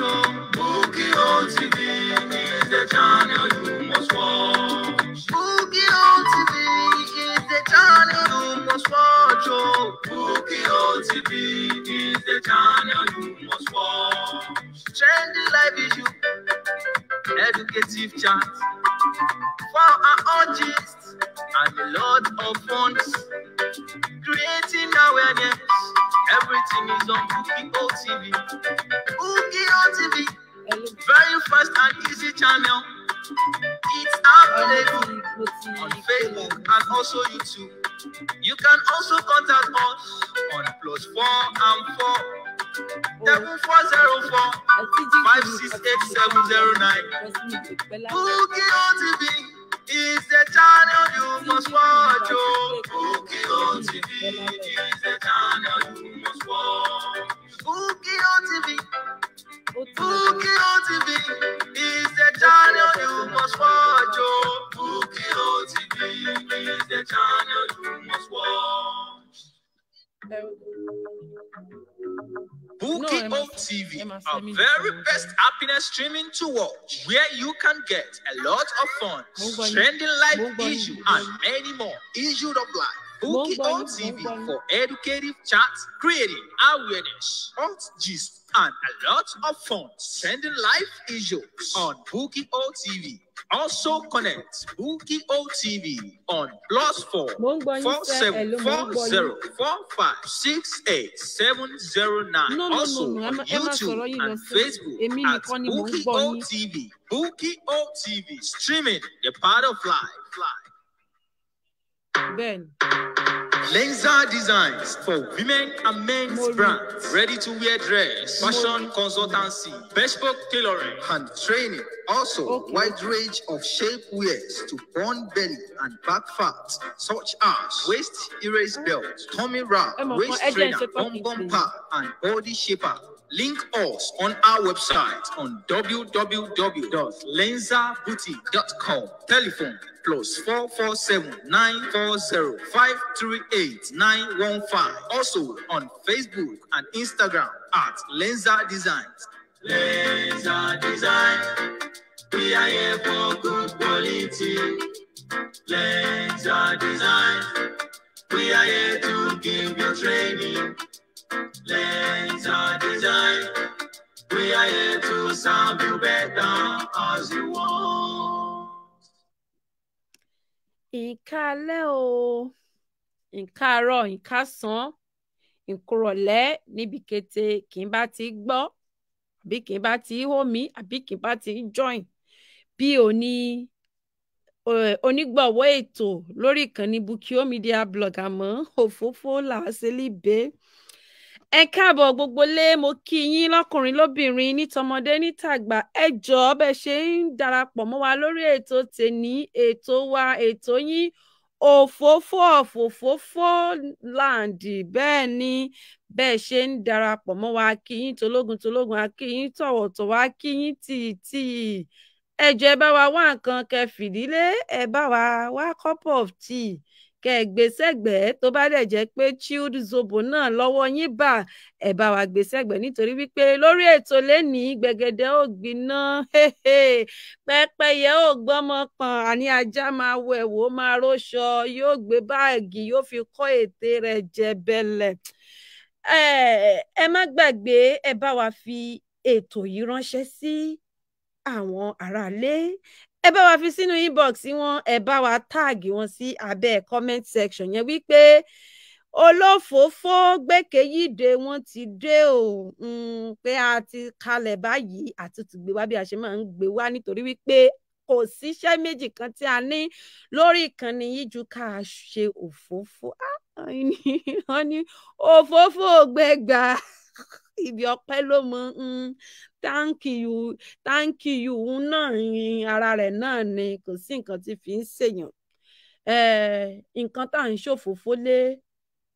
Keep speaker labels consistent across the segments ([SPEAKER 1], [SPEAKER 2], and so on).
[SPEAKER 1] watch. Oh, Bookie OTV is the channel you must watch. Bookie OTV is the channel you must watch. Oh, Bookie OTV is the channel you must watch. Trendy live issue, educative chat, for our gist, and a lot of fun. Creating awareness, everything is on Bookie OTV. Bookie OTV, very fast and easy channel. It's available on Facebook and also YouTube. You can also contact us on plus four and four seven four zero four five six eight seven zero nine. Bookie OTV is the channel you must watch. Oh, Bookie OTV is the channel you must watch. Bookie OTV, Bookie OTV is the channel you must watch. Oh, Bookie OTV is the channel you must watch. Bookie
[SPEAKER 2] Emma-
[SPEAKER 1] OTV,
[SPEAKER 2] Emma
[SPEAKER 1] our
[SPEAKER 2] Fleming
[SPEAKER 1] very
[SPEAKER 2] is-
[SPEAKER 1] best happiness streaming to watch, where you can get a lot of fun,
[SPEAKER 2] Mo ń gbọ́ yín.
[SPEAKER 1] trending
[SPEAKER 2] Mo ń
[SPEAKER 1] life
[SPEAKER 2] gbọ́ yín.
[SPEAKER 1] issue, and many more. Issues of life.
[SPEAKER 2] Mo ń
[SPEAKER 1] Bookie
[SPEAKER 2] gbọ́ yín, mo ń
[SPEAKER 1] OTV
[SPEAKER 2] gbọ́ yín.
[SPEAKER 1] for educative chats, creating awareness, hot gist, and a lot of fun. Trending life issues on Bookie OTV. Also connect Bookie OTV on plus four
[SPEAKER 2] Mo ń gbọ́ yín
[SPEAKER 1] four
[SPEAKER 2] sẹ́,
[SPEAKER 1] seven
[SPEAKER 2] hello, mo ń
[SPEAKER 1] four
[SPEAKER 2] gbọ́ yín.
[SPEAKER 1] zero four five six eight seven zero nine.
[SPEAKER 2] No, no, no,
[SPEAKER 1] also
[SPEAKER 2] no, ẹ
[SPEAKER 1] on
[SPEAKER 2] má- ẹ má
[SPEAKER 1] YouTube
[SPEAKER 2] sọ̀rọ̀ yín lọ
[SPEAKER 1] and
[SPEAKER 2] sí-
[SPEAKER 1] Facebook
[SPEAKER 2] èmi
[SPEAKER 1] at
[SPEAKER 2] nìkan ni mò ń
[SPEAKER 1] Bookie
[SPEAKER 2] gbọ́ yín.
[SPEAKER 1] OTV. Bookie OTV streaming the part of life.
[SPEAKER 2] bẹ́ẹ̀ni
[SPEAKER 1] Lenza Designs for women and men's brands. Ready to wear dress, fashion consultancy, bespoke tailoring, and training. Also,
[SPEAKER 2] Okay.
[SPEAKER 1] wide range of shape wears to burn belly and back fat, such as waist erase belt, tummy wrap, waist
[SPEAKER 2] kan, ẹ jẹ́
[SPEAKER 1] trainer, bum bum pad, and body shaper. Link us on our website on www.lenzaboutique.com. Telephone plus 447 940 538 915. Also on Facebook and Instagram at Lenza Designs. Lenza Design. We are here for good quality. Lenza Design. We are here to give you training. Lenza Design. We are here to serve you better as you want.
[SPEAKER 2] ìkálẹ́ o ìkárọ̀ ìkásán ìkúrọ̀lẹ́ níbi kété kì í bá ti gbọ́ àbí kì í bá ti hó mi àbí kì í bá ti join bí òní onígbọ̀wọ́ ètò lórí ìkànnì Bukio Media Blog àmọ́ òfófó làásìlíbé ẹ káàbọ̀ gbogbo lé mo kí yín lọ́kùnrin lóbìnrin nítọmọdé nítàgbà ẹ jọ̀ọ́ bẹ́ẹ̀ ṣe ń darapọ̀ mọ́ wa lórí ètò tèní ètò wa ètò yín òfófó ọ̀fòfófó láǹdì bẹ́ẹ̀ ni bẹ́ẹ̀ ṣe ń darapọ̀ mọ́ wa kí yín tológun tológun a kí yín tọ̀wọ̀tọ̀wọ̀ a kí yín tìtì. Ẹ jọ̀ọ́ bá wa wá nǹkan kẹ́ ẹ bá wa wá cup of tea kẹ́ ẹ gbé sẹ́gbẹ̀ẹ́. Tó bá dẹ̀ jẹ́ pé chilled zobo náà lọ́wọ́ yín bà ẹ bá wa gbé sẹ́gbẹ̀ẹ́. Nítorí wípé lórí ètò lẹ́nìí gbẹ̀gẹ̀dẹ̀ ò gbiná. Pẹ́pẹ́yẹ ò gbọ́mọ pọ̀n. Àní ajá máa wọ ẹ̀wò máa róṣọ yóò gbé báàgì yóò fi kọ́ ètè rẹ̀ jẹ̀bẹ̀lẹ̀. Ẹ má gbàgbé ẹ bá wa fi ètò yìí ránṣẹ́ sí àwọn aráalé ẹ bá wa fi sínú inbox wọn ẹ bá wa táàgì wọn sí abẹ́ comment section yẹn wípé olófòófó gbẹ́kẹ̀yíde wọn ti dé o. Um, pé a ti kalẹ̀ báyìí àti tún gbé wá bí a ṣe máa ń gbé wá nítorí wípé kò síṣẹ́ méjì kan tí a ní lórí ìkànnì yìí ju ká ṣe òfófó. Wọ́n ní òfófó gbẹgbà ibi ọpẹ́ ló mọ thank you thank you. Náà ara rẹ̀ náà ni kò sí nǹkan tí fi ń ṣèyàn. Nǹkan tá à ń ṣòfófó lé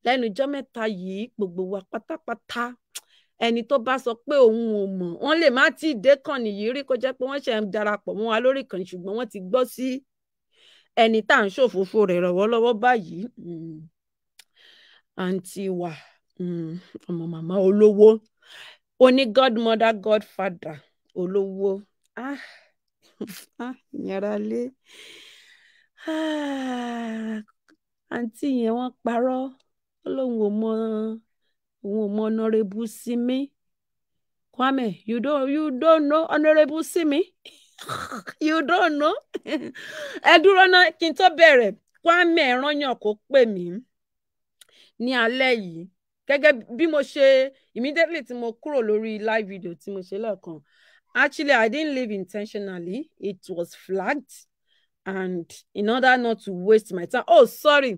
[SPEAKER 2] lẹ́nu ijọ́ mẹ́ta yìí gbogbo wa pátápátá ẹni tó bá sọ pé òun ò mọ̀ wọ́n lè má tí ì dé kànnì yìí rí kó jẹ́ pé wọ́n ṣe ń darapọ̀ mọ́ wa lórí ìkànnì ṣùgbọ́n wọ́n ti gbọ́ sí ẹni tá à ń ṣòfófó rẹ̀ lọ́wọ́lọ́wọ́ báyìí. Àǹtí wa ọmọ màmá olówó. Oní godmother godfather olówó. Ah ah ìyẹra lé. Ah àǹtí yẹn wọ́n parọ́. Lóun ò mọ òun ò mọ honourable Simi. Kwame you don't you don't know honourable Simi? You don't know? Ẹ dúró náà kí n tó bẹ̀rẹ̀. Kwame rányàn kó pè mí ní alẹ́ yìí gẹ́gẹ́ bí mo ṣe immediately tí mo kúrò lórí live video tí mo ṣe lẹ́ẹ̀kan actually I didn't leave intentionally. It was flagged and in order not to waste my time. Oh sorry.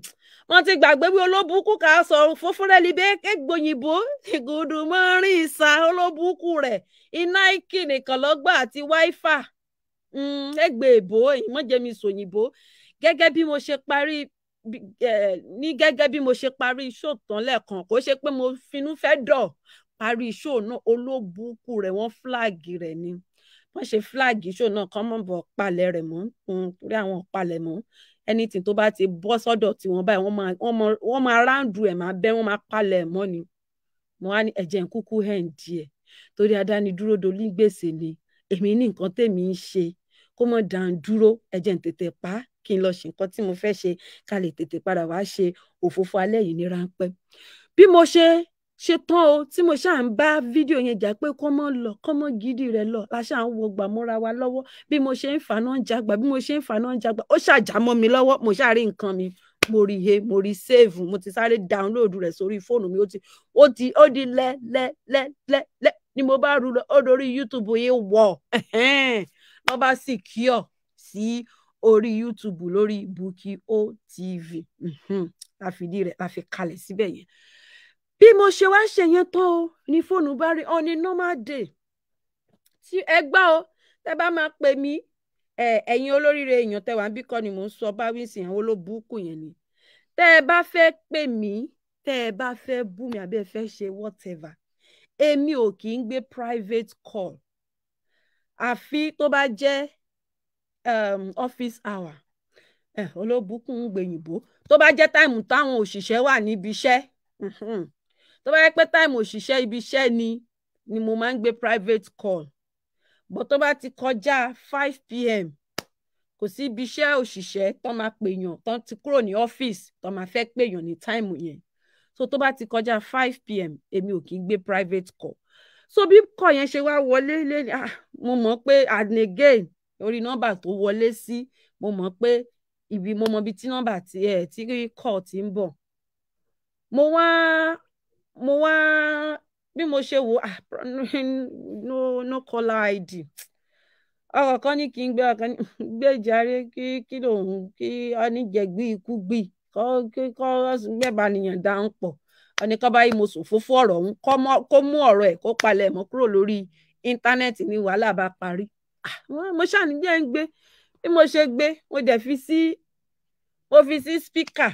[SPEAKER 2] Wọ́n ti gbàgbé bí olóbùkún ká sọ fúnfúnrẹ́ libẹ́ kégbòyìnbó. Ìgòdò mọ́rin ìsà olóbùkún rẹ̀. Iná ìkì nìkan lọ́gbà àti wáífà. Ẹgbẹ́ èbó ìmọ̀jẹ̀mí sòyìnbó gẹ́gẹ́ bí mo ṣe parí ní gẹ́gẹ́ bí mo ṣe parí iṣó tán lẹ́ẹ̀kan kò ṣe pé mo finú fẹ́ dọ̀ parí iṣó náà olóbùkún rẹ̀ wọ́n fúláàgì rẹ̀ ni. Wọ́n ṣe fúláàgì iṣó náà kán mọ̀ bọ̀ palẹ̀ rẹ̀ mọ́ torí àwọn palẹ̀ mọ́. Anything tó bá ti bọ́ sọ́dọ̀ tí wọ́n báyìí wọ́n máa ráǹdù ẹ̀ máa bẹ́ wọ́n máa palẹ̀ mọ́ ni. Mo wá ní ẹ̀jẹ̀ ń kúkú ẹ̀. Ń díẹ̀ torí adánidúró dolí gbèsè ni. Èmi ní nǹkan tèmi ń ṣe. Kó mọ̀ dà ń dúró ẹ̀jẹ̀ ń tètè pa á kí n lọ ṣe nǹkan tí mo fẹ́ ṣe ká lè tètè padà wá ṣe òfófó alẹ́ yìí ní ráńpẹ́ bí mo ṣe ṣe tán o tí mo ṣáà ń bá fídíò yẹn jà pé kọ́mọ lọ kọ́mọ gidi rẹ̀ lọ la ṣáà ń wo gbàmúra wa lọ́wọ́. Bí mo ṣe ń fà náà ń jagbà bí mo ṣe ń fà náà ń jagbà ó ṣàjámọ́ mi lọ́wọ́. Mo ṣáà rí nǹkan mi mo rí he mo rí save mo ti sáré download rẹ̀ sórí fóònù mi ó ti ó ti ó di lẹ́ lẹ́ lẹ́ lẹ́ lẹ́. Ni mo bá rú lọ ó dorí YouTube yìí wọ̀. Wọ́n bá sì kíọ̀ sí orí YouTube lórí Bukky OTV la fìdí rẹ̀ la fi kalẹ̀ síbẹ̀ yẹn. Bí mo ṣe wá ṣe yẹn tán o ní fóònù bá rí on a normal day. Tí ẹ gbá o tẹ bá máa pè mí ẹ̀yin olóríire èèyàn tẹ wà ń bí kọ́ ni mò ń sọ bá wíìsì àwọn olóbùkù yẹn ni. Tẹ ẹ bá fẹ́ pè mí tẹ ẹ bá fẹ́ bú mi àbí ẹ fẹ́ ṣe whatever èmi ò kì í gbé private call. Àfi tó bá jẹ́ um, office hour. Olóbùkù ń gbèyìnbó tó bá jẹ́ táìmù táwọn òṣìṣẹ́ wà níbi iṣẹ́ tó bá yẹ pé táìmù òṣìṣẹ́ ibi iṣẹ́ ni ni mo máa ń gbé private call. Bó tó bá ti kọjá five pm kò sí ibi iṣẹ́ òṣìṣẹ́ tó máa pèèyàn tó ti kúrò ní ọ́fíìsì tó máa fẹ́ pèèyàn ní táìmù yẹn. So tó bá ti kọjá five pm èmi ò kì í gbé private call. So bí kọ yẹn ṣe wá wọlé lé ah mo mọ̀ pé and again orí nọ́mbà tó wọlé sí mo mọ̀ pé ibi mo mọ̀ ibi tí nọ́mbà tí ẹ̀ tí call ti ń bọ̀. Mo wá mo wá bí mo ṣe wò ah no no caller id ọkọ̀ kan ní kí n gbé ọkàn gbé jàre kí kí lòun kí oníjẹ̀gbí ikú gbì kọ́ kọ́ gbẹ̀bà nìyẹn dá ń pọ̀. Ọ̀nìkan báyìí mo sùn fúnfún ọ̀rọ̀ ọ̀hún kó mú ọ̀rọ̀ ẹ̀ kó palẹ̀ mọ́ kúrò lórí íńtánẹ́ẹ̀tì ní wàhálà bá parí mo ṣàníjẹ́ ń gbé. Bí mo ṣe gbé mo dẹ̀ fi sí mo fi sí spíkà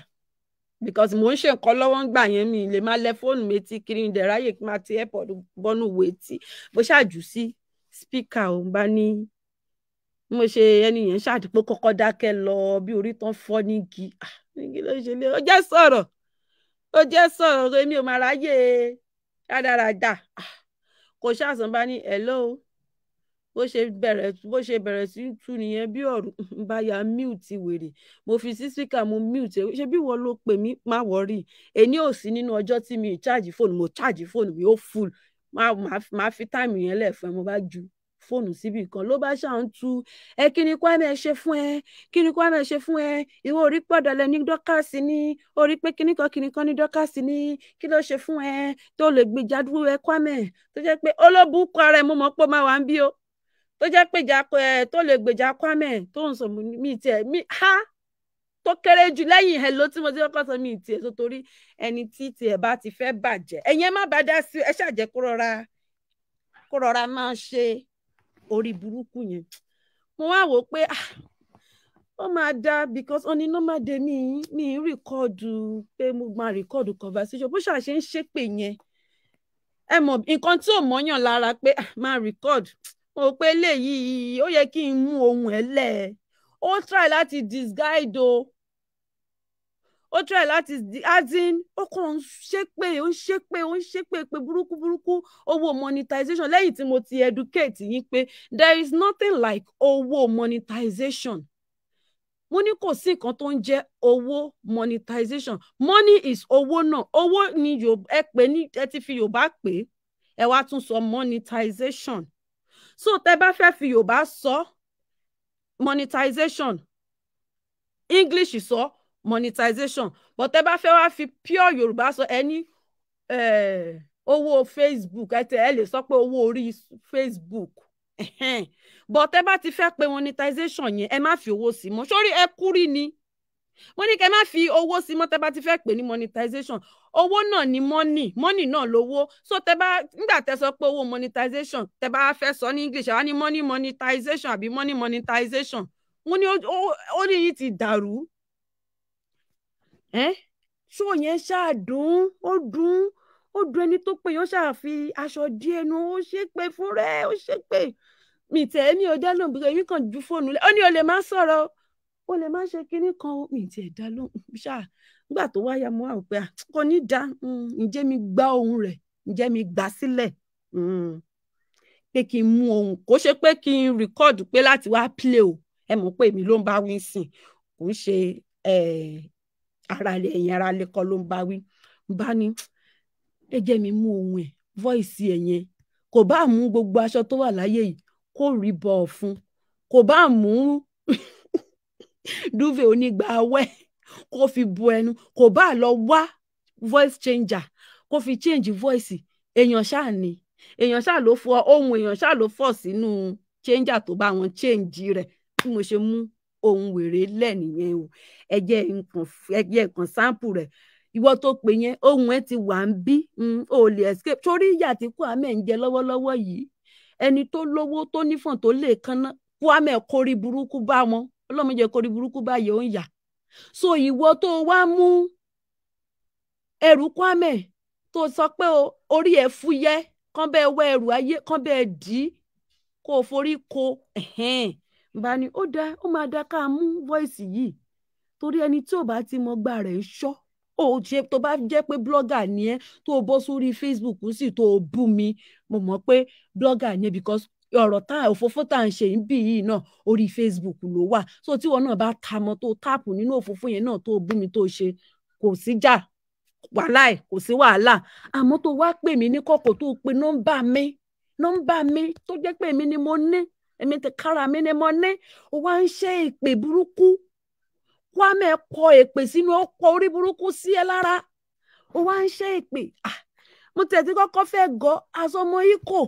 [SPEAKER 2] because mo ń ṣe nǹkan lọ́wọ́ ń gbà yẹn mi lè máa lẹ fóònù mi tí kiri ń dẹ̀ ráyè kí n máa ti airpod bọ́nú wo etí mo ṣáàjù sí spíkà ò ń bá ní. Mo ṣe ẹni yẹn ṣàdìpọ̀ kọ́kọ́ dákẹ́ lọ bí orí tán fọ́ nígi nígi ló ṣe lé? Ó jẹ́ sọ̀rọ̀. Ó jẹ́ sọ̀rọ̀ èmi ò máa ráyè. Rádaràdà kò ṣàṣàn bá ní hello bó ṣe bẹ̀rẹ̀ bó ṣe bẹ̀rẹ̀ sí tú nìyẹn bí ọ̀rùn bá ya mute wèrè. Mo fi sí speaker mo mute. Ṣe bí wọ́n ló pè mí? Má wọ́rì èní ò sí nínú ọjọ́ tí mi charge fóònù mo charge fóònù mi ó full. Máa fi táìmù yẹn lẹ̀ fún ẹ. Mo bá ju fóònù síbi kan. Ló bá ṣáà ń tú ẹ kí ni Kwame ṣe fún ẹ? Kí ni Kwame ṣe fún ẹ? Ìwọ orí pọ̀dọ̀lẹ̀ ní dọ́kàsì ní orí pé kíní kan kíní kan ní dọ́kàsì ní kí ló ṣe fún ẹ? Tó lè gbèjà dúró ẹ Kwame? Tó jẹ́ pé olóbùkọ ara ẹ mo mọ̀ pé ó máa wà ń bí o tó jẹ́ pé tó lè gbèjà Kwame tó ń sọ mí tiẹ̀ mí ha! Tó kéré jù lẹ́yìn ẹ̀ ló tí mo ti kọ́kọ́ sọ mí tiẹ̀ tó torí ẹni tí tiẹ̀ bá ti fẹ́ bàjẹ́ ẹ̀yin ẹ má bá dá sí ẹ ṣàjẹ́ kó rọra kó rọra máa ṣe orí burúkú yẹn. Mo wá wò ó pé ó máa dá because on a normal mi mi rìkọ́ọ̀dù pé mo máa rìkọ́ọ̀dù conversation bó ṣàṣe ń ṣépè yẹn. Ẹ mọ̀ nǹkan tí ò mọ́yàn lára pé máa rìkọ́ọ̀dù mo pé eléyìí ó yẹ kí n mú ohun ẹ̀ lẹ̀. Ó try láti disguide o. Ó try láti azin ó kàn ń ṣépè ó ń ṣépè ó ń ṣépè pé burúkú burúkú owó monetization. Lẹ́yìn tí mo ti educate yín pé there is nothing like owó monetization. Mo ní kò sí nǹkan tó ń jẹ́ owó monetization. Money is owó náà. Owó ni ẹ pè ní ẹ ti fi Yorùbá pè ẹ wá tún sọ monetization so tẹ bá fẹ́ fi Yorùbá sọ monetization. English sọ monetization. But tẹ bá fẹ́ wá fi pure Yorùbá sọ ẹ ní owó Facebook ẹ tẹ ẹ lè sọ pé owó orí Facebook. But tẹ bá ti fẹ́ pe monetization yẹn ẹ má fi owó sí mọ́. Sórí ẹ kúrí ni. Mo ní kẹ́ má fi owó sí mọ́ tẹ bá ti fẹ́ pè ní monetization owó náà ni money money náà lówó. So tẹ bá nígbà tẹ sọ pé owó monetization tẹ bá fẹ́ sọ ní English àwa ní money monetization àbí money monetization. Mo ní ní yìí ti dàrú. Ṣó yẹn ṣáàdùn ó dùn ó dùn ẹni tó pè yóò ṣàfi aṣọ díẹ̀ nu ó ṣépè fún rẹ̀ ó ṣépè mi tẹ̀ mi ò dá bí èmi kàn ju fóònù lẹ̀ ó ní o lè má sọ̀rọ̀ o lè má ṣe kinní kan mi tẹ̀ dá lóhùn ṣáà nígbà tó wáyà mo wà pé kò ní dá. Ǹjẹ́ mi gbá ohùn rẹ̀? Ǹjẹ́ mi gbà sílẹ̀? Pé kí n mú ohùn. Kó ṣe pé kí n rìkọ́ọ̀dù pé láti wá play o. Ẹ mọ̀ pé èmi ló ń bá wí sìn kò ń ṣe ara rẹ̀ ẹ̀yìn ara rẹ̀ kọ́ ló ń bá wí. Bá ní ẹ jẹ́ mi mú ohùn ẹ̀ voice ẹ̀ yẹn. Kò bá mú gbogbo aṣọ tó wà láyé yìí kó rí bọ̀ fún kò bá mú duvet onígbà awẹ́ kó fi bu ẹnu kò bá lọ wá voice changer kó fi change voice. Èèyàn ṣáà ni. Èèyàn ṣáà ló fọ ohun èèyàn ṣáà ló fọ sínú changer tó bá wọn change rẹ̀. Bí mo ṣe mú ohun wèrè lẹ̀ nìyẹn o. Ẹ jẹ́ nǹkan ẹ jẹ́ nǹkan sample rẹ̀. Ìwọ tó pè yẹn ohun ẹ ti wà ń bí o lè escape. Torí ìyà tí Kwame ń jẹ lọ́wọ́lọ́wọ́ yìí. Ẹni tó lówó tó nífọ̀n tó lè kanná Kwame kórí burúkú bá wọn. Jẹ́ kórí burúkú bá yẹ ó ń yà so ìwọ tó wá mú ẹrù Kwame tó sọ pé orí ẹ fúyẹ́ kán bẹ́ẹ̀ wá ẹrù ayé kán bẹ́ẹ̀ dì í kó o forí ko. Bá ní ó dá ó máa dá ká mú voice yìí. Torí ẹni tí ò bá ti mọ gbà rẹ̀ ṣọ́ ó ṣe tó bá jẹ́ pé blogger ni ẹ́ tó bọ́ sórí Facebook sì tó bú mi mo mọ̀ pé blogger ni because ọ̀rọ̀ tá òfófó tá à ń ṣe bì yìí náà orí Facebook ló wà. So tíwọ náà bá ta mọ́ tó táàpù nínú òfófó yẹn náà tó bú mi tó ṣe kò síjà wàhálà ẹ̀ kò sí wàhálà. Àmọ́ tó wá pè mí ní kọ̀kọ̀ tó pe nọ́mbà mi nọ́mbà mi tó jẹ́ pé èmi ni mo ní èmi ti kára mi ni mo ní o wá ń ṣe ìpè burúkú. Kwame kọ èpè sínú ọkọ̀ orí burúkú sí ẹ lára. Ó wá ń ṣe èpè mo tẹ̀ kọ́kọ́ fẹ́ gọ asọmọ yìí kò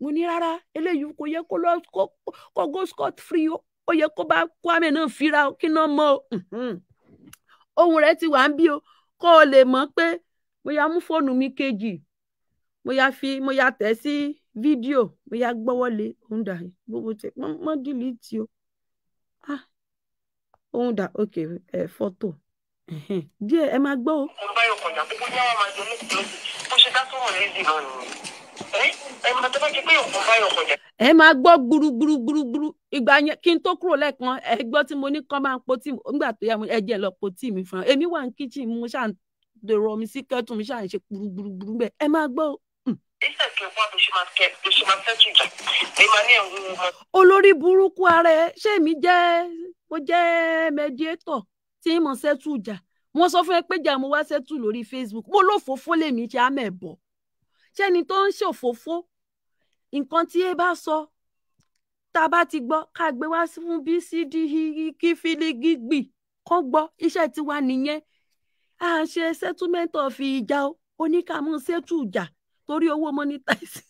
[SPEAKER 2] mo ní rárá eléyìí kò yẹ kó lọ kó go scot free ó yẹ kó bá Kwame náà fira kí náà mọ ohun rẹ̀ ti wà ń bí o. Kó o lè mọ̀ pé mo ya mú fóònù mi kejì mo ya fi mo ya tẹ̀ sí fídíò mo ya gbọ́wọ́lé. Òun dà gbogbo tẹ mọ́ dìlítì o. Òun dà ok ẹ fọ́tò. Díẹ̀ ẹ máa gbọ́ o.
[SPEAKER 3] mo bá yọ kọjá gbogbo ní àwọn jẹ ní ìpínlẹ̀ bó ṣe dá sọ̀rọ̀ lézì náà nìyẹn ẹ máa tẹ́ bá ti pé òkun bá yọ kọjá.
[SPEAKER 2] ẹ máa gbọ́ gbúrúgbúrúgbúrú ìgbà yẹn kí n tó kúrò lẹ́ẹ̀kan ẹ gbọ́ tí mo ní kán máa po tíì nígbà tó yá ẹ jẹ́ lọ po tíì mi fún un. Èmi wà ní kíchìn mo ṣáà ń dèrò omi sí kẹ́tù mi ṣáà ń ṣe gbúrúgbúrú bẹ́ẹ̀. Ẹ máa gbọ́
[SPEAKER 3] wọn.
[SPEAKER 2] olórí burúkú ara ẹ ṣé mi jẹ́ mo jẹ́ mẹdíétọ̀ tí mo ṣẹ́tù jà? Mo sọ fún ẹ pé jà mo wá ṣẹ́tù lórí Facebook. Mo lófòófó lèmi ṣe àmẹ̀bọ̀ ṣẹ́ni tó ń ṣòfófó. Nǹkan tí ẹ bá sọ tá a bá ti gbọ́ ká gbé wá fún bí sídìí kí fílígì gbì kán gbọ́ iṣẹ́ tiwa nìyẹn. À ń ṣe settlement of ìjà o oníkàmú ṣètù ìjà torí owó monetization.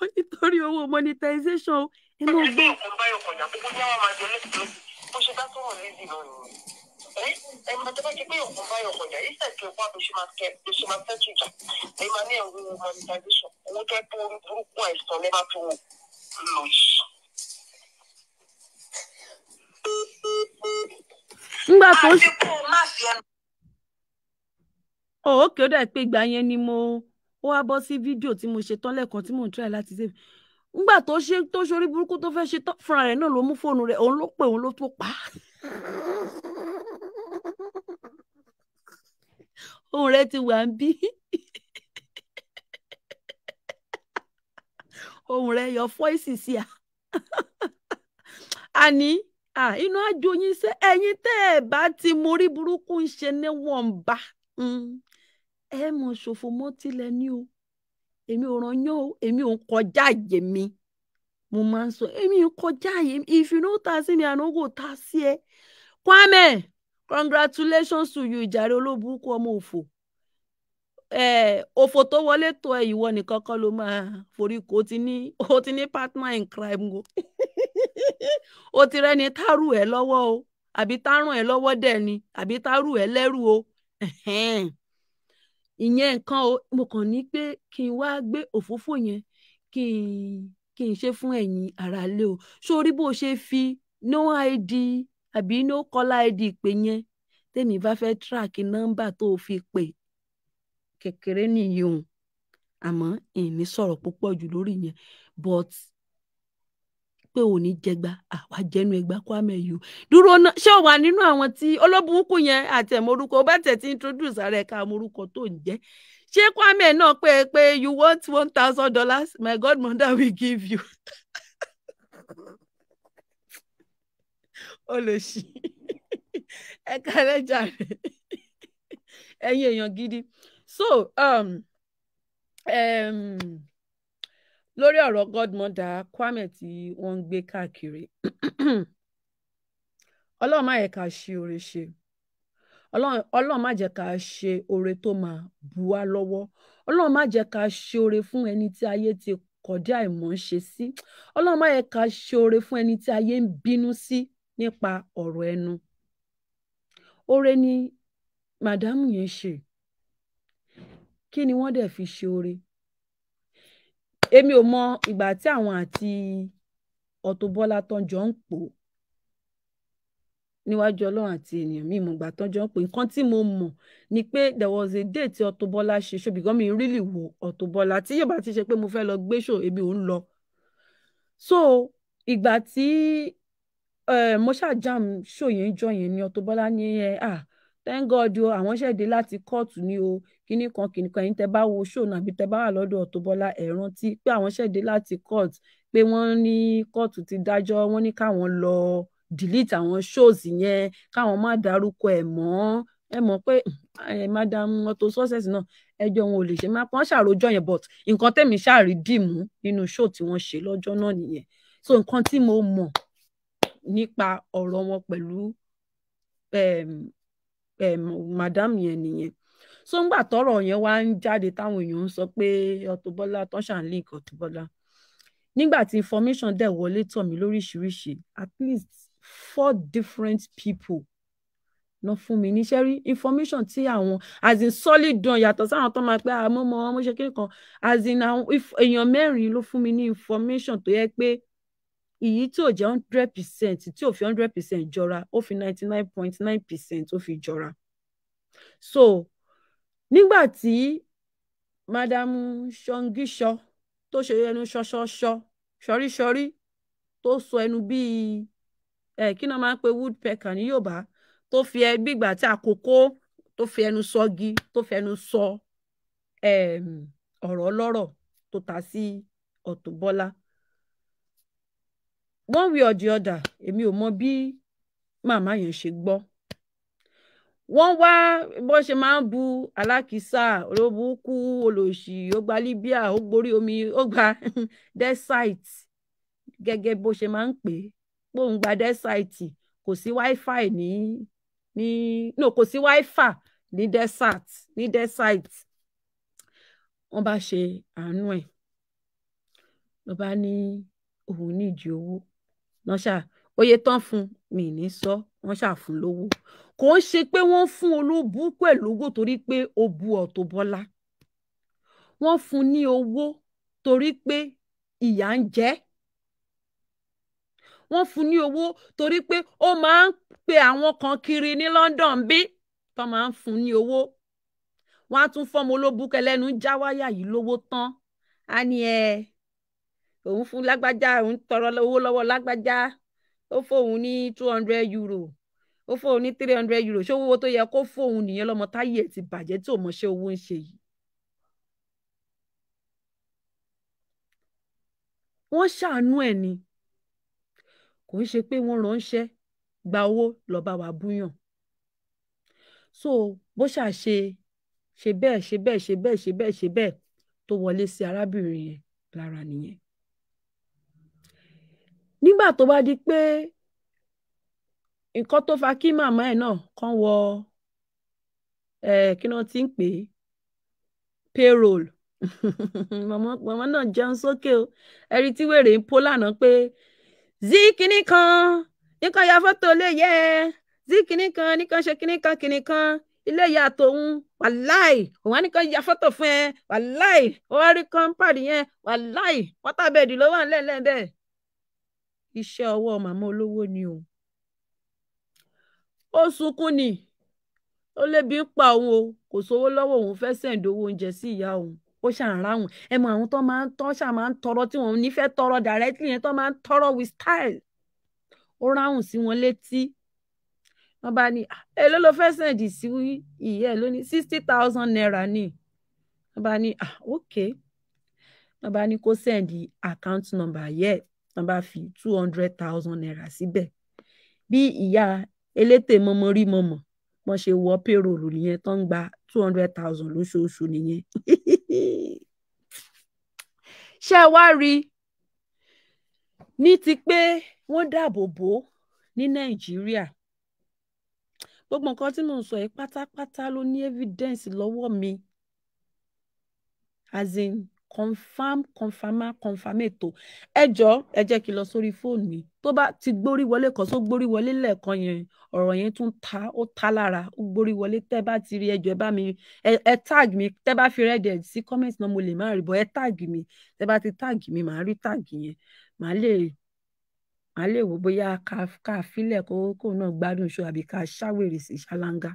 [SPEAKER 2] Nítorí owó monetization o. Ẹ mọ̀
[SPEAKER 3] ẹ gbé
[SPEAKER 2] gbọ́.
[SPEAKER 3] òkun bá yọ kọjá gbogbo ní àwọn máa jẹ ní ìpínlẹ̀ bó ṣe dá sọ̀rọ̀ lézì náà nìyẹn ẹ máa tẹ́ bá ti pé òkun bá yọ kọjá ìṣẹ̀ kí n wá bí ṣe máa kẹ́ bí ṣe máa fẹ́tù jà èyí máa ní ẹ̀wù monetization owó pé orí burúkú àìsàn lẹ́ máa fi wò lò yìí.
[SPEAKER 2] ńgbà tó
[SPEAKER 3] kó o má fi ẹnu.
[SPEAKER 2] ò ókè ó dà pé ìgbà yẹn ni mo ó wá bọ́ sí fídíò tí mo ṣe tán lẹ́ẹ̀kan tí mò ń try láti save ńgbà tó ṣe tó ṣorí burúkú tó fẹ́ ṣe tán fúnra rẹ̀ náà ló mú fóònù rẹ̀ òun ló pè òun ló tó pa á ohun rẹ ti wà ń bí ohun rẹ yọ fọ́ìsì sí a àní inú àjò yín ṣe ẹ̀yin tẹ́ ẹ bá ti mórí burúkú ń ṣe níwọ̀nba ẹ mọ̀ ṣòfò mọ́ tilẹ̀ ní o. Èmi ò ràn o èmi ò kọjá àyè mo máa ń sọ èmi ń kọjá àyè mi. If you no ta sí mi no go ta sí ẹ. Kwame congratulations to you ìjàre olóburúkú ọmọ òfò. Òfò tó wọlé tó ẹ ìwọ nìkan kọ́ ló máa forí kó o ti ní partner in crime o. O ti rẹni tárù ẹ lọ́wọ́ o àbí tárùn ẹ lọ́wọ́ dẹ̀ ni àbí tárù ẹ lẹ́rù o. Ìyẹn nǹkan o mo kàn ní pé kí n wá gbé òfófó yẹn kí n kí n ṣe fún ẹ̀yin aráalé o. Sórí bó ṣe fi no id àbí no caller id pè yẹn? Tèmi bá fẹ́ track nọ́mbà tó o fi pè kékeré nìyí o. Àmọ́ ìní sọ̀rọ̀ púpọ̀ jù lórí yẹn. But pé ò ní jẹgba àwa jẹnu ẹgbà Kwame yìí dúró náà ṣé o wà nínú àwọn tí olóbùkún yẹn àti ẹ̀mọ́rúkọ bá tẹ̀ tí introduce ara ẹ̀ ká amórúkọ tó ń jẹ́. Ṣé Kwame náà pé pé you want one thousand dollars? My godmother will give you olóṣì ẹ kálẹ̀ jàre. Ẹ̀yin èèyàn gidi. So um, um, lórí ọ̀rọ̀ godmother Kwame tí wọ́n ń gbé káàkiri. Ọlọ́run má yẹ ká ṣe oore ṣe. Ọlọ́run má jẹ́ ká ṣe oore tó máa bu wá lọ́wọ́. Ọlọ́run má jẹ́ ká ṣe oore fún ẹni tí ayé ti kọ̀dí àìmọ̀ ń ṣe sí. Ọlọ́run má yẹ ká ṣe oore fún ẹni tí ayé ń bínú sí nípa ọ̀rọ̀ ẹnu. Oore ni màdámù yẹn ṣe. Kí ni wọ́n dẹ̀ fi ṣe oore? Èmi ò mọ ìgbà tí àwọn àti Auto Bola tán jọ ń pò níwájú ọlọ́run àti ènìyàn mi mọ̀ ìgbà tán jọ ń pò nǹkan tí mo mọ̀ ni pé there was a day tí Auto Bola ṣe show because mi really wo Auto Bola. Tí yóò bá ti ṣe pé mo fẹ́ lọ gbé show èmi ò ń lọ. So ìgbà tí mo ṣàjàm yẹn jọ yẹn ni Auto Bola ní ẹ ah thank God o àwọn ṣẹ̀dé láti kóòtù ni o. Kíní kan kíní kan ẹ̀yin tẹ́ bá wo náà àbí tẹ́ bá wà lọ́dọ̀ Auto Bola ẹ rántí pé àwọn ṣẹ̀dé láti kóòtù pé wọ́n ní kóòtù ti dájọ́ wọ́n ní káwọn lọ delete àwọn shows yẹn káwọn má dárúkọ ẹ̀ mọ́. Ẹ mọ̀ pé madam Auto Success náà ẹjọ́ wọn ò lè ṣe máa pọ́n ṣàròjọ yẹn but nǹkan tẹ̀mí ṣàrí dìmú nínú show tí wọ́n ṣe lọ́jọ́ náà nìyẹn. So nǹkan tí mo mọ̀ nípa ọ̀rọ̀ wọn pẹ̀lú madam yẹn nìyẹn. So ńgbà tọ́rọ̀ yẹn wá ń jáde táwọn èèyàn ń sọ pé Auto Bola tán ṣàn link Auto Bola. Nígbà tí information dẹ̀ wọlé tọ̀ mí lóríṣiríṣi at least four different people lọ fún mi níṣẹ́ rí information tí àwọn as in solid don yàtọ̀ sáwọn tó máa pẹ́ àmọ́ mọ́ ọmọ ṣe kékeré kan. As in àwọn èèyàn mẹ́rin ló fún mi ní information tó yẹ pé èyí tí ò jẹ́ hundred percent tí ò fi hundred percent jọra ó fi ninety nine point nine percent ó fi jọra. So nígbà tí madam ṣọngíṣọ tó ṣe ẹnu ṣọṣọṣọ ṣọríṣọrí tó sọ ẹnu bíi ẹ kí náà máa ń pe woodpecker ní Yorùbá? Tó fi ẹ bí ìgbà tí àkókò tó fi ẹnu sọgi tó fi ẹnu sọ ọ̀rọ̀ ọlọ́rọ̀ tó ta sí Auto Bola one way or the other èmi ò mọ bí màmá yẹn ṣe gbọ́. Wọ́n wá bó ṣe máa ń bu alákìísà olóbùkú olòṣì ó gba Libya ó gborí omi ó gba desert gẹ́gẹ́ bó ṣe máa ń pè é. Pòun gba desert kò sí wifi ní ní no kò sí wifi ní desert ní desert. Wọ́n bá ṣe àánú ẹ̀. Ló bá ní òun nídìí owó wọ́n ṣá oye tán fún mi ní sọ wọ́n ṣá fún lówó. Kò ń ṣe pé wọ́n fún olóbù pẹ̀lú owó torí pé ó bu Auto Bola. Wọ́n fún ní owó torí pé ìyà ń jẹ. Wọ́n fún ní owó torí pé ó máa ń pe àwọn kan kiri ní London bí tó máa ń fún ní owó. Wọ́n á tún fọ́mọ olóbùkẹ́ lẹ́nu já wáyà yìí lówó tán. Á ní ẹ òun fún lágbájá òun tọrọ owó lọ́wọ́ lágbájá. Ó fóun ní two hundred euro. Ó fóun ní three hundred euro. Ṣé owó tó yẹ kó fóun nìyẹn lọ́mọ táyé ti bàjẹ́ tí ò mọṣẹ́ owó ń ṣe yìí. wọ́n ṣàánú ẹ̀ ni. Kò ń ṣe pé wọ́n ránṣẹ́ gba owó lọ bá wa búyàn. So bó ṣáà ṣe ṣe bẹ́ẹ̀ ṣe bẹ́ẹ̀ ṣe bẹ́ẹ̀ ṣe bẹ́ẹ̀ tó wọlé sí arábìnrin yẹn lára nìyẹn nígbà tó bá di pé nǹkan tó fa kí màmá ẹ̀ náà kàn wọ kí wọ́n ti ń pè é? Payroll. Màmá náà jẹun sókè o. Ẹ̀rí tí wèrè ń pó lánàá pé zí kinní kan nìkan ya fọ́tò lè yẹ zí kinní kan nìkan ṣe kinní kan kinní kan. Ilé ìyá tòun wàláì òun á nìkan ya fọ́tò fún ẹ. Wàláì ó wá rí kọ́ńpàdì yẹn. Wàláì wọ́tàbẹ́ẹ̀dì ló wà lẹ́lẹ́dẹ̀ iṣẹ́ ọwọ́ màmá olówó ni o. Ó sunkún ni. Ó lébi ń pa òun o. Kò sówó lọ́wọ́ òun fẹ́ sẹ̀ǹdì owó oúnjẹ sí ìyá òun. Ó ṣàǹráhùn ẹ mọ àwọn tó máa ń tọ́ ṣà máa ń tọrọ tí wọn ò ní fẹ́ tọrọ directly yẹn tó máa ń tọrọ with style. Ó ráhùn sí wọn létí. Wọn bá ní èló ló fẹ́ sẹ̀ǹdì sí ìyá ẹ̀ lónìí? sixty thousand naira ni. Wọn bá ní ah ok wọn bá ní kó sẹ̀ǹdì account number yẹ wọn bá fi two hundred thousand naira síbẹ̀. Bí ìyá elétè mọ́mọ́ rí mọ́mọ́ wọ́n ṣe wọ payroll nìyẹn tó ń gba two hundred thousand lóṣooṣù nìyẹn. ṣé ẹ wá rí i? Ní ti pé wọ́n dáàbò bò ó ní nàìjíríà. Gbogbo nǹkan tí mò ń sọ yìí pátápátá ló ní evidence lọ́wọ́ mi. As in confam confama confamato ẹ jọ ẹ jẹ́ kí n lọ sórí fóònù mi. Tó bá ti gbórí wọlé kan tó gbórí wọlé lẹ́ẹ̀kan yẹn ọ̀rọ̀ yẹn tún ta ó ta lára. Ó gbórí wọlé. Tẹ́ bá ti rí ẹjọ́ ẹ bá mi ẹ tag mi. Tẹ́ bá fi rẹ́dẹ̀ sí comment náà mo lè má rí bọ́ ẹ tag mi. Tẹ́ bá ti tag mi màá rí tag yẹn. Màá lè màá lè wò bóyá ká ká filẹ̀ kó kó náà gbádùn ṣó àbí ká ṣàwèrè sí ṣáláńgá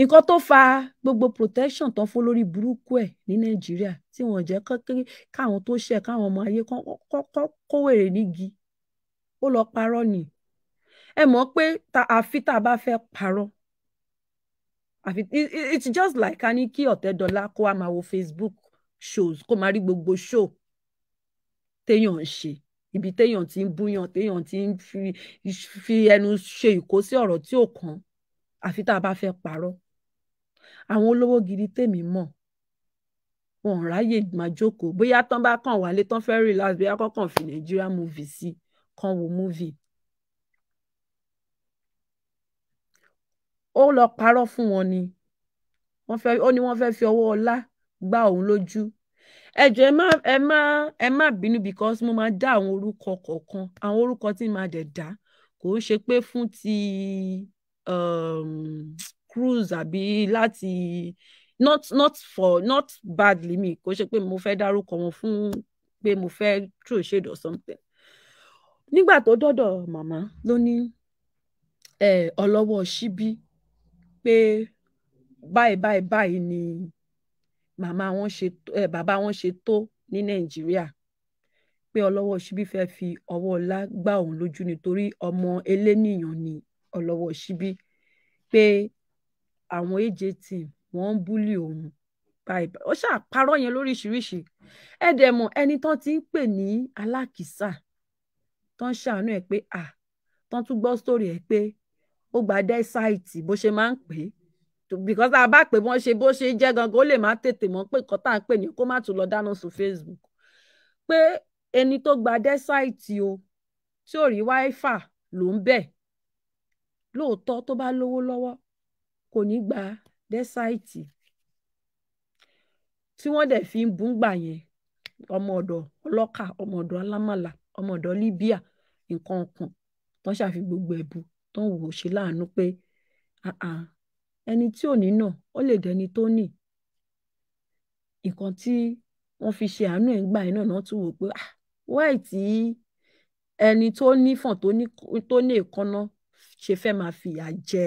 [SPEAKER 2] nǹkan tó fa gbogbo protection tán fún lórí burúkú ẹ̀ ní nàìjíríà tí wọ́n jẹ́ káwọn tó ṣẹ̀ káwọn ọmọ ayé kó wèrè nígi. Ó lọ parọ́ ni. Ẹ mọ̀ pé àfi tá a bá fẹ́ parọ́. Àfi it's just like ká ní kí ọ̀tẹ́dọ́lá kó wá máa wo facebook shows kó máa rí gbogbo show téèyàn ń ṣe. Ibi téèyàn ti ń búyàn téèyàn ti ń fi ẹnu ṣe ìkó sí ọ̀rọ̀ tí ò kàn. Àfi tá a bá fẹ́ parọ́ àwọn olówó gidi tèmi mọ̀. Wọn ò ráyè máa jókòó. Bóyá tán bá kàn wálé tán fẹ́ relax bóyá kọ́kàn fi nàìjíríà movie sí kàn wo movie. ó lọ parọ́ fún wọn ni. Wọ́n fẹ́ ó ní wọ́n fẹ́ fi ọwọ́ ọlá gbá òun lójú. Ẹ jọ̀ọ́ ẹ má ẹ má ẹ má bínú because mo máa dá àwọn orúkọ kọ̀ọ̀kan. Àwọn orúkọ tí màá dẹ̀ dá kò ń ṣe pé fún ti um, cruise àbí láti not not for not badly mi kò ṣe pé mo fẹ́ dárúkọ wọn fún pé mo fẹ́ throw shade or something. Nígbà tó dọ́dọ̀ màmá ló ní ọlọ́wọ́ síbí pé báyìí báyìí báyìí ni màmá wọn ṣe ẹ bàbá wọn ṣe tó ní nàìjíríà pé ọlọ́wọ́ síbí fẹ́ fi ọwọ́ ọlá gbá òun lójú nítorí ọmọ eléníyàn ni ọlọ́wọ́ síbí pé àwọn AJT wọ́n ń búlì òun. Ó ṣàparọ́ yẹn lóríṣiríṣi. Ẹ dẹ̀ mọ̀ ẹni tán ti ń pè ní alákìísà tán ṣàánú ẹ̀ pé à tán tún gbọ́ sórí ẹ̀ pé ó gba dẹ́sáìtì bó ṣe máa ń pè é. Because tá a bá pè wọ́n ṣe bó ṣe jẹ́ gangan ó lè má tètè mọ̀ pé nǹkan tá à ń pè ní kó má tún lọ dáná sun Facebook. Pé ẹni tó gba dẹ́sáìtì o tí ò rí wáífà ló ń bẹ̀. Lóòótọ́ tó bá lówó lọ́wọ́ kò ní gba dẹ́sáìtì. Tí wọ́n dẹ̀ fi ń bùngbà yẹn ọmọ ọ̀dọ̀ ọlọ́kà ọmọ alámàlà ọmọ Libya nǹkan kan tán ṣàfi gbogbo ẹ̀bù tán wò ó ṣe láàánú pé ẹni tí ò ní náà ó lè dẹni tó ní. Nǹkan tí wọ́n fi ṣe àánú ẹ̀ ń gbà yẹn náà tún wò pé wáì tí ẹni tó nífọ̀n tó ní èkánná ṣe fẹ́ máa fìyà jẹ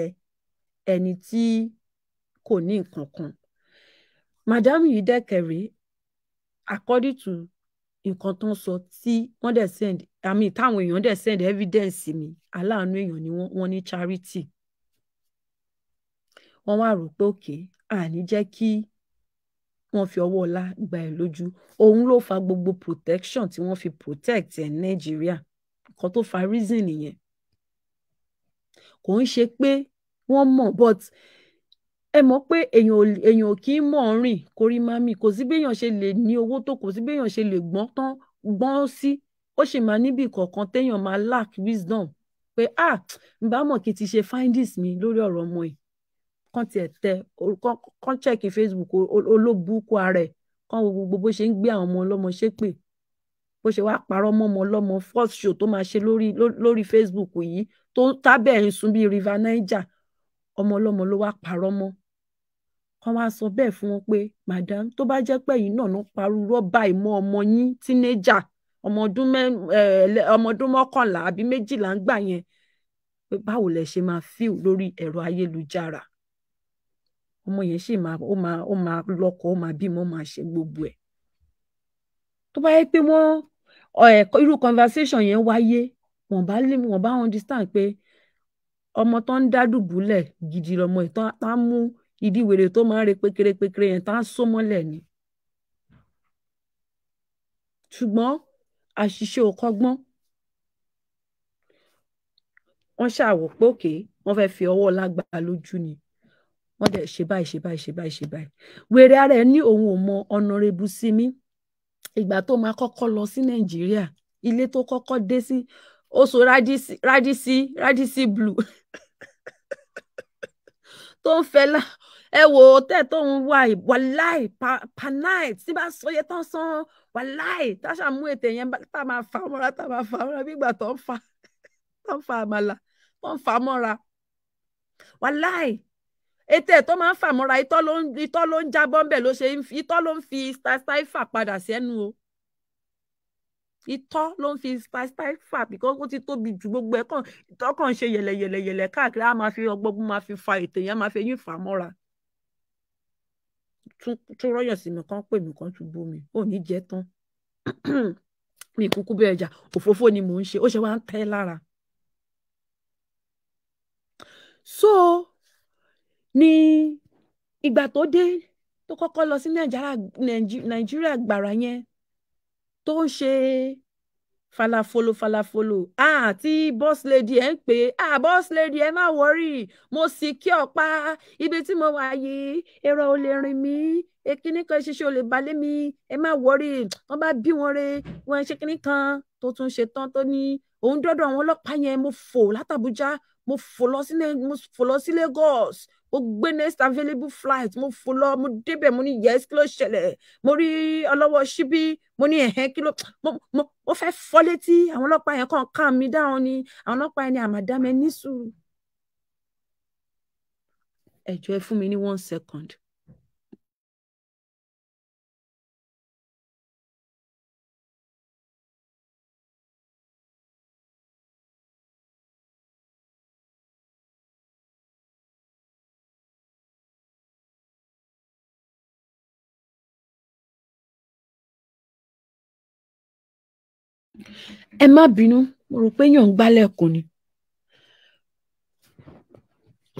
[SPEAKER 2] ẹni tí kò ní nǹkan kan. Madam yìí dẹ́kẹ̀rẹ́ according to nǹkan tó ń sọ tí wọ́n dẹ̀ send àmì táwọn èèyàn dẹ̀ send evidence mi aláàánú èèyàn ni wọ́n wọ́n ní charity. Wọ́n wá rò pé òkè àní jẹ́ kí wọ́n fi ọwọ́ ọlá gba ẹ̀ lójú. Òun ló fa gbogbo protection tí wọ́n fi protect ẹ̀ nàìjíríà. Nǹkan tó fa reason nìyẹn. Kò ń ṣe pé wọ́n mọ̀ but ẹ mọ̀ pé èèyàn ò èèyàn ò kì í mọ̀ rìn kórí má mì kò sí béèyàn ṣe lè ní owó tó kò sí béèyàn ṣe lè gbọ́n tán gbọ́n sí ó sì máa níbi kọ̀ọ̀kan téèyàn máa lack wisdom pé ah n bá mọ̀ kí ti ṣe findings mi lórí ọ̀rọ̀ ọmọ ẹ̀ kàn tiẹ̀ tẹ kàn check Facebook olóbùkún ara ẹ̀ kàn wo gbogbo bó ṣe ń gbé àwọn ọmọ ọlọ́mọ ṣépè bó ṣe wá parọ́ mọ́ ọmọ ọlọ́mọ first show tó máa ṣe lórí lórí Facebook yìí tó tábẹ̀ ń sun bíi River Niger ọmọ ọlọ́mọ ló wá parọ́ mọ́. Kàn wá sọ bẹ́ẹ̀ fún wọn pé madam tó bá jẹ́ pé ẹ̀yin náà ló parú rọ́bà ìmọ̀ ọmọ yín teenager ọmọ ọdún mọ́kànlá àbí méjìlá ń gbà yẹn. Pé báwo lẹ ṣe máa feel lórí ẹ̀rọ ayélujára? Ọmọ yẹn sì máa ó máa ó máa lọ́kọ ó máa bímọ ó máa ṣe gbogbo ẹ̀. Tó bá yẹ pé wọ́n irú conversation yẹn wáyé wọ́n bá lè wọ́n bá understand pé ọmọ tó ń dá dùbúlẹ̀ gidi lọmọ ẹ̀ tán á mú ìdí wèrè tó máa ń re pékeré pékeré yẹn tán á só mọ́lẹ̀ ni. Ṣùgbọ́n àṣìṣe ò kọ́gbọ́n. Wọ́n ṣàwò pé òkè wọ́n fẹ́ fi ọwọ́ lágbára lójú ni. Wọ́n dẹ̀ ṣe báyìí ṣe báyìí ṣe báyìí ṣe báyìí. Wèrè ara ẹ̀ ní òun ò mọ ọ̀nàrẹ́bù sí mi ìgbà tó máa kọ́kọ́ lọ sí nàìjíríà ilé tó kọ́kọ́ dé sí ó so rádísí rádísí blue. Tó ń fẹ́ lá ẹ ó tẹ́ tó ń wá wàláì night tí bá sọ yẹ tán san wàláì táṣà mú ètè yẹn tá máa fà mọ́ra tá máa fà mọ́ra bí ìgbà tó ń fa tó ń fa àmàlà tó ń fà mọ́ra. Wàláì ètè tó máa ń fà mọ́ra itọ́ ló ń ló ń jábọ́ ńbẹ̀ ló ṣe itọ́ ló ń fi style fà padà sẹ́nu o itọ́ ló ń fi fà because ó ti tóbi ju gbogbo ẹ̀ kàn itọ́ kàn ṣe yẹ̀lẹ̀yẹ̀lẹ̀yẹ̀lẹ̀ káàkiri á máa fi ọgbọ́gbọ́n máa fi fa ètè yẹn máa fi eyín fà mọ́ra. Tún rọ́yọ̀ sí mi kán pè mí kán tún bú mi ò ní jẹ́ tán. Mi kúkú bẹ́ẹ̀ jà òfófó ni mò ń ṣe ó ṣe wá ń tẹ́ lára. So ní ìgbà tó dé tó kọ́kọ́ lọ sí nàìjíríà gbàrà yẹn tó ń ṣe falafolo falafolo. Ah tí boss lady ẹ ń pè ah boss lady ẹ má wọrí mo sì kí ọ̀pá ibi tí mo wà yìí èrò ò lè rìn mí. Èkíní kan ṣiṣẹ́ ò lè balẹ̀ mi. Ẹ má wọrí wọ́n bá bí wọn re. Wọn ṣe kíní kan tó tún ṣe tán tó ní òun dọ́dọ̀ àwọn ọlọ́pàá yẹn. Mo fò látàbújá. Mo fò lọ sí mo fò lọ sí Lagos mo gbé next available flight mo fò lọ mo débẹ̀ mo ní yes kí ló ṣẹlẹ̀? Mo rí ọlọ́wọ́ síbí mo ní ẹ̀hẹ́n kí ló mo fẹ́ fọ́ létí. Àwọn ọlọ́pàá yẹn kàn calm mi down ni. Àwọn ọlọ́pàá yẹn ni àmàdámẹ́ ní sùúrù. Ẹ jọ̀ọ́ ẹ fún mi ní one second. Ẹ má bínú mo rò pé yàn ń gbálẹ̀kùn ni.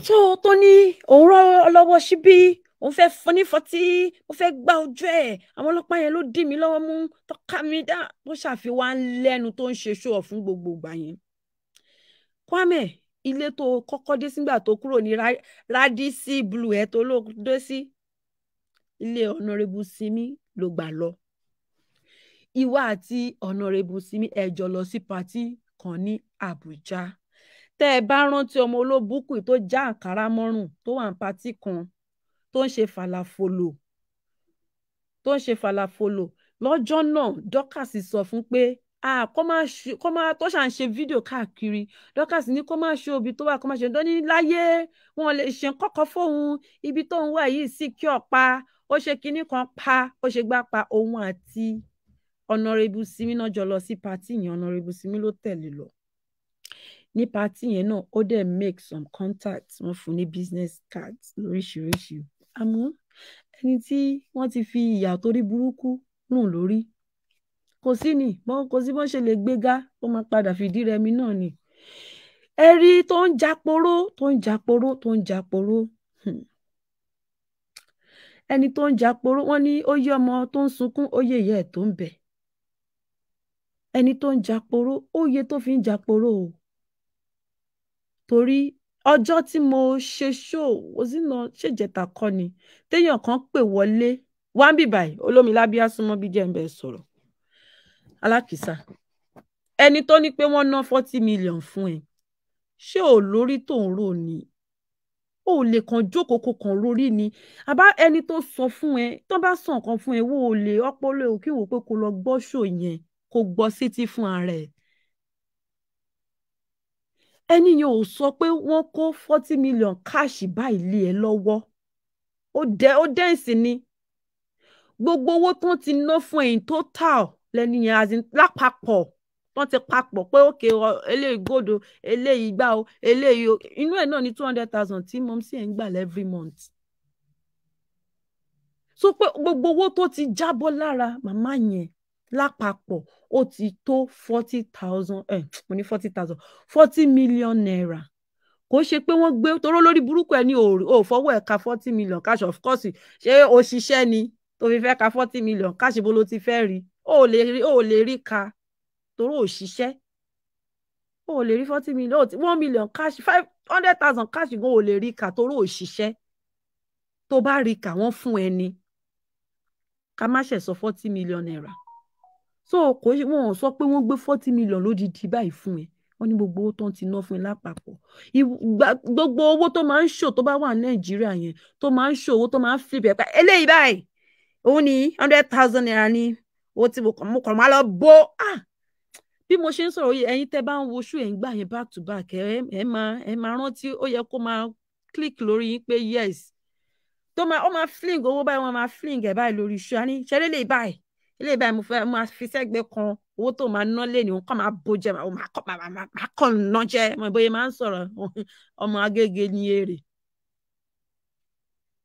[SPEAKER 2] tó tó ní òun rọ lọ́wọ́ síbí òun fẹ́ fún ní fọtí ó fẹ́ gbá ojú ẹ̀ àwọn ọlọ́pàá yẹn ló dì mí lọ́wọ́ mú tọ́ka mi dá tó ṣàfihàn lẹ́nu tó ń ṣe ṣó fún gbogbo ìgbà yẹn. Kwame ilé tó kọ́kọ́ dé sígbà tó kúrò ní Radisson Blu ẹ̀ tó ló dé sí ilé ọ̀nàrẹ́bù Simi ló gbà lọ ìwà àti ọ̀nàrẹ́bù Simi ẹjọ́ lọ sí patí kan ní Àbújá. Tẹ́ ẹ bá rántí ọmọ olóbùkún tó já àǹkárá mọ́rùn tó wà ní patí kan tó ń ṣe falafolo tó ń ṣe falafolo lọ́jọ́ náà Dorcas sọ fún pé kó má tó ṣà ń ṣe fídíò káàkiri. Dorcas ní kó má ṣe òbí tó wà kó má ṣe. Tó ní láyé wọn lè ṣe kọ́kọ́ fóun. Ibi tó wà yìí sí kí ọ̀pá ó ṣe kinní kan pa ó ṣe gbá pa òun àti ọ̀nàrẹ́bù Simi náà jọ lọ sí pati yẹn ọ̀nàrẹ́bù Simi ló tẹ̀lé lọ. Ní pati yẹn náà ó dẹ̀ make some contacts wọ́n fún ní business cards lóríṣiríṣi. Àmọ́ ẹni tí wọ́n ti fi ìyà torí burúkú rùn lórí kò sí ni bọ́n kò sí bọ́n ṣe lè gbéga ó máa padà fìdí rẹmi náà ni. Ẹ rí tó ń japoró tó ń japoró tó ń japoró hmm. ẹni tó ń japoró wọ́n ní ó yé ọmọ tó ń sunkún ó yé ìyá ẹ̀ tó ń bẹ̀ ẹni tó ń japoró ó tó fi ń japoró o. Torí ọjọ́ tí mo ṣe ṣóò òsínà ṣèjẹta kọ́ ni? Téèyàn kan pè wọlé wá ń bì báyìí olómilábíà súnmọ́ bí jẹ́ ń bẹ̀ sọ̀rọ̀. Alákìísà ẹni tó ní pé wọ́n ná forty million fún ẹ ṣé ò lórí tó ń rò o ò lè kàn jókòó kó kàn lórí ni. Àbá ẹni tó sọ fún ẹ tó bá sọ nǹkan fún ẹ wo ò lè ọpọlọ ò wò pé kó lọ gbọ́ ṣò yẹn kó gbọ́ sétí fún ara ẹ. Ẹni yẹn ò sọ pé wọ́n kó forty million káàṣì báyìí lé ẹ lọ́wọ́. Ó dẹ ó dẹ́ǹsì ni. Gbogbo owó tó ti ná fún ẹ̀yìn total lẹ́ni yẹn as in lápapọ̀ wọ́n ti papọ̀ pé òkè eléyìí gòdò eléyìí gbá o eléyìí o. Inú ẹ̀ náà ní two hundred thousand tí mọ̀mísí ẹ̀ ń gbà every month. so pé gbogbo owó tó ti jábọ́ lára màmá yẹn lápapọ̀ ó ti tó forty thousand ẹ̀ mo ní forty thousand forty million naira. Kò ṣe pé wọ́n gbé toró lórí burúkú ẹ̀ ní ò fọwọ́ ẹ̀ ka forty million cash of course ṣé òṣìṣẹ́ ni tó fi fẹ́ ka forty million? Cash bó ló ti fẹ́ rí? Ó lè rí ó lè rí ka torí òṣìṣẹ́ ó lè rí forty million one million cash five hundred thousand cash gan ó lè rí ka torí òṣìṣẹ́ tó bá rí ka wọ́n fún ẹni ká má ṣe sọ forty million naira so kò ṣe wọn ò sọ pé wọ́n gbé forty million lódìdí báyìí fún ẹ. Wọ́n ní gbogbo owó tó ń ti ná fún ẹ lápapọ̀. Gbogbo owó tó máa ń ṣò tó bá wà ní nàìjíríà yẹn tó máa ń ṣò owó tó máa ń flip ẹ̀ pa eléyìí báyìí òun ní hundred thousand naira ní owó tí mo kàn máa lọ bó. Ah bí mo ṣe ń sọ̀rọ̀ yìí ẹ̀yin tẹ́ bá ń wo ṣú ẹ̀ ń gbà yẹn back to back ẹ̀ ẹ̀ máa ẹ̀ máa rántí ó yẹ kó máa click lórí yín pé yes. Tó máa ó máa fling owó báyìí wọ́n máa fling ẹ̀ báyìí lórí ṣú àní ṣẹlẹ̀ lè báyìí ilé báyìí mo fẹ́ máa fi sẹ́gbẹ̀ẹ́ kan owó tó máa ná lé ní òun kàn máa bó jẹ máa kọ́ ná jẹ. Mo bóyá máa ń sọ̀rọ̀ ọmọ agége ní èrè.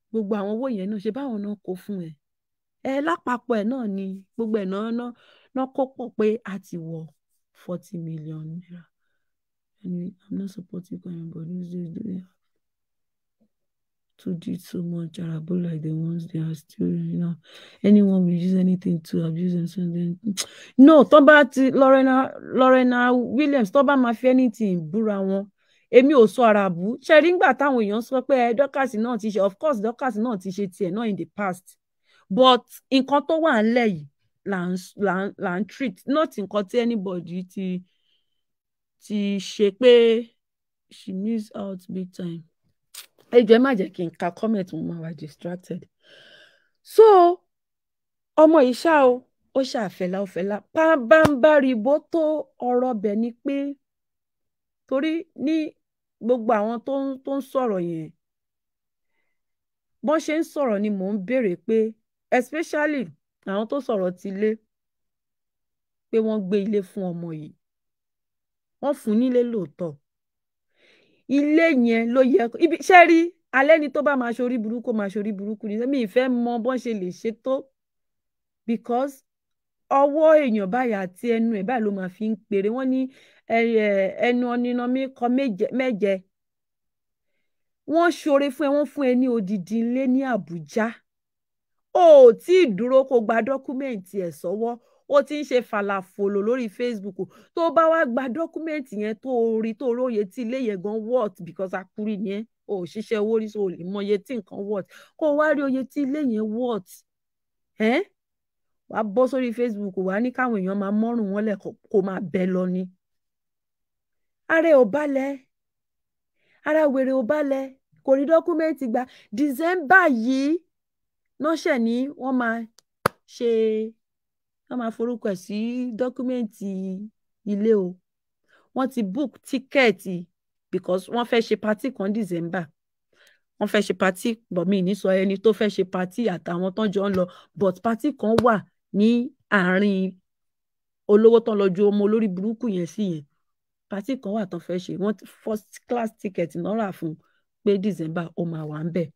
[SPEAKER 2] Gbogbo àwọn owó yẹn náà ṣe báwọn náà kó fún ẹ? Ẹ lápapọ̀ ẹ̀ náà ni gbogbo ẹ̀ náà náà kó pọ̀ pé a ti wọ̀ forty million naira. I'm not supporting crime days they too much arabo like the ones they are still you know anyone will use anything to abuse them so then no tó bá ti Lorena Lorena Williams tó bá máa fi anything búra wọn èmi ò sọ àràbù ṣe rí ngbà táwọn èèyàn sọ pé ṣe of course Dorcas náà ti ṣe náà in the past but nǹkan tó wà ńlẹ̀ ń là ń treat not nǹkan tí anybody ti ti ṣe pé she miss out big time ẹ jọ̀ọ́ ẹ má jẹ́ kí n ka comment mo máa wà distracted. So ọmọ yìí ṣá o ó ṣàfẹ́lá ó fẹ́lá. Pàbámbarìbó tó ọ̀rọ̀ bẹ̀ ni pé torí ní gbogbo àwọn tó ń tó ń sọ̀rọ̀ yẹn bọ́n ṣe ń sọ̀rọ̀ ni mò ń béèrè pé especially àwọn tó sọ̀rọ̀ ti ilé pé wọ́n gbé ilé fún ọmọ yìí. Wọ́n fún nílé lóòótọ́ ilé yẹn ló yẹ ibi ṣé rí alẹ́ ni tó bá máa ṣorí burúkú máa ṣorí burúkú ni. Mi ìfẹ́ mọ bọ́n ṣe lè ṣe tó because ọwọ́ èèyàn báyìí àti ẹnu ẹ̀ báyìí ló máa fi ń pèrè wọ́n ní ẹnu ọ̀nìnàmí kọ mẹ́jẹ wọ́n ṣoore fún ẹ wọ́n fún ẹ ní odidi ilé ní Àbújá. O ò tí ì dúró kó gba dọ́kúmẹ̀ntì ẹ̀ sọ́wọ́ ó ti ń ṣe falafolo lórí Facebook. Tó bá wá gba dọ́kúmẹ̀ntì yẹn tó rí tó róye tí ilé yẹn gan worth because akuri yẹn ò ṣiṣẹ́ owó rí so o lè mọ iye tí nǹkan worth. Kó o wá rí oye tí ilé yẹn worth ẹ́n wàá bọ́ sórí Facebook wàá ní káwọn èèyàn máa mọ́rùn wọn lẹ̀ kó máa bẹ lọ ni. Ara ò balẹ̀ ara wèrè ò balẹ̀ kò rí dọ́kúmẹ́ǹtì gba December yìí lọ́sẹ̀ ní wọ́n máa ṣe wọ́n máa forúkọ ẹ̀ sí dọ́kúmẹ́ǹtì ilé o. Wọ́n ti book tíkẹ́ẹ̀tì because wọ́n fẹ́ ṣe party kan December. Wọ́n fẹ́ ṣe party bọ̀ mí ní sọ ẹni tó fẹ́ ṣe party àtàwọn tó jọ ń lọ. But party kan wà ní àárín olówó tán lọ ju ọmọ olórí burúkú yẹn sí yẹn. Party kan wà tán fẹ́ ṣe. Wọ́n first class ticket náà rà fún pé December ó máa wà ń bẹ̀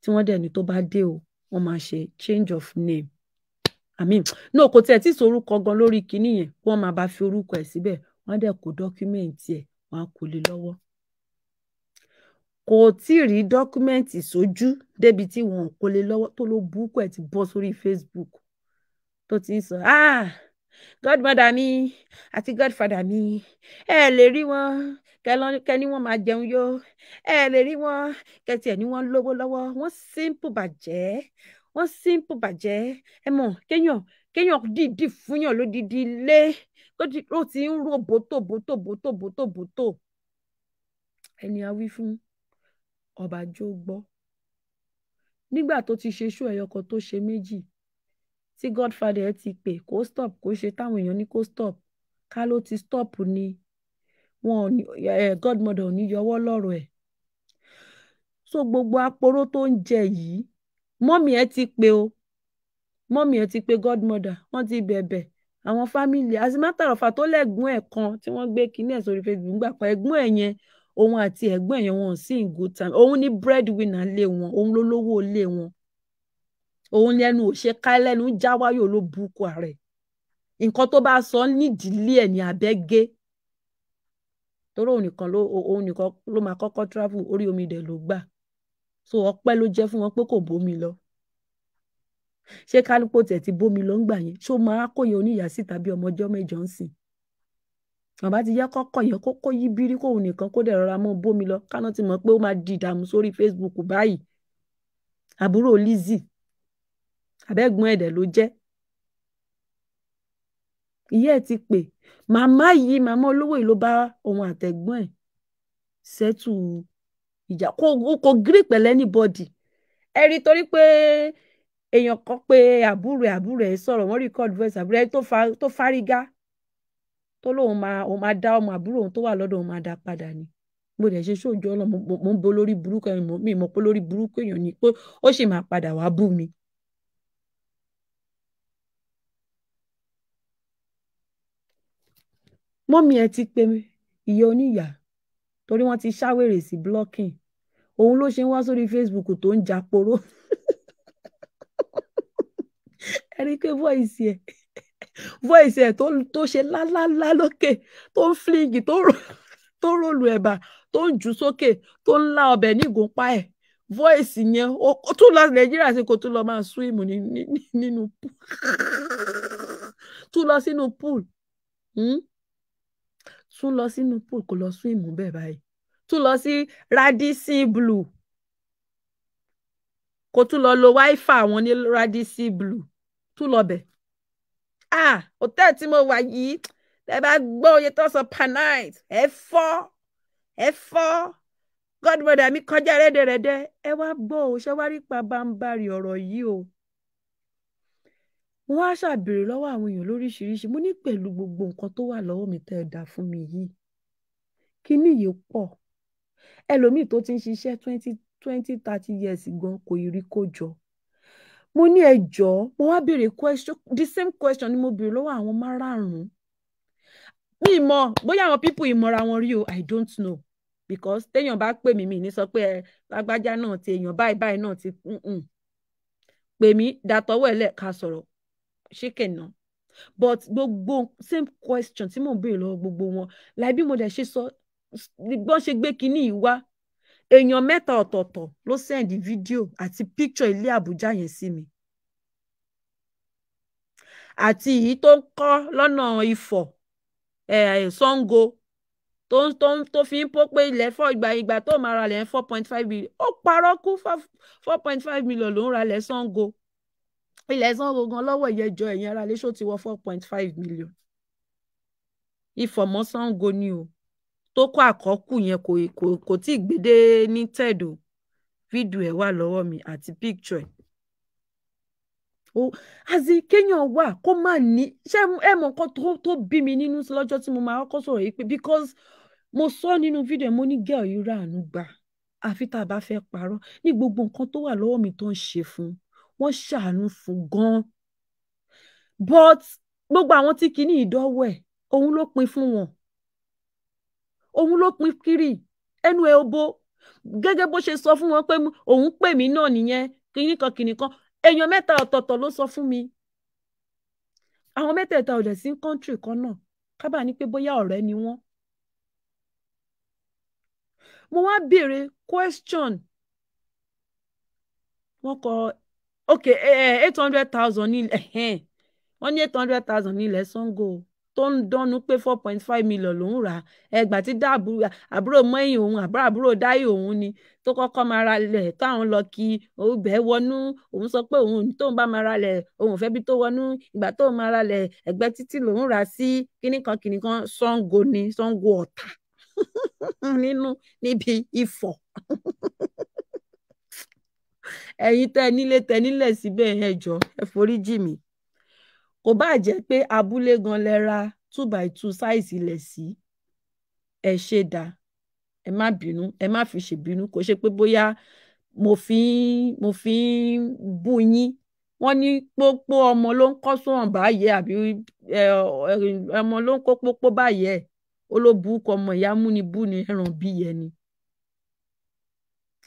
[SPEAKER 2] tí wọ́n dẹ̀ ní tó bá dé o wọ́n máa ṣe change of name àmì náà kò tiẹ̀ tí sorúkọ gan lórí kinní yẹn. Wọ́n máa bá fi orúkọ ẹ̀ síbẹ̀. Wọ́n dẹ̀ kó dọ́kúmẹ̀ǹtì ẹ̀ wọ́n á kó lé lọ́wọ́. Kò tí ì rí dọ́kúmẹ̀ǹtì sójú débi tí wọn ò kó lé lọ́wọ́ tó ló búkú ẹ̀ ti bọ́ sórí Facebook tó ti ń sọ ah godmother mi àti godfather mi ẹ lè rí wọn kẹni wọn máa jẹun yó. Ẹ lè rí wọn kẹtì ẹ ní wọn lówó lọ́wọ́. Wọn simple bàjẹ́ wọn simple bàjẹ́. Ẹ mọ̀ kéèyàn kéèyàn dìídì fúnyàn lódìdí ilé. Ó ti ń rò bótò bótò bótò bótò bótò. Ẹni a wí fún ọba jó gbọ́. Nígbà tó ti ṣe ṣó ẹyọkọ tó ṣe méjì tí godfather ẹ ti pè kó stop kó ṣe táwọn èèyàn ní kó stop. Ká ló ti stop ni? Wọn ẹ godmother ò ní yọwọ́ lọ́rọ̀ ẹ̀. So gbogbo aporó tó ń jẹ yìí mọ́mì ẹ ti pè o. Mọ́mì ẹ ti pè godmother. Wọ́n ti bẹ̀bẹ̀. Àwọn fámìlì as matter of fact tó lẹ́gbọ́n ẹ̀ kan tí wọ́n gbé kinní ẹ̀ sórí facebook gbà pa ẹ̀gbọ́n ẹ̀ yẹn òun àti ẹ̀gbọ́n ẹ̀ yẹn wọn sí in good time. Òun ní breadwinner lé wọn. Òun ló lówó lé wọn. Òun lẹ́nu ò ṣe ká lẹ́nu já wáyò ló búkú ààrẹ nǹkan tó bá sọ nídìílé ẹ̀ ní abẹ́gé torí òun nìkan ló máa kọ́kọ́ travel orí omi dẹ̀ ló gbà so ọpẹ́ ló jẹ́ fún wọn pé kò bómi lọ. Ṣé kálípò tẹ̀ ti bómi lọ ń gbà yẹn ṣó máa kóye oníyàá sí tàbí ọmọ ọjọ́ mẹ́jọ ń sìn? Bàbá ti yẹ kọ́kọ́ yẹn kó kó yí bírí kóun nìkan kó dẹ̀ rọra mọ́ bómi lọ. Káná ti mọ̀ pé ó máa di ìdààmú sórí Facebook báyìí. Àbúrò Lizzy àbẹ́gbọ́n ẹ̀dẹ̀ ló jẹ́. Ìyá ẹ̀ ti pè màmá yìí màmá olówó yìí ló bá òun àtẹ̀gbọ́n ẹ̀ ṣẹ́tù ìjà kò kò gírí pẹ̀lẹ́ anybody ẹ rí torí pé èèyàn kan pé àbúrò àbúrò ẹ̀ sọ̀rọ̀ wọ́n record voice àbúrò ẹ̀ tó fárígá tó lóun máa òun máa dá ọmọ àbúrò òun tó wà lọ́dọ̀ òun máa dá padà ni. Mo dẹ̀ ṣe sóòjọ́ ọlọ́ mo ń bo lórí burúkú ẹ̀ mi mọ̀ pé lórí burúkú èèyàn ni pé ó sì máa padà wá bú mi. mọ́mí ẹ ti pe ìyá oníyà torí wọ́n ti ṣàwèrè sí blocking. Òun ló ṣe ń wá sórí Facebook tó ń jàporó ẹ rí i pé voice ẹ voice ẹ tó ṣe lálálá lókè tó ń flingi tó rólù ẹ̀bà tó ń jù sókè tó ń lá ọbẹ̀ ní ìgúnpá ẹ̀. Voice yẹn ó tún lọ nàìjíríà sí kó tún lọ máa swim nínú tún lọ sínú pool tún lọ sínú pool kó lọ swim bẹ́ẹ̀ báyìí. Tún lọ sí Radisson Blue. Kó tún lọ lo wifi àwọn ní Radisson Blue. Tún lọ bẹ̀. Ah hòtẹ́ẹ̀lì tí mo wà yìí ẹ bá gbọ́ oye tó sọ per ẹ fọ́ ẹ fọ́. Godmother mi kọjá rẹ́dẹ̀rẹ́dẹ́. Ẹ wá gbọ́ o ṣé wá rí pa bámbárì ọ̀rọ̀ yìí o mo wá ṣàbèrè lọ́wọ́ àwọn èèyàn lóríṣiríṣi. Mo ní pẹ̀lú gbogbo nǹkan tó wà lọ́wọ́ mi tẹ́ ẹ dà fún mi yìí. Kíní yìí pọ̀? Ẹlòmíì tó ti ń ṣiṣẹ́ twenty twenty thirty years gan kò rí kó jọ. Mo ní ẹ jọ̀ọ́ mo wá béèrè question the same question ni mo béèrè lọ́wọ́ àwọn márààrún. Mi mọ̀ bóyá àwọn people ìmọ̀ra wọn rí o i don't know. Because téèyàn bá pè mí mi ní sọ pé ẹ lágbájá náà ti èèyàn báyìí báyìí náà ti pè mí dàtọwọ́ ẹ̀ lẹ̀ ká sọ̀rọ̀ ṣíkè náà but gbogbo same question tí mò ń béèrè lọ́wọ́ gbogbo wọn láì bí mo dẹ̀ ṣe sọ bọ́n ṣe gbé kinní yìí wá èèyàn mẹ́ta ọ̀tọ̀ọ̀tọ̀ ló send fídíò àti picture ilé Àbújá yẹn sí mi. Àti èyí tó ń kọ́ lọ́nà Ifọ̀ Ṣàngó tó tó tó fi ń pó pé ilẹ̀ fọ́ ìgbà ìgbà tó máa ra lẹ̀ four point five million. Ó parọ́ kú four point five million ló ń ra lẹ̀ Ṣàngó ilẹ̀ Ṣàngó gan lọ́wọ́ ìyẹjọ́ ẹ̀yìn ara lè ṣó ti wọ four point five million? Ifọ̀ mọ́ Ṣàngó ni o. Tó kọ́ àkọ́kù yẹn kò kò kò tí ì gbédé ní tẹ̀dọ̀ fídíò ẹ̀ wà lọ́wọ́ mi àti picture ẹ̀. O àti kéèyàn wà kó má ní ṣé ẹ mọ nǹkan tó tó bí mi nínú lọ́jọ́ tí mo máa kọ́kọ́ sọ̀rọ̀ yìí pé because mo sọ nínú fídíò mo ní gẹ́ọ̀ yìí ráàánú gbà. Àfi tá a bá fẹ́ parọ́ ní gbogbo nǹkan tó wà lọ́wọ́ mi tó ń ṣe fún wọ́n ṣàánú fún gan-an but gbogbo àwọn tí kìíní ìdánwò ẹ̀ òun ló pin fún wọn. Òun ló pin kiri ẹnu ẹ̀ obo gẹ́gẹ́ bó ṣe sọ fún wọn pé òun pè mí náà nìyẹn kìíní kan kìíní kan. Èèyàn mẹ́ta ọ̀tọ̀ọ̀tọ̀ ló sọ fún mi. Àwọn mẹ́tẹ̀ẹ̀ta ò dẹ̀ sí kọ́ńtírì kan náà. Kábà ní pé bóyá ọ̀rẹ́ ni wọ́n. mo wá béèrè question. Wọ́n kọ ok eight hundred thousand ní ilẹ̀ wọ́n ní eight hundred thousand ní ilẹ̀ Sango tó ń dánú pé four point five million lòún rà. Ẹgbà tí àbúrò mọ́yìn òun àbúrò àbúrò dáyé òun ni tó kọ́kọ́ máa ra lẹ̀ táwọn lọ kí òun bẹ́ẹ̀ wọnú. Òun sọ pé òun tóun bá máa ra lẹ̀ òun fẹ́ bí tó wọnú. Ìgbà tóun máa ra lẹ̀ ẹgbẹ́ títí lòún rà sí kíníkan kíníkan Sango ni Sango Ọ̀tà. Nínú níbi Ifọ̀ ẹ̀yin tẹ́ nílé tẹ́ nílẹ̀ síbẹ̀ ẹ jọ̀ọ́ ẹ forí jì mí. Kò bá jẹ́ pé abúlé gan lẹ ra two by two sáìsì ilẹ̀ sí ẹ ṣe dá ẹ má bínú ẹ má fi ṣèbínú kò ṣe pé bóyá mo fi mo fi ń bú yín. Wọ́n ní pópó ọmọ ló ń kọ́ sóhàn báyẹ̀ àbí ọmọ ló ń kó pópó báyẹ̀ olóbùkọ ọmọ ìyá múnibú ni ẹran bí yẹn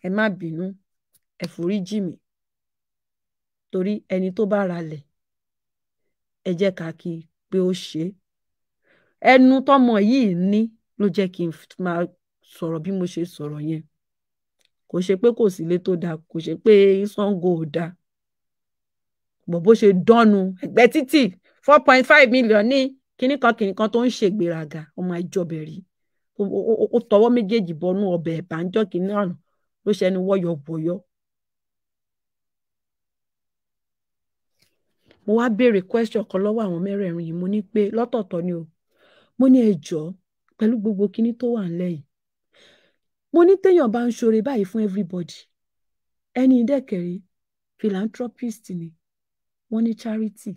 [SPEAKER 2] ẹ má bínú ẹ forí jì mí. Torí ẹni tó bá ralẹ̀ ẹ jẹ́ ká kí i pé ó ṣe é. Ẹnu tọmọ yìí ní ló jẹ́ kí n máa sọ̀rọ̀ bí mo ṣe sọ̀rọ̀ yẹn. Kò ṣe pé kò sílé tó dáa kò ṣe pé Sango ò dáa bọ̀ bó ṣe dánnu ẹgbẹ́ títì four point five million ní kinní kan kinní kan tó ń ṣègbéraga ọmọ ìjọbẹ̀ rí. Ó tọwọ́ méjèèjì bọnú ọbẹ̀ ìbànújọ́ kinní ọ̀nà ló ṣẹnu wọ́yọ̀bọ̀yọ̀ mo wá béèrè question kan lọ́wọ́ àwọn mẹ́rẹ̀ẹ̀rin yìí. Mo ní pé lọ́tọ̀ọ̀tọ̀ ni o. Mo ní ẹ jọ̀ọ́ pẹ̀lú gbogbo kinní tó wà ńlẹ̀ yìí. Mo ní téèyàn bá ń ṣoore báyìí fún everybody. Ẹni dẹ́kẹ̀rẹ́ philanthropist ni. Wọ́n ní charity.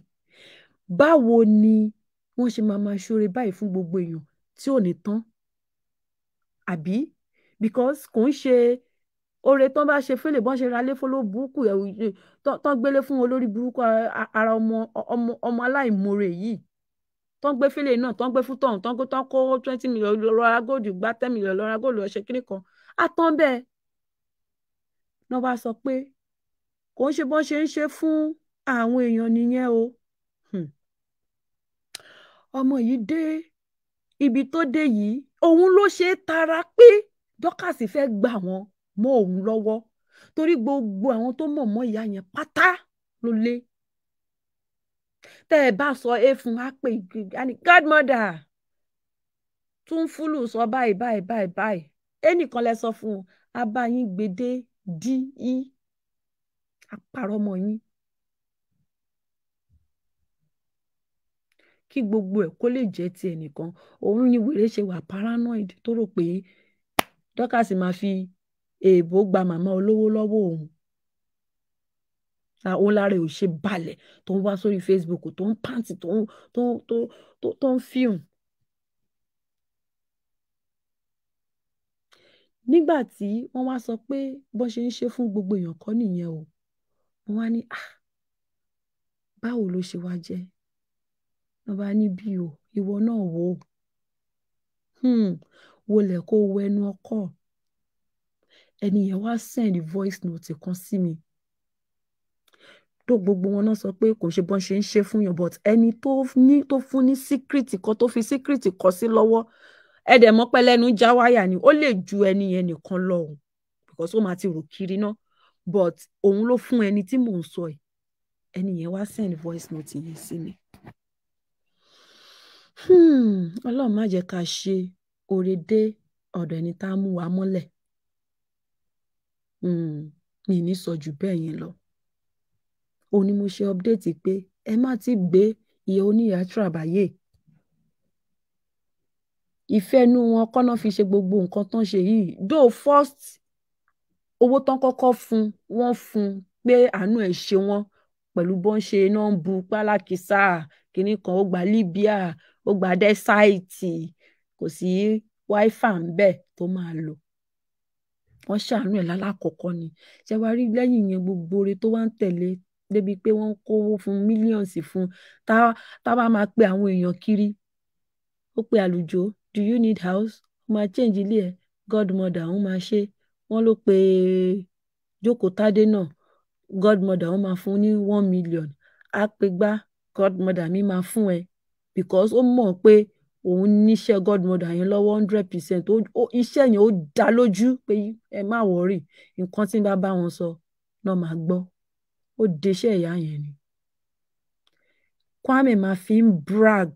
[SPEAKER 2] Báwo ni wọ́n ṣe máa máa ṣoore báyìí fún gbogbo èèyàn tí ò ní tán? Àbí? Because kò ń ṣe oore tán bá ṣe fẹ́lẹ̀ bọ́n ṣe ra lé fọlọ́ burúkú tán gbélé fún olórí burúkú ara ọmọ ọmọ ọmọ aláìmoore yìí. Tán gbé fẹ́lẹ̀ náà tán gbé fún tọ̀hún tán tán kó twenty million lọ́ra góòdù gbá ten million lọ́ra góòdù ọ̀ṣẹ́ kínní kan. Á tán bẹ́ẹ̀. Náà bá sọ pé kò ń ṣe bọ́n ṣe ń ṣe fún àwọn èèyàn nìyẹn o. Ọmọ yìí dé ibi tó dé yìí òun ló ṣe é tara pé dọ́kàsì fẹ́ gbà wọ́n mọ́ òun lọ́wọ́. Torí gbogbo àwọn tó mọ̀ mọ́ ìyá yẹn pátá ló lé. Tẹ́ ẹ bá sọ é fún wa pé ìgbìyànjú godmother tún fúlù sọ báyìí báyìí báyìí báyìí. Ẹnìkan lẹ sọ fún un abáyín gbèdé dí í àpárọmọ yín. Kí gbogbo ẹ̀ kó lè jẹ́ ti ẹnìkan. Òun ni wèrè ṣe wà paranoid tó rò pé dọ́kàsì máa fi èèbó gba màmá olówó lọ́wọ́ òun. Òun lára ò ṣe balẹ̀ tó ń wá sórí Facebook tó ń pàǹtì tó ń tó tó tó tó ń fíìmù. nígbà tí wọ́n wá sọ pé bó ṣe ń ṣe fún gbogbo èèyàn kọ́ nìyẹn o wọ́n wá ní ah báwo ló ṣe wá jẹ́? Wọ́n bá ní bí o ìwọ náà wò ó. Hmm, wọlé kó wọ ẹnu ọkọ ẹni yẹn wá send voice note kan sí mi. Tó gbogbo wọn náà sọ pé kò ṣe bọ́n ṣe ń ṣe fún yàn but ẹni tó ní tó fún ní secret kan tó fi secret kọ sí lọ́wọ́ ẹ̀dẹ̀ mọ́ pẹ́lẹ́nu já wáyà ni ó lè ju ẹni yẹn nìkan lọ o because ó máa ti rò kiri náà but òun ló fún ẹni tí mò ń sọ ẹ̀ ẹni yẹn wá send voice note yẹn sí mi. ọlọ́run má jẹ́ ká ṣe oore dé ọ̀dọ̀ ẹni tá a mú wa mọ́lẹ̀ mi ní sọ jù bẹ́ẹ̀ yẹn lọ. Òun ni mo ṣe update pé ẹ má ti gbé ìyá oníyà tìràbàyè ìfẹ́nu wọn kọ́nà fi ṣe gbogbo nǹkan tán ṣe yìí. Though first owó tán kọ́kọ́ fún wọ́n fún pé àánú ẹ̀ ṣe wọ́n pẹ̀lú bọ́n ṣe náà ń bu pálákísà kínní kan ó gba Libya ó gba dẹ́sáìtì kò sí wáífà ń bẹ̀ tó máa lò wọ́n ṣàánú ẹ̀ lálákọ̀ọ́kọ́ ni. Ṣé wàá rí lẹ́yìn yẹn gbogbo oore tó wá ń tẹ̀lé débi pé wọ́n ń kówó fún mílíọ̀nsì fún tá tá bá máa pe àwọn èèyàn kiri ó pe àlùjọ do you need house? Ó máa change ilé ẹ̀ godmother òun máa ṣe. Wọ́n ló pe jókòó tádé náà godmother òun máa fún ní one million. Á pe gbá godmother mi máa fún ẹ because ó mọ̀ pé òun níṣẹ́ godmother yẹn lọ́wọ́ hundred percent. Iṣẹ́ yẹn ó dá lójú pé ẹ má wọrí nǹkan tí bá bá wọn sọ náà máa gbọ́. Ó deṣẹ́ ìyá yẹn ni. Kwame máa fi ń brag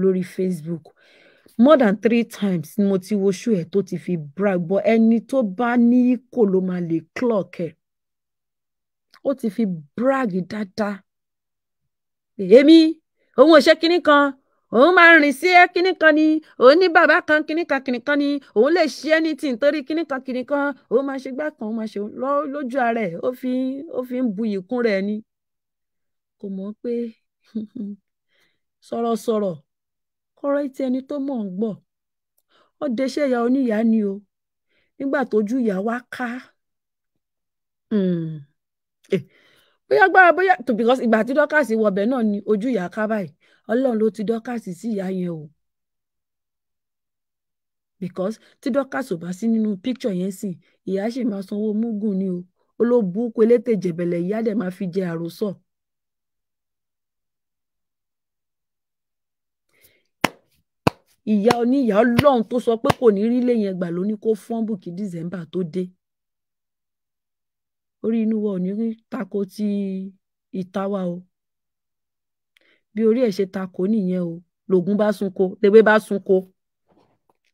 [SPEAKER 2] lórí Facebook. More than three times ni mo ti wo ẹ̀ tó ti fi brag but ẹni tó bá ní kò ló máa lè clock ẹ̀. Ó ti fi brag dáadáa. Èmi òun ò ṣe kinní kan òun máa rìn sí ẹ kinní kan ni òun ní bàbá kan kinní kan kinní kan ni òun lè ṣe anything torí kinní kan kinní kan òun máa ṣe gbá kan òun máa ṣe lójú ara ẹ̀ ó fi ó fi ń buyì kún rẹ̀ ni. Kò mọ̀ pé sọ̀rọ̀sọ̀rọ̀ kọ́rọ́ etí ẹni tó mọ̀ ń gbọ́. Ó deṣẹ́ ìyá oníyàá ni o. Nígbà tójú ìyá wa ká bóyá gbára bóyá because ìgbà tí dọ́kàsì wọbẹ̀ náà ni ojú ìyá ká báyìí ọlọ́run ló ti dọ́kàsì sí ìyá yẹn o. Because tí dọ́kàsì ò bá sí nínú picture yẹn sìn ìyá sì máa sanwó múgùn ni o. Olóbùkún elétè jẹ̀bẹ̀lẹ̀ ìyá dẹ̀ máa fi jẹ àròsọ. ìyá oníyàá ọlọ́run tó sọ pé kò ní rí lè yẹn gbà ló ní kó fọ́nbù kí dísẹ́mbà tó dé. Orí inú wa ò ní tako ti ìta o bí orí ẹ̀ ṣe tako nìyẹn o. Lògùn bá sunko lewé bá sunko.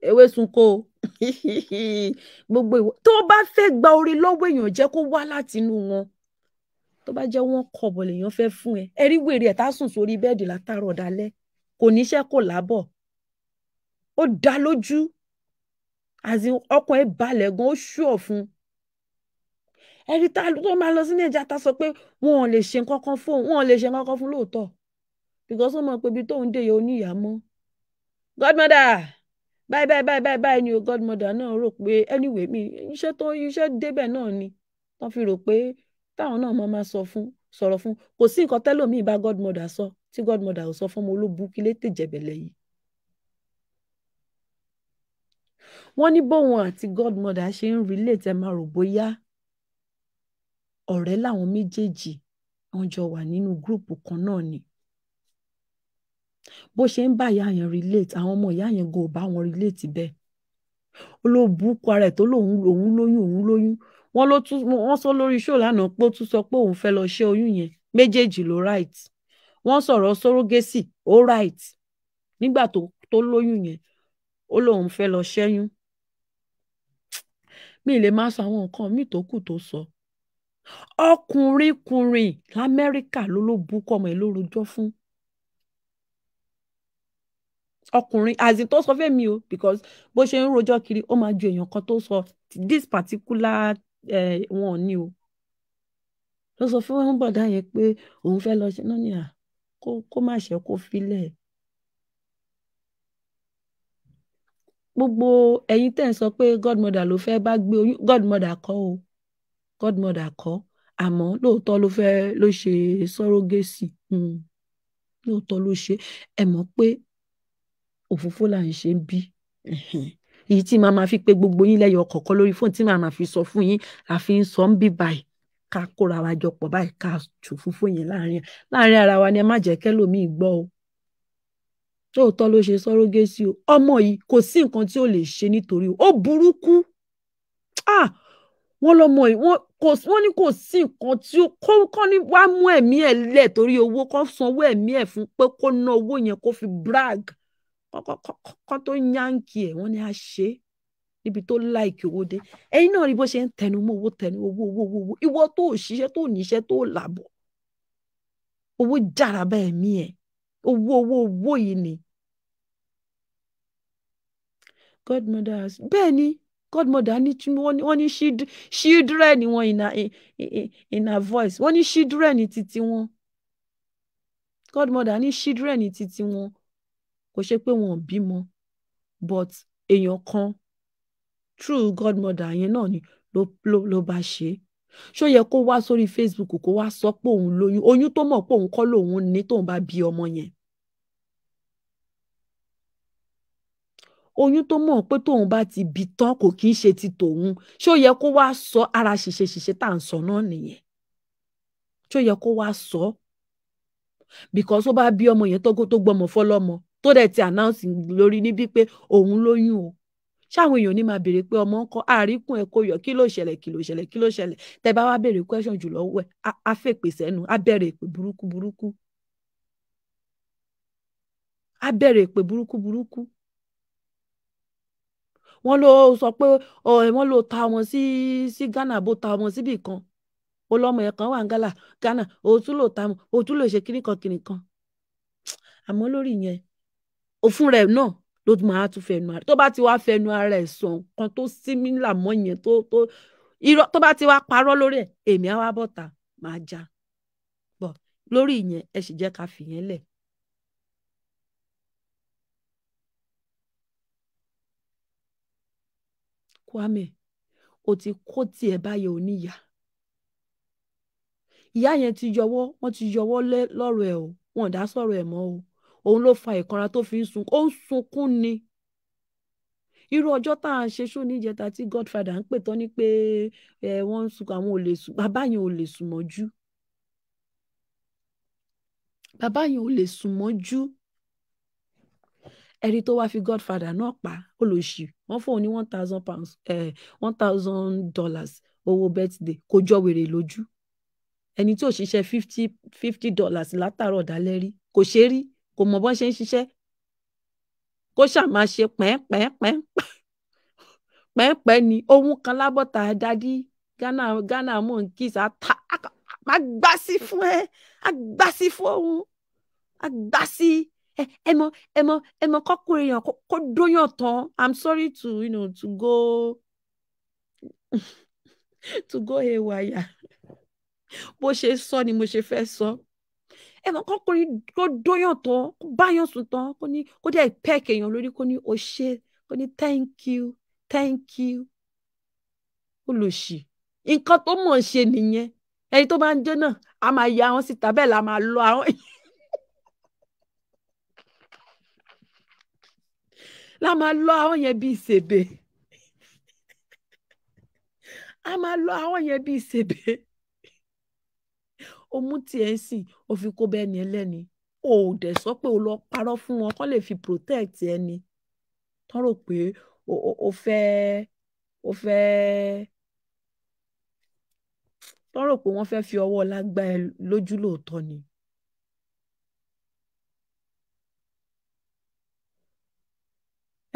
[SPEAKER 2] Ewé sunko gbogbo ìwọ tó bá fẹ́ gba orí lọ́wọ́ èèyàn jẹ́ kó wá láti inú wọn. Tó bá jẹ́ wọ́n kọ̀bọ̀ lèèyàn fẹ́ fún ẹ. Ẹ rí wèrè ẹ̀ tá sùn sórí bẹ́ẹ̀dì látàárọ̀ dalẹ́. Kò níṣẹ́ kò lábọ̀. Ó dá lójú. Àti ọkàn ẹ̀ balẹ̀ gan ó ṣùọ̀ fún. Tá tó máa lọ sí nàìjíríà tá sọ pé wọn ò lè ṣe nǹkan kan fún wọn ò lè ṣe nǹkan kan fún lóòótọ́ because ó mọ̀ pé ibi tóun dé yẹ oníyàá mọ́. Godmother báyìí báyìí báyìí báyìí báyìí ni o. Godmother náà rò pé anyway mi iṣẹ́ tó iṣẹ́ débẹ̀ náà ni. Wọ́n fi rò pé táwọn náà máa máa sọ fún sọ̀rọ̀ fún. Kò sí nǹkan tẹ́lòmíì bá godmother sọ tí godmother ò sọ fún ọmọ olóbùkí létè jẹ̀bẹ̀lẹ̀ yìí. Wọ́n ní bóun àti godmother ṣe ń relate ẹ máa rò bóyá ọ̀rẹ́ làwọn méjèèjì wọ́n jọ wà nínú gúrùpù kan náà ni bó ṣe ń bá ìyá yẹn relate àwọn ọmọ ìyá yẹn ò bá wọn relate bẹ́ẹ̀. Olóòbùkù ara ẹ̀ tó lòun òun lóyún òun lóyún. Wọ́n ló tún wọ́n sọ lórí show lánàá pé ó tún sọ pé òun fẹ́ lọ ṣe oyún yẹn. Méjèèjì ló right. Wọ́n sọ̀rọ̀ surrogacy ó right. Nígbà tó tó lóyún yẹn ó lóun fẹ́ lọ ṣẹ́yún. Mi lè máa sọ àwọn nǹkan míì tó kù tó sọ. Ọkùnrin kùnrin lamẹ́ríkà ló ló bú kọ́ ọmọ ẹ̀ ló rojọ́ fún ọkùnrin àti tó sọ fẹ́mi o because bó ṣe ń rojọ́ kiri ó máa ju èèyàn kan tó sọ this particular wọn ni o. Ló sọ fún wọn bọ̀dá yẹn pé òun fẹ́ lọ ṣe náà ni à kó má ṣe kó filẹ̀. Gbogbo ẹ̀yin tẹ̀ ń sọ pé godmother ló fẹ́ bá gbé oyún godmother kọ́ o godmother kọ́ àmọ́ lóòótọ́ ló fẹ́ ló ṣe sọ́rógẹ́sì lóòótọ́ ló ṣe ẹ mọ̀ pé òfófó là ń ṣe bí. Èyí tí màá máa fi pé gbogbo yín lẹ́yọ̀ kọ̀ọ̀kan lórí fóònù tí màá máa fi sọ fún yín la fi ń sọ ń bí báyìí. Ká kóra wa jọ pọ̀ báyìí ká fúnfún yẹn láàárín láàárín ara wa ni ẹ má jẹ́ kẹ́lòmíì gbọ́ o. Lóòótọ́ ló ṣe sọ́rógẹ́sì o. Ọmọ yìí kò sí nǹkan tí ó lè ṣe nítorí ó burúkú. Wọ́n lọ́mọ yìí wọ́n ní kò sí nǹkan tí ó kọ́ kọ́ ní wàá mú ẹ̀mí ẹ̀ lẹ̀ torí owó kọ́ sanwó ẹ̀mí ẹ̀ fún pé kó ná owó yẹn kó fi brag kọ́ tó yáǹkì ẹ̀ wọ́n ní a ṣe é níbi tó láìkì owó dé. Ẹ̀yin náà rí bó ṣe ń tẹnu mọ́ owó tẹnu owó owó owó ìwọ tó ò ṣiṣẹ́ tó níṣẹ́ tó làbọ̀. Owó jára bá ẹ̀mí ẹ̀. Owó owó owó yìí ni. Godmother bẹ́ẹ̀ ni godmother ní wọ́n ní ni wọ́n in her voice. Wọ́n ní ní títí wọn. Godmother ní ní títí wọn kò ṣe pé wọn ò bímọ but èèyàn kan true godmother yẹn náà ni ló ló ló bá ṣe é. Ṣó yẹ kó wá sórí facebook kó wá sọ pé òun lóyún? Oyún tó mọ̀ pé òun kọ́ lòun ní tóun bá bí ọmọ yẹn. Oyún tó mọ̀ pé tóun bá ti bí tán kò kí ń ṣe ti tòun. Ṣó yẹ kó wá sọ ara ṣìṣe ṣìṣe tá à ń sọ náà nìyẹn? Ṣó yẹ kó wá sọ? Because ó bá bí ọmọ yẹn tó gbọmọ fọlọ́mọ tó dẹ̀ ti announce lórí níbí pé òun lóyún o. Ṣáwọn èèyàn ní máa béèrè pé ọmọ ń kọ́ àríkùn ẹ̀ kó yọ kí ló ṣẹlẹ̀ kí ló ṣẹlẹ̀ kí ló ṣẹlẹ̀? Tẹ́ bá wá béèrè question jù lọ́wọ́ ẹ̀ á fèpè sẹ́nu á bẹ̀rẹ̀ èpè burúkú burúkú. Á bẹ̀rẹ̀ èpè burúkú burúkú. Wọ́n ló sọ pé wọ́n ló ta ọmọ sí sí Ghana bó ta ọmọ síbì kan. Ó lọ́mọ yẹn kan wà ní Ghana Ghana òtún ló ta òtún ló ṣe kíní kan kíní kan àmọ́ lórí yẹn òfun rẹ̀ náà ló máa tún fẹnu ara tó bá ti wá fẹnu ara ẹ̀ sọ nǹkan tó símílà mọ́ yẹn tó tó irọ́ tó bá ti wá parọ́ lórí ẹ̀ èmi á wá bọ̀tà máa já. Bọ̀ lórí yẹn ẹ sì jẹ́ ká fìyẹn lẹ̀. Kwame o ti kó tiẹ̀ báyọ̀ oníyà ìyá. Yẹn ti yọwọ́ wọ́n ti yọwọ́ lọ́rọ̀ ẹ̀ o. Wọn ò dá sọ̀rọ̀ ẹ̀ mọ́ o òun ló fa ìkanra tó fi ń sun ó ń sunkún ni. Irú ọjọ́ tá ń ṣe ṣó níjẹta tí godfather ń pè tán ni pé ẹ wọ́n ń sunkún àwọn ò lè sùn bàbá yẹn ò lè sùn mọ́jú bàbá yẹn ò lè sùn mọ́jú ẹni tó wá fi godfather náà pa olóṣì wọ́n fóun ní one thousand pounds one thousand dollars owó birthday kò jọ wèrè lójú. Ẹni tí ò ṣiṣẹ́ fifty fifty dollars látàárọ̀ dálẹ́ rí kò ṣe rí kò mọ̀ bọ́n ṣe ń ṣiṣẹ́ kó ṣàmà ṣe pẹ́ẹ́pẹ́ẹ́pẹ́. Ni ohun kan lábọ́ta dádí Ghana Ghana mọ̀ ń kí sa ta má fún ẹ á fún òun á ẹ mọ ẹ mọ ẹ mọ kọkùnrin yàn kó dóyàn tán. I'm sorry to you know to go to go haywire. Bó ṣe sọ ni mo ṣe fẹ́ sọ ẹ mọ kọkùnrin tó dóyàn tán kó báyàn sùn tán kó ní kó dẹ̀ pẹ́ẹ̀kì èèyàn lórí kó ní o ṣe kó ní thank you thank you. Olùṣì nǹkan tó mọ̀ ń ṣe nìyẹn. Ẹni tó bá ń jó náà a máa ya àwọn síta bẹ́ẹ̀ la máa lọ àwọn la máa lọ àwọn yẹn bíi ìsèbè. A máa lọ àwọn yẹn bíi ìsèbè o mú tiẹ̀ ń sìn o fi kó bẹ́ẹ̀ ni ẹlẹ́ni. Ò dẹ̀ sọ pé o lọ parọ́ fún wọn kó lè fi protect ẹni. Tán rò pé o fẹ́ o fẹ́ tán rò pé wọ́n fẹ́ fi ọwọ́ lágbá ẹ lójú lóòótọ́ ni.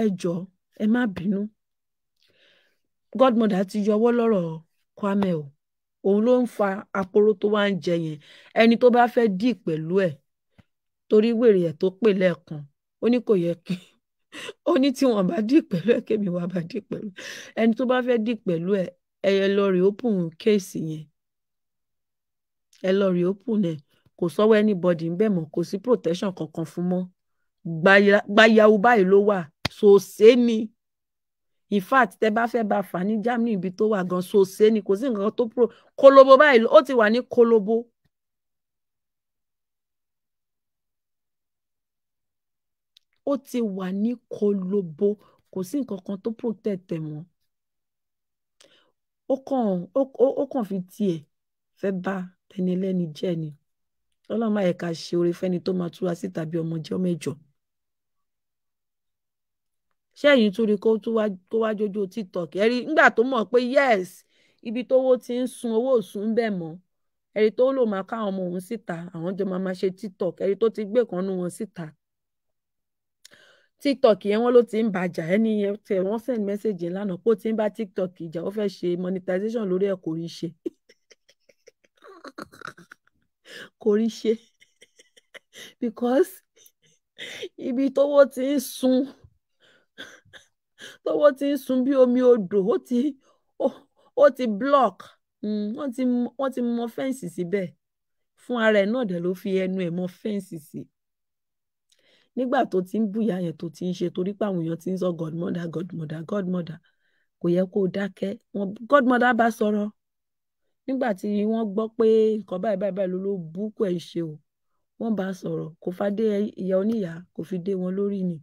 [SPEAKER 2] ẹ jọ̀ọ́ ẹ má bínú. Godmother ti yọwọ́ lọ́rọ̀ Kwame o òun ló ń fa aporó tó wá ń jẹ yẹn. Ẹni tó bá fẹ́ dì pẹ̀lú ẹ̀ torí wèrè ẹ̀ tó pè lẹ́ẹ̀kan ó ní kò yẹ kí ó ní tí wọ́n bá dì pẹ̀lú ẹ̀ kémi wá bá dì pẹ̀lú ẹni tó bá fẹ́ dì pẹ̀lú ẹ̀ ẹ̀yẹ lọ rí open kéèsì yẹn. Ẹ lọ rí open ẹ̀. Kò sọ́wọ́ anybody ń bẹ̀ mọ́ kò sí protection kankan fún mọ́. Gbayawu báyìí ló wà. Sòsé ni in fact tẹ bá fẹ́ bá fà ní Germany ibi tó wà gan sòsé ni kò sí nǹkan tó pro kolobo báyìí ó ti wà ní kolobo. ó ti wà ní kolobo kò sí nǹkan kan tó protect ẹ̀ mọ́. Ó kàn ó kàn fi tiẹ̀ fẹ́ bá tẹni ẹlẹ́ni ni. Ọlọ́run máa yẹ ká ṣe oore fẹ́ni tó máa túra sí tàbí ọmọ jẹ́ mẹ́jọ ṣé ẹ̀yin tún rí kó wá jójó tiktok? Ẹ rí nígbà tó mọ̀ pé yes ibi tówó ti ń sun owó òsùn bẹ́ẹ̀ mọ́. Ẹ̀rí tó lò máa káwọn ọmọ òun síta àwọn jọ máa ṣe tiktok. Ẹ̀rí tó ti gbé kan nú wọn síta. Tiktok yẹn wọ́n ló ti ń bàjà. Ẹni tẹ wọ́n send message lánàá pé ó ti ń bá tiktok ìjà ó fẹ́ ṣe monetization lórí ẹ̀ kò rí ṣe. Kò rí ṣe. Because ibi tówó ti ń sun tówó ti ń sun bí omi odò ó ti ó ti block wọ́n ti wọ́n ti mọ fẹ́ǹsì síbẹ̀. Fún ara ẹ̀ náà dẹ̀ ló fi ẹnu ẹ̀ mọ fẹ́ǹsì sí. Nígbà tó ti ń bùyà yẹn tó ti ń ṣe torí pé àwọn èèyàn ti ń sọ godmother godmother godmother kò yẹ kó dákẹ́. Wọn godmother bá sọ̀rọ̀. Nígbà tí wọ́n gbọ́ pé nǹkan báyìí báyìí báyìí ló ló búkú ẹ̀ ṣe o wọ́n bá sọ̀rọ̀. Kò fadé ìyá oníyà kò fi dé wọn lórí ni.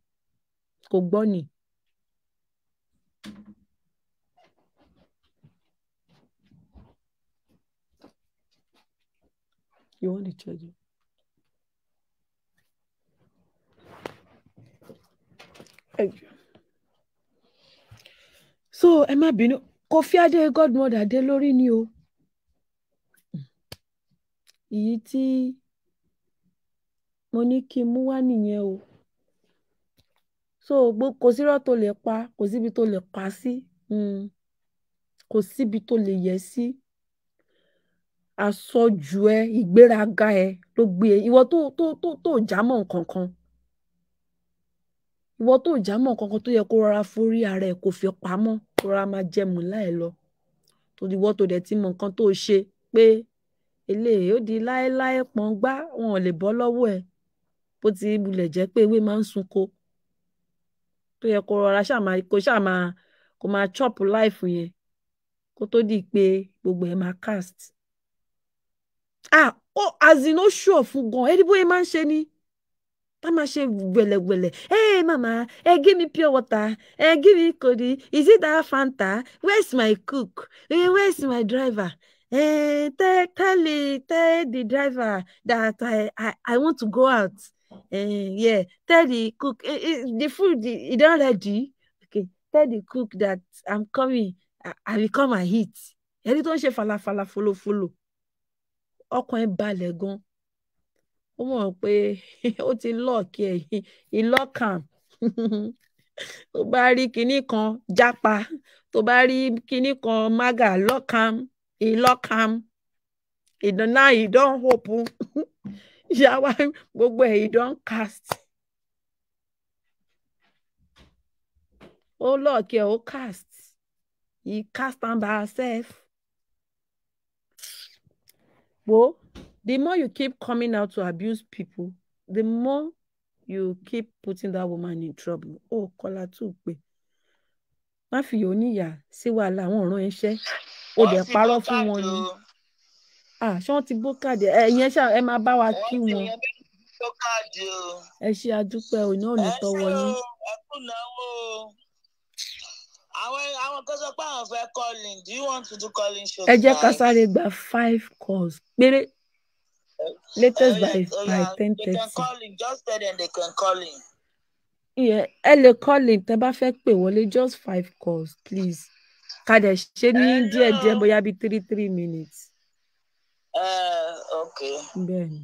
[SPEAKER 2] Kò gbọ́ ni. You want to charge it? so Emma, má bínú Kofi Adé godmother dé Lori ni o èyí tí mo so kò sírọ́ tó lè pa kò síbi tó lè pa sí mm, kò síbi tó lè yẹ sí. Àsọjù ẹ ìgbéraga ẹ ló gbé e ìwọ tó tó tó tó já mọ́ nǹkan kan. Ìwọ tó já mọ́ nǹkan kan tó yẹ kó rọra forí ara ẹ kó fi pamọ́ kó rọra máa jẹmú láì lọ. Torí ìwọ tó dẹ̀ ti mọ nǹkan tó ṣe pé eléyìí ó di láéláé pọ́n gbá wọn ò lè bọ́ lọ́wọ́ ẹ. Bó ti wulẹ̀ jẹ́ pé ewé máa ń sunko tó yẹ kó rọra ṣáà kó ṣáà kó máa chop life yẹn kó tó di pé gbogbo ẹ máa cast. Ah ó azin ó ṣùọ fún gan. Ẹni bóyá máa ń ṣe ni? Tá máa ṣe wẹ̀lẹ̀wẹ̀lẹ̀. Hey mama hey, give pure water. Hey, give me is it that fanta? Where's my cook? Hey, where's my driver? Hey, tell tell the tell the driver that I, I I want to go out uh, yeah tell the cook eh, eh, the food e don ready? Okay tell the cook that I'm coming I, I will come and eat ẹni tó ń ṣe falafala folofolo ọkàn ẹ balẹ̀ gan. Ó mọ̀ pé ó ti lọ́ọ̀kì ẹ̀ ìlọ́kàn tó bá rí kinní kan jápa. Tó bá rí kinní kan mága lọ́kàn ìlọ́kàn ìdáná ìdán hope yàwá gbogbo ẹ̀ ìdán cast. Ó lọ́ọ̀kì ẹ̀ ó cast. He cast am by herself. Wo the more you keep coming out to abuse people the more you keep putting that woman in trouble. Ó kọlá tún pé má fi oníyà sí wàhálà àwọn ọ̀ràn ẹṣẹ́ ó dẹ̀ parọ́ fún wọn ni ah ṣé wọ́n ti bó káàdì? Ẹ ìyẹn ṣá ẹ máa bá wa kí
[SPEAKER 4] wọ́n.
[SPEAKER 2] ẹ ṣe àdúpẹ́ òní ò ní
[SPEAKER 4] ẹ ṣe
[SPEAKER 2] tọ́wọ́ yín.
[SPEAKER 4] ẹ kú náwó o. àwọn àwọn kan sọ pé àwọn fẹ́ calling. Do you want to do calling show
[SPEAKER 2] ẹ jẹ́ ká sáré gba five calls péré. Latest by by ten
[SPEAKER 4] They can
[SPEAKER 2] thirty.
[SPEAKER 4] call in. Just tell them they can call in.
[SPEAKER 2] Yeah, ẹ lè call in tẹ́ bá fẹ́ pè wọlé just five calls please. Ká dẹ̀ ṣe ní díẹ̀díẹ̀ bóyá bíi three three minutes
[SPEAKER 4] Uh, okay.
[SPEAKER 2] bẹ́ẹ̀ ni.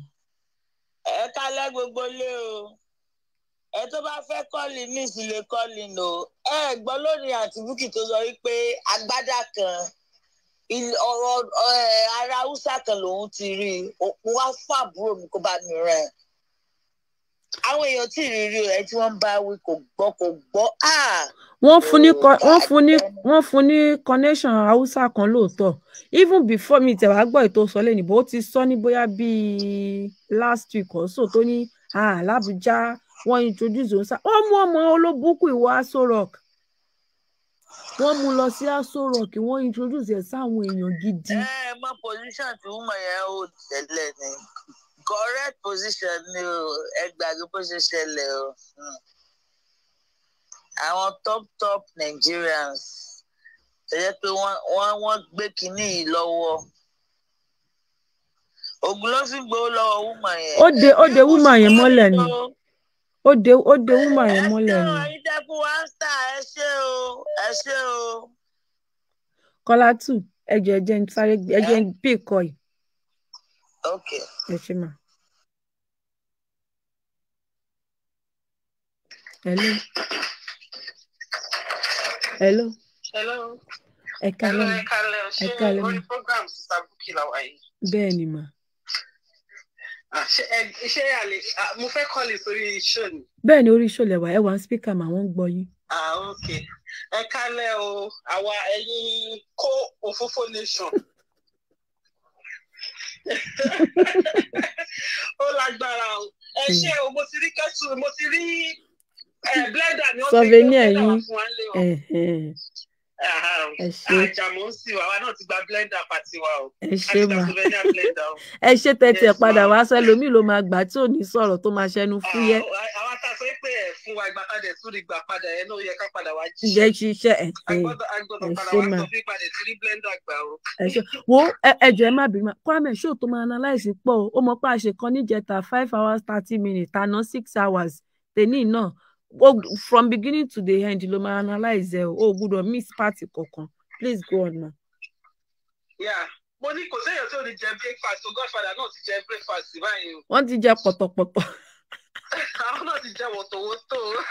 [SPEAKER 4] Ẹ kálẹ̀ gbogbo lé o. Ẹ tó bá fẹ́ kọ́ọ̀lì ní ìsìlẹ̀ kọ́ọ̀lì nù. Ẹ gbọ́ lónìí àti Búkì tó sọ wípé agbádá kan ọ̀rọ̀ ara Hausa kan lòun ti rí. Mo wá fún àbúrò mi kó bá mi rẹ̀. Àwọn èèyàn tí ìrírí ẹ̀ tí wọ́n bá wí kò gbọ́ kò gbọ́. Ah!
[SPEAKER 2] Wọ́n fún ní wọ́n fún ní wọ́n fún ní connection haúsá kan lóòótọ́. Even before mi tẹ̀ wá gbọ́ ètò sọ lẹ́nu bó ti sọ ní bóyá bíi last week or so tó ní làbújá wọ́n introduce òun sá wọ́n mú ọmọ olóbùkù ìwọ aso rock. Wọ́n mú lọ sí aso rock wọ́n introduce ẹ̀ sáwọn èèyàn gidi.
[SPEAKER 4] Ẹ mọ position tí woman yẹn hold tẹ́lẹ̀ ni. Correct position ni o. Ẹ gbàgbé bó ṣe ṣẹlẹ̀ o. Hmm. Àwọn top top Nigerians tó jẹ́ pé wọ́n wọ́n gbé kínní yìí lọ́wọ́ ogun ló fi gbowó lọ́wọ́ woman yẹn.
[SPEAKER 2] ó de ó de woman yẹn mọ́lẹ̀ ni
[SPEAKER 4] o.
[SPEAKER 2] ó de ó de woman yẹn
[SPEAKER 4] ẹ
[SPEAKER 2] mọ́lẹ̀ ni
[SPEAKER 4] o ẹ̀yin tẹ́ fún wa ń star ẹ ṣé o ẹ ṣé o.
[SPEAKER 2] kọ́lá tù ẹjọ ẹjẹ ń sáré ẹjẹ ń pè kọ́ yìí
[SPEAKER 4] okay.
[SPEAKER 2] ẹ ṣe mà. hello hello
[SPEAKER 5] Hello.
[SPEAKER 2] ẹ kálẹ́
[SPEAKER 5] ẹ kálẹ́ Ṣé orí program Sister Bukky la wà yìí?
[SPEAKER 2] bẹ́ẹ̀ ni mà
[SPEAKER 5] Ah, Ṣé àlè mo fẹ́ kọ́lé sórí show ni?
[SPEAKER 2] bẹ́ẹ̀ ni orí ìṣòlẹ̀ wà ẹ wà ń spíkà mà wọ́n ń gbọ́ yín.
[SPEAKER 5] Ah, ok. Ẹ kálẹ́ o, àwa ẹ̀yin kó òfófó nation. Ó lágbára o. Ẹ ṣé o, mo ti rí kẹ́tù, mo ti rí blender ni wọ́n ti gbé blender wá fún wa lé o.
[SPEAKER 2] Ẹ̀hẹ̀n,
[SPEAKER 5] Ah,
[SPEAKER 2] ẹ ṣé.
[SPEAKER 5] Àjàmọ́ ń sì wá, àwa náà ti gba blender pàtí wa o.
[SPEAKER 2] ẹ
[SPEAKER 5] A
[SPEAKER 2] ṣé
[SPEAKER 5] ti gba
[SPEAKER 2] mà
[SPEAKER 5] souvenir blender o.
[SPEAKER 2] ẹ ṣé tẹ́tí ẹ̀
[SPEAKER 5] Yes,
[SPEAKER 2] padà wá sọ ẹlòmíì ló máa gbà tí ò ní sọ̀rọ̀ tó máa ṣẹnu fúyẹ́.
[SPEAKER 5] Àwọn tá a sọ pé ẹ fún wa ìgbà padà tún rí gbà padà ẹ náà yẹ ká padà wá
[SPEAKER 2] jẹ́
[SPEAKER 5] jíṣẹ́
[SPEAKER 2] ṣiṣẹ́ ẹ̀ ẹ
[SPEAKER 5] gbà o.
[SPEAKER 2] ẹ ṣé. Wo ẹjọ ẹ má bínú. Kwame ṣó tó máa analyse pọ̀? O ó mọ pé àṣẹ kan níjẹta five hours thirty minutes tàná six hours. Tèní náà o- from beginning to the end ló máa analyse ẹ o ò gbúdọ̀ miss party kankan please go on ma.
[SPEAKER 5] Yeah. mo ní kò séèyàn tó ní jẹ breakfast o godfather náà ti jẹ breakfast báyìí o
[SPEAKER 2] wọ́n ti jẹ pọ̀tọ̀pọ̀tọ̀
[SPEAKER 5] àwọn náà ti jẹ wọ̀tọ̀wọ̀tọ̀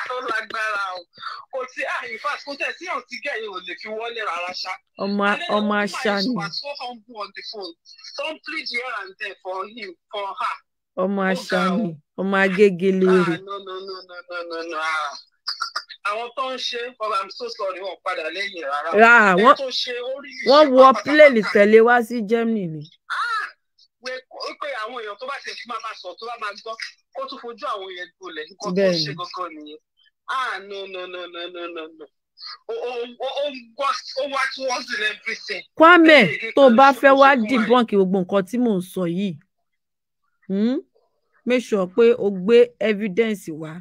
[SPEAKER 5] tó lágbára o kò sí ah in fact kò tẹ̀ sí ọ̀tí gẹ̀yìn ò lè fi wọlé rárá ṣá.
[SPEAKER 2] ọmọ ọmọ
[SPEAKER 5] the woman
[SPEAKER 2] àṣà
[SPEAKER 5] she
[SPEAKER 2] ni
[SPEAKER 5] was so humble on the phone don't plead here and there for him for her.
[SPEAKER 2] Ọmọ àṣà ni ọmọ
[SPEAKER 5] ah no ah àwọn tó ń ṣe oh i'm so sorry wọn padà lẹ́yìn rárá. Ẹni
[SPEAKER 2] wọ́n wọ́n wọ pléèlì tẹ̀lé wá sí Germany ni
[SPEAKER 5] pé àwọn èèyàn tó bá ti máa bá sọ tó bá máa gbọ́ kó tún fojú àwọn èèyàn gbolẹ̀ nǹkan tó
[SPEAKER 2] Bẹ́ẹ̀ni.
[SPEAKER 5] ṣe gangan nìyẹn ah no no no no no no no.
[SPEAKER 2] Kwame tó bá fẹ́ wá debunk gbogbo nǹkan tí mò ń sọ yìí hmm? make sure pé o gbé evidence wá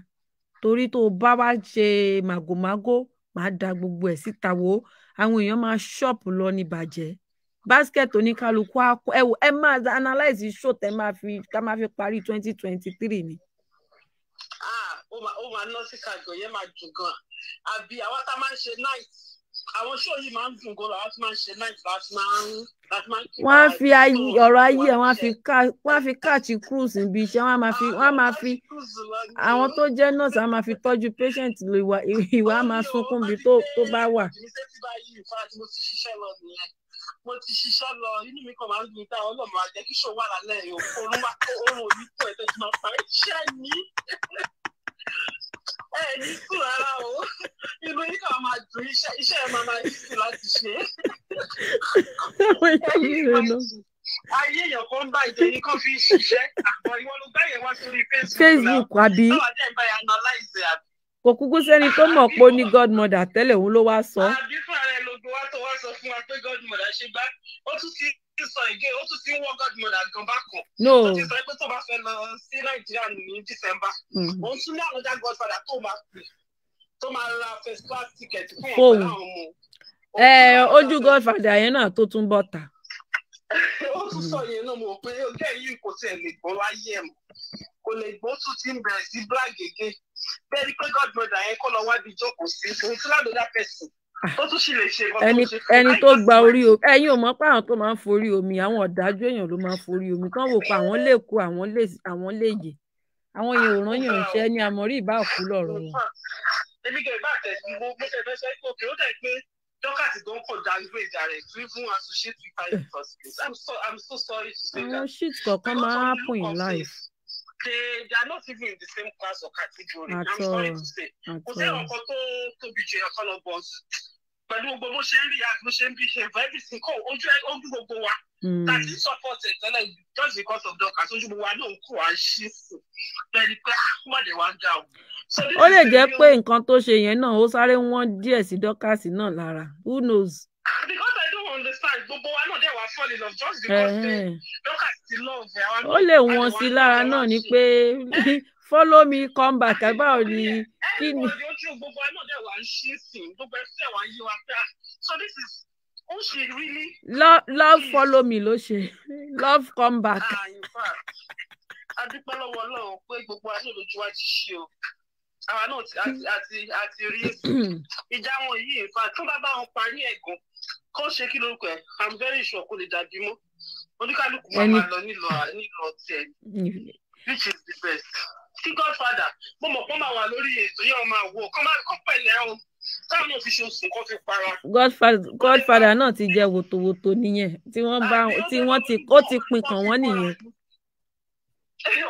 [SPEAKER 2] torí tó o bá wá ṣe màgòmágó máa da gbogbo ẹ̀ síta wo àwọn èèyàn máa ṣọ́ọ̀pù lọ ní bàjẹ́ basket oníkálukú kó ẹ wò ẹ máa analyse show tẹ máa fi ká máa fi parí twenty twenty three ni.
[SPEAKER 5] ah ó máa ná sí kàjọ yẹn máa dùn gan àbí àwa tá a máa ń ṣe night àwọn show yìí máa ń dùn gan tí máa ń ṣe night láti máa ń láti máa ń
[SPEAKER 2] wọ́n á fi ọ̀rọ̀ ayé ẹ̀ wọ́n á fi káàtì cruise níbi iṣẹ́ wọ́n á máa fi wọ́n á máa fi àwọn tó jẹ́ nọ́ọ̀sì á máa fi tọ́jú patient lò ìwà ìwà á máa sunkún bí tó bá wà.
[SPEAKER 5] mo ti ṣiṣẹ́ lọ inú mi kàn máa ń dùn táwọn ọlọ́mọ àjẹ́ kí ṣòwò wà lálẹ́ yìí òun wá òun ò ní tó ẹ̀tẹ́ tí máa pa iṣẹ́ ní ẹ ní sùn rárá o. Inú yìí kàn máa dùn iṣẹ́ iṣẹ́ ẹ̀ máa máa yí sí láti ṣe. Ayé èèyàn kan ń bá ìjẹ yìí kan fi ń ṣiṣẹ́. Àpọ̀ ìwọ ló gbá yẹn wá sórí Facebook
[SPEAKER 2] àbí? Kò kúkú sẹ́ni tó mọ̀ pé ó ní godmother tẹ́lẹ̀ òun ló wá sọ.
[SPEAKER 5] àbí fún ara ẹ lógo wá tó wá sọ fún wa pé godmother ṣe bá ó tún ti sọ ìgé ó tún ti ń wọ godmother gan bá kan
[SPEAKER 2] no.
[SPEAKER 5] Ó ti sọ pé tó bá fẹ́ lọ sí nàìjíríà ní december?
[SPEAKER 2] Mm,
[SPEAKER 5] òun tún ní àwọn ọjà godfather tó máa pè tó máa ra first class ticket fún wọn
[SPEAKER 2] Fóun.
[SPEAKER 5] pẹ̀lú àwọn ọmọ
[SPEAKER 2] ẹ ojú godfather yẹn náà tó tún bọ̀ tà.
[SPEAKER 5] ó tún sọ yẹn náà mo pé ọ̀gá yìí kò tiẹ̀ lè gbọ́ láyé ẹ̀ mọ́ kò lè gbọ́ tún ti ń bẹ̀rẹ̀ sí black gègé bẹ́ẹ̀ ni pé godmother yẹn kọ́ lọ wá bí jókòó sí òun tí ládọ́jà tó tún sì lè ṣe
[SPEAKER 2] ẹni tó gba orí omi ẹ̀yin ò mọ̀ pé àwọn tó máa ń forí omi àwọn ọ̀dájú èèyàn ló máa ń forí omi. Tán wò pé àwọn lè kú àwọn lè àwọn lè yè. Àwọn yẹn ò rán yàn ṣẹ́ ní àmọ́rí ìbá òkú lọ̀rọ̀ wọn.
[SPEAKER 5] èmi kẹ́ bá tẹ̀ sí mo mo tẹ̀fẹ́ sọ pé òkè ó dẹ̀ pé dọ́kàtì gan kọ̀ dá ìwé ìjà rẹ̀ tún fún associate with private hospitals. I'm so i'm so sorry to say
[SPEAKER 2] àwọn
[SPEAKER 5] that.
[SPEAKER 2] shit kọ̀ọ̀kan máa ń happen in life.
[SPEAKER 5] They they are not even in the same class or category.
[SPEAKER 2] At
[SPEAKER 5] i'm sorry
[SPEAKER 2] all.
[SPEAKER 5] to say. Kò sí ọkọ tó tóbi jù ẹ̀kọ́ lọ bọ̀ pẹ̀lú gbogbo bó ṣe ń àti bó ṣe ń for everything kọ́ ojú ojú gbogbo wa
[SPEAKER 2] Mm.
[SPEAKER 5] tàbí support ẹ̀ tẹ́lẹ̀ just because of doctors ojú gbogbo wa náà ń kó à ń ṣí sí bẹ́ẹ̀ ni pé àkúmọ̀dé wa ga o.
[SPEAKER 2] Ó lè jẹ́ pé nǹkan tó ṣe yẹn náà ó sáré wọ́n díẹ̀ sí dọ́kàsì náà lára who knows.
[SPEAKER 5] because I don't understand gbogbo wa náà dẹ̀ wá fall in love just because ti love ẹ̀ àwa
[SPEAKER 2] ó
[SPEAKER 5] náà
[SPEAKER 2] lè
[SPEAKER 5] wá
[SPEAKER 2] wọ́n sí
[SPEAKER 5] wá
[SPEAKER 2] lára náà
[SPEAKER 5] wá
[SPEAKER 2] ni pé follow me come back. Báwo ni? kí ni?
[SPEAKER 5] everybody ojú gbogbo ẹ náà dẹ̀ wá ń ṣí i gbogbo ẹ fẹ́ wá yí wa pé ah so this is ó ṣe really
[SPEAKER 2] love love follow me ló ṣe. Love come back.
[SPEAKER 5] ah in fact a dúpẹ́ lọ́wọ́ ọlọ́run pé gbogbo náà lójú wa ti ṣí o. Àwa náà ti àti àti rí ìjà wọn yìí fact tó bá bá wọn parí ẹ̀gàn kó ṣe kí lórúkọ ẹ̀? I'm very sure kó lè dàbí mọ́. Oníkálukú máa lọ nílò nílò tiẹ̀ which is the best kí godfather. Mo mọ̀ pọ́n máa wà lórí ètò yẹn máa wò kọ́ máa kọ́ pẹ̀lẹ́ o. Káwọn náà fi ṣe oṣù kan fi para.
[SPEAKER 2] godfather náà ti jẹ wòtòwòtò nìyẹn. Tí wọ́n bá tí wọ́n ti ó ti pin kàn wọ́n nìyẹn.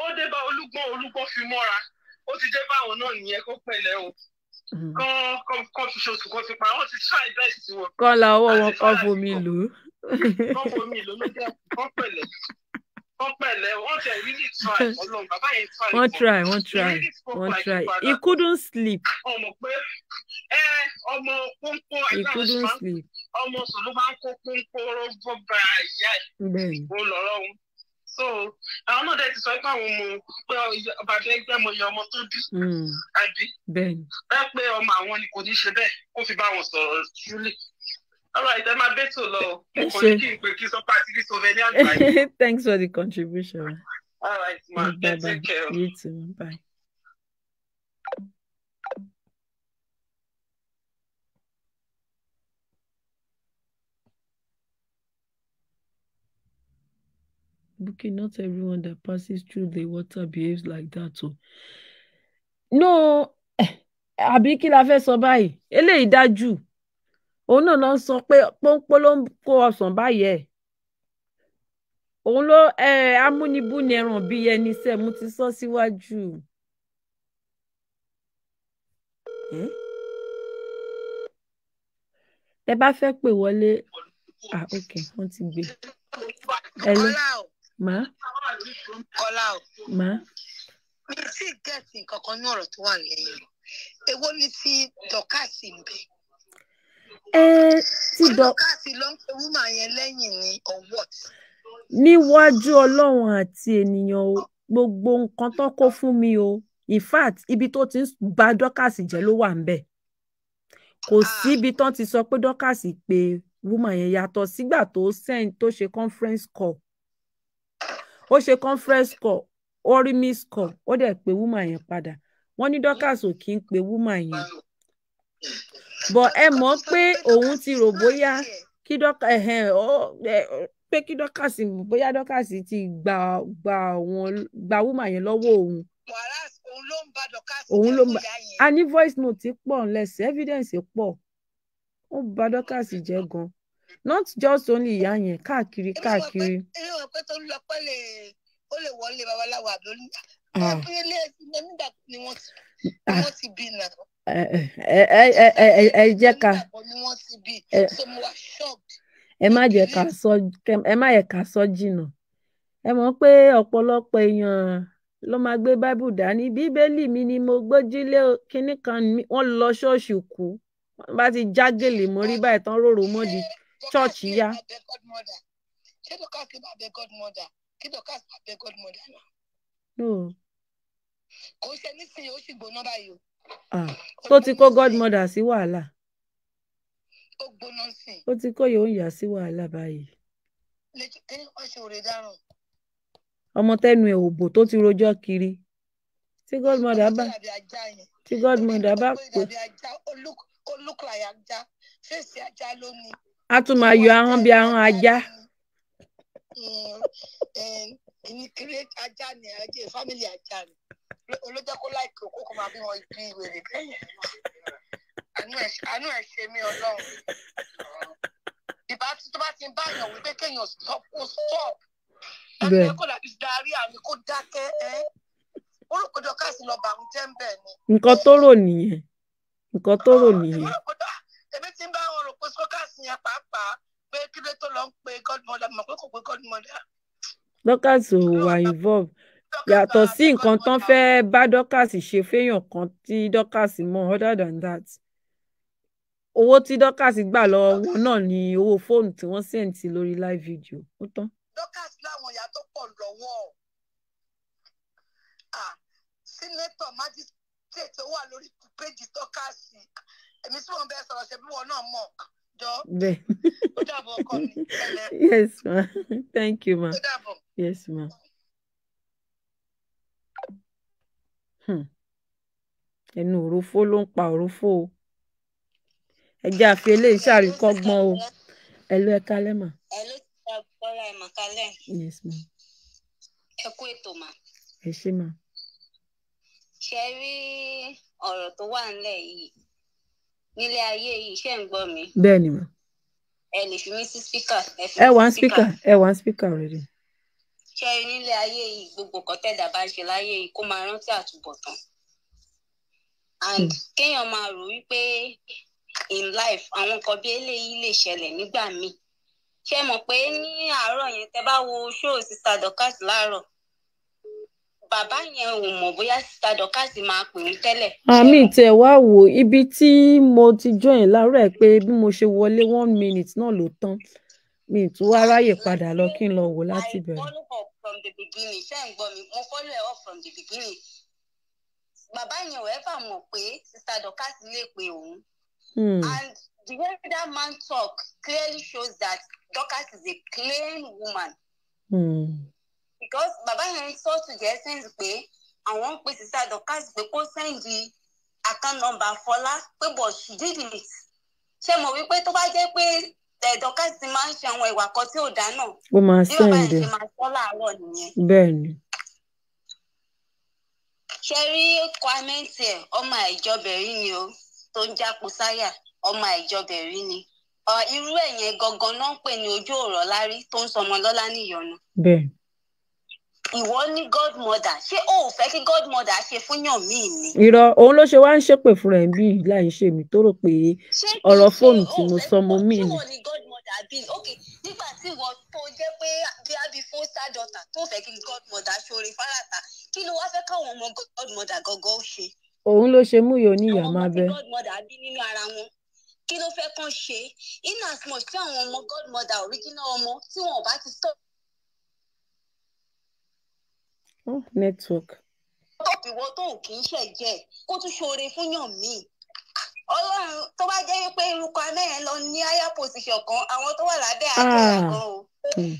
[SPEAKER 5] ó dé bá olúgbọ́n olúgbọ́n fi mọ́ra. Ó ti dé bá àwọn náà nìyẹn kó pẹ̀lẹ́ o.
[SPEAKER 2] Mm.
[SPEAKER 5] kán kán kán fi ṣe oṣù kan fi para. Wọ́n ti try best wọn.
[SPEAKER 2] Kọ́ la ọwọ́ wọn kọ́ fomi lò
[SPEAKER 5] kán fomi ìlú ló jẹ́ kán pẹ̀lẹ́ pẹ̀lẹ́ wọ́n tẹ̀ really try. Ọlọ́run bàbá yẹn try.
[SPEAKER 2] wọ́n try wọ́n
[SPEAKER 5] He
[SPEAKER 2] try wọ́n try. Couldn't sleep.
[SPEAKER 5] Ọmọ pé ẹ ọmọ pọ́npọ́n
[SPEAKER 2] he couldn't sleep.
[SPEAKER 5] ọmọ sùn ló máa ń kó pọ́npọ́n rọ́bọ̀ bá ìyá ẹ̀
[SPEAKER 2] bẹ́ẹ̀ ni.
[SPEAKER 5] ó lọ́rọ́ òun. so àwọn náà dẹ̀ ti sọ pé àwọn ọmọ pé bàbá ẹgbẹ́ mo yẹ ọmọ tó bí. Àbí?
[SPEAKER 2] Bẹ́ẹ̀ ni.
[SPEAKER 5] ẹ pé ọmọ àwọn ni kò ní ṣe bẹ́ẹ̀ kó fi bá wọn sọ̀rọ̀ júlẹ̀. Alright, ẹ máa bẹ́tò lọ o. Kò ní kí n pè kí sọ́pà àti Sylvania.
[SPEAKER 2] Thanks for the contribution.
[SPEAKER 5] All right, man.
[SPEAKER 2] Mm, bye
[SPEAKER 5] bye.
[SPEAKER 2] You too, bye. Okay, not everyone that passes through the water behaves like that o. No, eh, àbí kí la fẹ́ sọ báyìí? Òun náà ń sọ pé pọ́npọ́n ló ń kó ọsàn báyẹ̀. Òun ló eh, amúnibúni ẹran bí ẹni sẹ́, mo ti sọ síwájú. Ẹ bá fẹ́ pè wọlé. Ah, ok, wọ́n ti gbé.
[SPEAKER 6] Kọ́lá o,
[SPEAKER 2] màá,
[SPEAKER 6] Kọ́lá o,
[SPEAKER 2] màá.
[SPEAKER 6] mi ò tí ì gẹ̀ẹ́sì nǹkan kan ní ọ̀rọ̀ tó wà lẹ́yìn. Èwo ni ti Dọ̀kásì ń bẹ̀?
[SPEAKER 2] Ẹ ti dọ̀
[SPEAKER 6] Dọ̀kásì ló ń pe wúmà yẹn lẹ́yìn ni or what?
[SPEAKER 2] níwájú Ọlọ́run àti ènìyàn o, gbogbo nǹkan tó kó fún mi o. In fact, ibi tó ti ń ba Dọ́kàsì jẹ́ ló wà ńbẹ̀. Kò sí ibi tán ti sọ pé Dọ́kàsì pé woman yẹn yàtọ̀ sígbà tó send tó ṣe conference call. Ó ṣe conference call, ó rí miss call, ó dẹ̀ pé woman yẹn padà. Wọ́n ní Dorcas ò kí ń pe woman yẹn. But ẹ mọ̀ pé òun ti rò bóyá kí ẹ̀ pé kí Dorcas bóyá Dorcas ti gba gba àwọn gba woman yẹn lọ́wọ́ òun.
[SPEAKER 6] Òun ló ń bá.
[SPEAKER 2] A ní voice note pọ̀ ńlẹ̀sẹ̀ evidence pọ̀. Ó ba Dorcas jẹ́ gan. Not just only ìyá yẹn káàkiri káàkiri.
[SPEAKER 6] èmi rò pé tó lọ pẹ́ lè ó lè wọlé babaláwo àbí oní. Ẹbí ilé ẹgbẹ́ nígbà ni wọ́n ti ni wọ́n ti bí nà.
[SPEAKER 2] Ẹ jẹ́ ká ẹ má jẹ́ ká sọ ẹ má yẹ ká sọ jìnnà. Ẹ mọ̀ pé ọ̀pọ̀lọpọ̀ èèyàn ló máa gbé Bible dání. Bíbélì mi ni mo gbójúlé kinní kan wọ́n lọ ṣọ́ọ̀ṣì kú. Wọ́n bá ti já gèlè mórí báyìí tán rorò mọ́di.
[SPEAKER 6] Dọ̀kásì
[SPEAKER 2] yá.
[SPEAKER 6] Kò ṣe nísìnyí ó sì gbóná báyìí o.
[SPEAKER 2] Ah. Tó ti kó godmother sí wàhálà.
[SPEAKER 6] Ó gbóná sí i.
[SPEAKER 2] Ó ti kó yòó yà sí wàhálà báyìí.
[SPEAKER 6] Lẹ́jọ́ kí wọ́n ṣe òrè dáràn.
[SPEAKER 2] Ọmọ tẹnu ẹ̀ ò bò tó ti rojọ́ kiri. Tí godmother bá
[SPEAKER 6] ajá
[SPEAKER 2] tí godmother bá pè
[SPEAKER 6] dàbí ajá, ajá. Fèsì ajá ló ní.
[SPEAKER 2] á tún máa yọ ahọ́n bí ahọ́n ajá.
[SPEAKER 6] Ìní create ajá ni ajé family ajá ni. Olójẹ́ kó láìpẹ́ òkú kó máa bí wọn bí wèrè bẹ́yẹn. Àánú ẹ̀ ṣe mí ọlọ́run. Ìbá tó bá ti ń báyàn wípé kéèyàn stop kó stop.
[SPEAKER 2] Bẹ́ẹ̀.
[SPEAKER 6] kò dàbí darí àmì kó dákẹ́ ẹ́. Pé Dọ́kásì lọ bà ń jẹ́ ń bẹ̀ ni.
[SPEAKER 2] Nǹkan tó rò nìyẹn. Nǹkan tó rò nìyẹn.
[SPEAKER 6] Èmi ti ń bá wọn rò pé Dọ́kásì yẹn pàápàá pé kí ló tó lọ ń pe godmother mọ̀ pé kò pé godmother.
[SPEAKER 2] Dorcas ò wà involve. Yàtọ̀ sí nǹkan tán fẹ́ bá Dorcas ṣe féèyàn kan tí Dorcas mọ̀ other than that. Owó tí Dorcas gbà lọ́wọ́ wọn náà ni owó fóònù tí wọ́n sí lórí live video. Ó tán.
[SPEAKER 6] Dọ́kàsì láwọn ìyá tó pọ̀ lọ́wọ́ sínétọ̀ májísírèètì ó wà lórí péjì Dọ́kàsì èmi tí wọ́n bẹ sọ̀rọ̀ ṣe bí wọn náà mọ̀ jọ ó dàbọ̀ ọkọ mi
[SPEAKER 2] Yes ma. Thank you ma. Yes ma. Hmm. Ẹnu òrófó ló ń pa òrófó o. Ẹ jẹ́ àfi eléyìí ṣàríkọ́gbọ́n o. Ẹ ló ẹ kálẹ́ mà.
[SPEAKER 7] ẹ ló ti ta bọ́lá ìmọ̀kálẹ̀
[SPEAKER 2] Yes ma.
[SPEAKER 7] ẹ kú ètò mà
[SPEAKER 2] Ẹ ṣé ma.
[SPEAKER 7] ṣe rí ọ̀rọ̀ tó wà nílẹ̀ yìí nílé ayé yìí ṣe ń gbọ́ mi
[SPEAKER 2] Bẹ́ẹ̀ ni ma.
[SPEAKER 7] ẹ lè fi mí sí spíkà ẹ
[SPEAKER 2] Ẹ wà ń speaker. Ẹ wà ń speaker already.
[SPEAKER 7] Ṣe nílé ayé yìí gbogbo nǹkan tẹ̀dá bá ṣe láyé yìí kó máa rántí àtúbọ̀tán? And kéèyàn máa rò wípé in life àwọn nǹkan bí eléyìí lè ṣẹlẹ̀ nígbà míì. Ṣe mọ̀ pé ní àárọ̀ yẹn tẹ bá wo ṣóò sista Dorcas láàárọ̀ bàbá yẹn ò mọ̀ bóyá sista Dorcas máa pè ń tẹ́lẹ̀.
[SPEAKER 2] Àmì tẹ wá wò ibi tí mo ti join láàárọ̀ ẹ̀ pé bí mo ṣe wọlé one minute náà ló tán mi tún wá ráyè padà lọ kí n lọ wò láti
[SPEAKER 7] I
[SPEAKER 2] bẹ̀rẹ̀.
[SPEAKER 7] follow up from the beginning ṣé ń gbọ́ mi mo follow her up from the beginning bàbá yẹn ò ẹ́fà mọ̀ pé sista Dorcas lè pe òun
[SPEAKER 2] Hmm.
[SPEAKER 7] and the way that man talk clearly shows that Dorcas is a plain woman
[SPEAKER 2] Hmm.
[SPEAKER 7] because bàbá yẹn sọ to the essence pé àwọn ń pe sista Dorcas pé kó sẹ́ndì account number Fọlá pé but she did it ṣé mo wí pé tó bá jẹ́ pé dọ́kàs ti máa ń ṣe àwọn ìwà kan tí ò dá náà.
[SPEAKER 2] Ó máa
[SPEAKER 7] bí bàbá yẹn
[SPEAKER 2] sẹ́ǹdẹ̀
[SPEAKER 7] ṣe máa sọ láàárọ̀ nìyẹn.
[SPEAKER 2] Bẹ́ẹ̀ ni
[SPEAKER 7] ṣe rí kwamẹ́ǹtì ẹ̀ ọmọ àìjọbẹ̀rí ni o tó ń jápo sáyà ọmọ àìjọbẹ̀rí ni. Irú ẹ̀ yẹn gangan náà ń pè ní ojú ọ̀rọ̀ lárí tó ń sọmọ lọ́lá níyọnu
[SPEAKER 2] bẹ́ẹ̀
[SPEAKER 7] ìwọ ní godmother. Ṣé o ò fẹ́ kí godmother ṣe fúnyàn míì ni.
[SPEAKER 2] irọ́ òun ló ṣe wá ń ṣépè fúnra ẹ̀ bí láì ṣe mí tó rò pé ọ̀rọ̀ fóònù tí mo sọ mo mí
[SPEAKER 7] ṣé
[SPEAKER 2] ni.
[SPEAKER 7] ní godmother bí? Ok nígbà tí ìwọ tó jẹ́ pé bí a bí foster daughter tó fẹ́ kí godmother ṣoore fárata kí ló wá fẹ́ káwọn ọmọ godmother ó ṣe.
[SPEAKER 2] òun ló ṣe múyò oníyà
[SPEAKER 7] àwọn ọmọ
[SPEAKER 2] máa
[SPEAKER 7] tí
[SPEAKER 2] bẹ
[SPEAKER 7] godmother bí nínú ara wọn kí ló fẹ́ kán ṣe? In as much tí àwọn ọmọ godmother original ọmọ tí wọn ò bá ti stop
[SPEAKER 2] network
[SPEAKER 7] stop ìwọ tó kì í ṣẹ̀jẹ̀ kó tún ṣoore fúnyàn míì ọlọ́run tó bá jẹ́ pé irúkọ amẹ́yẹn lọ ní higher position kan àwọn tó wà lábẹ́ àjẹyà
[SPEAKER 2] Ah.
[SPEAKER 7] gan o
[SPEAKER 2] Hmm.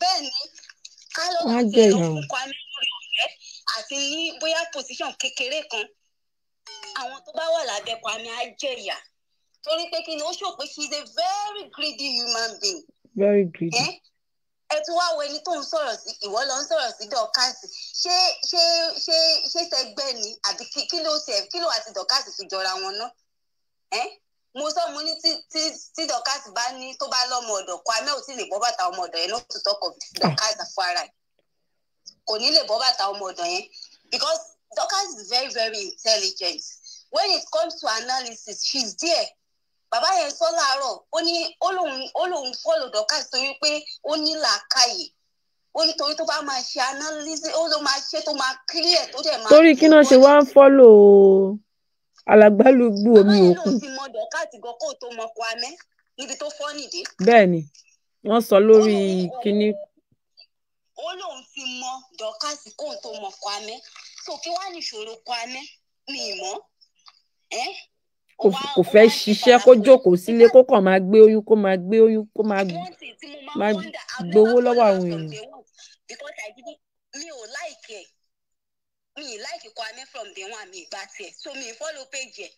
[SPEAKER 7] bẹ́ẹ̀ ni ká ló
[SPEAKER 2] Wọ́n
[SPEAKER 7] ń
[SPEAKER 2] o.
[SPEAKER 7] fún kwame lórí ọ̀fẹ́ àti ní bóyá position kékeré kan àwọn tó bá wà lábẹ́ kwame á jẹ ìyà torí pé kí ni ó ṣòpin she is a very greedy human being
[SPEAKER 2] very greedy
[SPEAKER 7] ẹ ẹ tún wá wo ẹni tó ń sọ̀rọ̀ sí ìwọ lọ ń sọ̀rọ̀ sí dọ̀kásì ṣé ṣé ṣé ṣé tẹgbẹ́ ni? Àbí kí ló tiẹ̀ kí ló àti dọ̀kásì fi jọra wọn ná? Ẹ mo sọ mo ní tí tí tí dọ̀kásì bá ní tó bá lọ́mọ ọ̀dọ̀ Kwame ò tí lè bọ́ bàtà ọmọ ọ̀dọ̀ yẹn ló tún tọkọ̀ dọ̀kásì fún ara ẹ̀. Kò ní lè bọ́ bàtà ọmọ ọ̀dọ̀ yẹn because dọ̀kásì is very very intelligent. When it comes to analysis she is there bàbá yẹn sọ láàárọ̀ ó ní ó lóun ó lóun fọlọ dọkàs torí pé ó ní làákàyè. Ó ní torí tó bá máa ṣe analysis ó ló máa ṣe tó máa clear tó dẹ̀ máa.
[SPEAKER 2] torí kí náà ṣe wá ń fọ́lò alàgbálùgbù
[SPEAKER 7] bàbá
[SPEAKER 2] omi
[SPEAKER 7] yẹn
[SPEAKER 2] òkun
[SPEAKER 7] ló ti mọ dọkàs gan kó tó mọ Kwame níbi tó fọ́ nìdí.
[SPEAKER 2] bẹ́ẹ̀ ni wọ́n sọ lórí kínní
[SPEAKER 7] ó lóun ti mọ dọkàs kó tó mọ Kwame. So kí wàá nìṣòro Kwame? Mi mọ̀. Ó
[SPEAKER 2] kò fẹ́ ṣiṣẹ́ kó jókòó sílé kó kàn máa gbé oyún kó máa gbé oyún kó máa gbowó lọ́wọ́ àwọn èèyàn.
[SPEAKER 7] mi ò ẹ̀. Mi ì Kwame from day one mi ìgbà tiẹ̀. So mi ì follow page ẹ̀.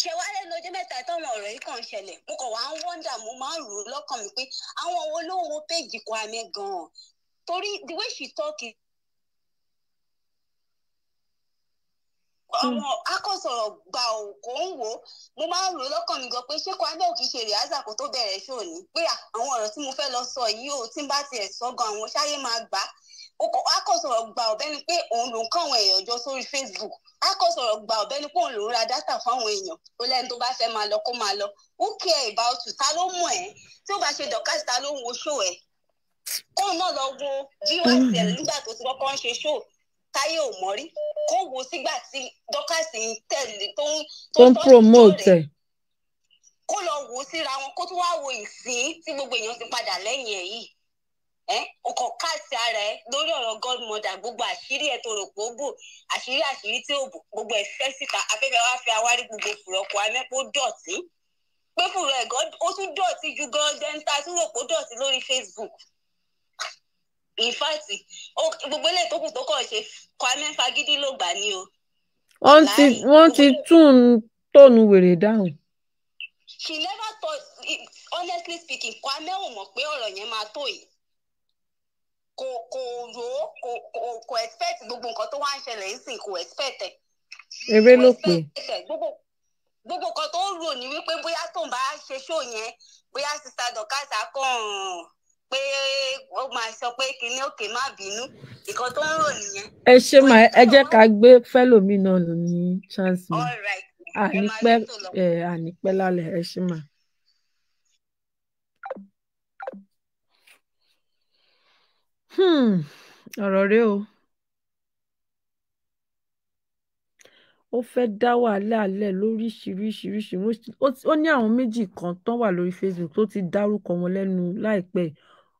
[SPEAKER 7] Ṣe wá lẹ́nu ọjọ́ mẹ́ta táwọn ọ̀rọ̀ yìí kàn ṣẹlẹ̀? Mo kàn wá ń wonder mo máa ń rò ó lọ́kàn mi pé àwọn wo ló wo page Kwame gan-an? Torí the way she talk is àwọn akọ̀sọ̀rọ̀ gba òkò ń wò. Ó mo máa ń rò ó lọ́kàn mi gan pé ṣé Kwame ò kì í ṣe rìhásà kó tó bẹ̀rẹ̀ ṣó ni? Pé àwọn ọ̀rọ̀ tí mo fẹ́ lọ sọ yìí ò tí n bá tiẹ̀ sọ gan àwọn ṣáyé máa gbà á. Ó- akọ̀sọ̀rọ̀ gba ọ̀bẹ ni pé òun ló ń kọ́ àwọn èèyàn jọ sórí Facebook. Akọ̀sọ̀rọ̀ gba ọ̀bẹ ni pé òun ló ń ra dátà fáwọn èèyàn. Tó lẹ́ni tó bá fẹ́ máa lọ kó máa lọ. Who care about you? Ta ló mọ̀ ẹ́? Tí ó bá ṣe dọ̀kásì ta ló ń wo ṣó ẹ̀? Kóun náà lọ wo viewers ẹ̀ nígbà tó ti kọ́kọ́ ń ṣe ṣó táyé ò mọ́ rí. Kó wo sígbà tí dọ́kàsì ń tẹ̀lé tó ń
[SPEAKER 2] tó ń promote
[SPEAKER 7] kó lọ wò ó síra wọn kó tún wá wo ìsín tí gbogbo èèyàn ti padà lẹ́yìn ẹ̀ yìí. Ẹ́ ọkọ̀ káàsì ara ẹ̀ lórí ọ̀rọ̀ godmother gbogbo àṣírí ẹ̀ tó rò pé ó bò àṣírí àṣírí tí ò bò gbogbo ẹ̀ fẹ́ síta afẹ́fẹ́ wá fi awárí gbogbo fùrọ̀kọ̀ amẹ́pọ̀ dọ̀tí. Pé fùrọ̀ ẹ̀ gan ó tún dọ̀tí ju gan dẹ́ńtà tún rò pé ó dọ̀tí lórí Facebook in fact gbogbo eléyìí tó kù tó kàn ṣe Kwame fagídí ló gbà ní o.
[SPEAKER 2] Wọ́n ti wọ́n ti tún un tóònù wèrè dáhùn.
[SPEAKER 7] She never thought honestly speaking Kwame ò mọ̀ pé ọ̀rọ̀ yẹn máa tó yìí. Kò kò rò ó kò kò kò expect gbogbo nǹkan tó wá ń ṣẹlẹ̀ yìí sìn kò expect ẹ̀.
[SPEAKER 2] Eré ló pè
[SPEAKER 7] gbogbo gbogbo nǹkan tó ń rò ní wípé bóyá tóun bá ṣe show yẹn bóyá sista dọ̀kásà kàn pé ó máa sọ pé kinní òkè má bínú. Nǹkan tó ń rò nìyẹn.
[SPEAKER 2] Ẹ ṣe mà ẹ jẹ́ ká gbé fẹ́lòmíì náà lò ní chance mà
[SPEAKER 7] all right. Ẹ
[SPEAKER 2] àní
[SPEAKER 7] máa
[SPEAKER 2] pẹ́
[SPEAKER 7] rí tó lọ.
[SPEAKER 2] ẹ àní pẹ́ lálẹ́ ẹ ṣe mà. Hmm, ọ̀rọ̀ rẹ o. Ó fẹ́ dá wàhálà lẹ̀ lóríṣiríṣiríṣi. Ó ní àwọn méjì kan tán wà lórí Facebook tó ti dárúkọ wọn lẹ́nu láìpẹ́ yìí.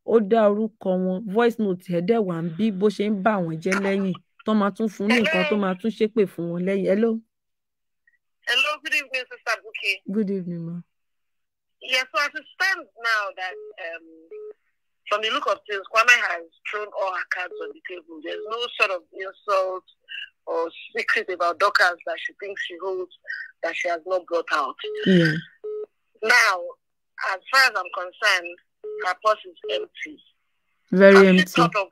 [SPEAKER 2] Ó dá orúkọ wọn voice note ẹ̀ dẹ̀ wà ń bí bó ṣe ń bà wọ́n jẹ́ lẹ́yìn tán máa tún fún ní nǹkan tó máa tún ṣépè fún wọn lẹ́yìn hello
[SPEAKER 8] Hello, good evening, Sister Buki.
[SPEAKER 2] good evening ma.
[SPEAKER 8] Yes, so as it stands now that um, from the look of things, Kwame has thrown all her cards on the table. There's no sort of insult or secret about Dorcas that she thinks she holds that she has not brought out.
[SPEAKER 2] Yeah.
[SPEAKER 8] Now,
[SPEAKER 3] as far as I'm concerned, her purse is empty.
[SPEAKER 2] Very
[SPEAKER 3] have
[SPEAKER 2] empty.
[SPEAKER 3] thought of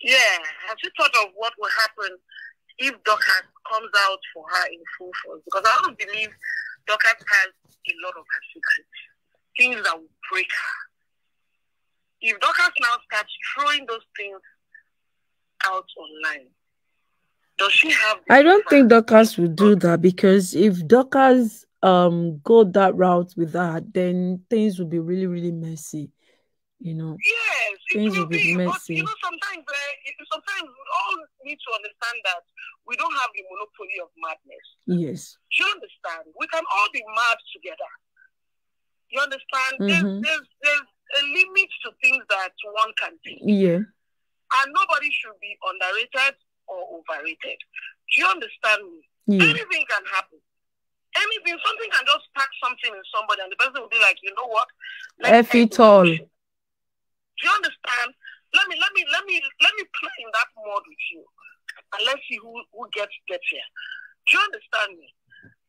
[SPEAKER 3] yeah? Have you thought of what will happen if Dorcas comes out for her in full force? Because I don't believe Dorcas has a lot of her secrets, things that will break her. If Dorcas now starts throwing those things out online, does she have?
[SPEAKER 2] I don't think Dorcas will do that because if Dorcas um go that route with that, then things will be really, really messy. You know.
[SPEAKER 3] Yes, it
[SPEAKER 2] Things
[SPEAKER 3] will
[SPEAKER 2] be
[SPEAKER 3] be. But
[SPEAKER 2] messy.
[SPEAKER 3] you know, sometimes, uh, sometimes we all need to understand that we don't have the monopoly of madness.
[SPEAKER 2] Yes.
[SPEAKER 3] Do you understand? We can all be mad together. You understand? There's,
[SPEAKER 2] Mhm.
[SPEAKER 3] there's there's a limit to things that one can do,
[SPEAKER 2] Yeah.
[SPEAKER 3] and nobody should be underrated or overrated. Do you understand me?
[SPEAKER 2] Yeah.
[SPEAKER 3] Anything can happen. Anything, something can just pack something in somebody, and the person will be like, you know what?
[SPEAKER 2] F it all.
[SPEAKER 3] bullshit." Do you understand? Let me let me let me let me play in that mode with you, and let's see who who gets dirtier. Do you understand me?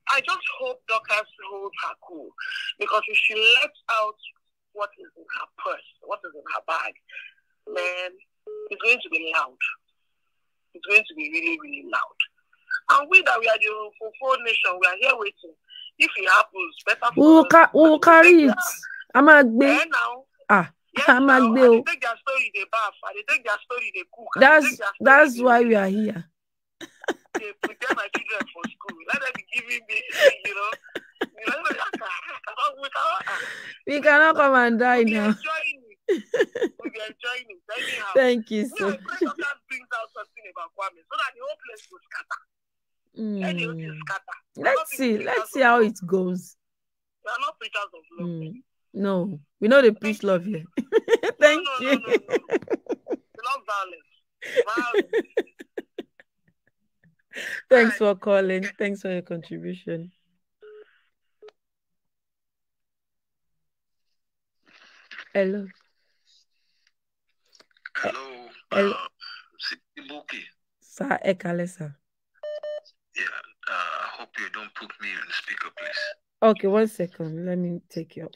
[SPEAKER 3] I just hope Dorcas holds her cool because if she lets out what is in her purse, what is in her bag, man, it's going to be loud. It's going to be really, really loud. And we that we are the Fofo nation, we are here waiting. If it happens, better
[SPEAKER 2] We will, ca- we will carry it. I'm a gbé.
[SPEAKER 3] Eh, now.
[SPEAKER 2] Ah,
[SPEAKER 3] Yes,
[SPEAKER 2] I'm
[SPEAKER 3] now,
[SPEAKER 2] a
[SPEAKER 3] and
[SPEAKER 2] gbé
[SPEAKER 3] they
[SPEAKER 2] o.
[SPEAKER 3] take their story, they bath, and they take their story, they cook. and they
[SPEAKER 2] That's
[SPEAKER 3] take their story,
[SPEAKER 2] that's
[SPEAKER 3] they-
[SPEAKER 2] why we are here.
[SPEAKER 3] They prepare my children for school. Let them be giving me, you know. You know, like, ah, ah, ah, we cannot, ah.
[SPEAKER 2] We cannot come and die
[SPEAKER 3] We'll be
[SPEAKER 2] now.
[SPEAKER 3] enjoying it. We'll be enjoying it. Anyhow.
[SPEAKER 2] Thank you
[SPEAKER 3] Me,
[SPEAKER 2] so
[SPEAKER 3] I pray Dorcas brings out something about Kwame so that the whole place will scatter. Let the whole thing
[SPEAKER 2] Mm.
[SPEAKER 3] scatter. We are not
[SPEAKER 2] Let's see.
[SPEAKER 3] preachers
[SPEAKER 2] Let's
[SPEAKER 3] of
[SPEAKER 2] see how
[SPEAKER 3] love.
[SPEAKER 2] it goes.
[SPEAKER 3] We are not preachers of love.
[SPEAKER 2] Mm. No, we know the preach love here. Thank
[SPEAKER 3] no,
[SPEAKER 2] you.
[SPEAKER 3] no, no, no. Love violence. Violence.
[SPEAKER 2] Thanks for calling. Thanks for your contribution. Hello.
[SPEAKER 9] Hello,
[SPEAKER 2] Hello.
[SPEAKER 9] uh, Sibuki.
[SPEAKER 2] Sir Ekalesa.
[SPEAKER 9] Yeah, uh, I hope you don't put me on speaker, please.
[SPEAKER 2] Okay, one second. Let me take you off.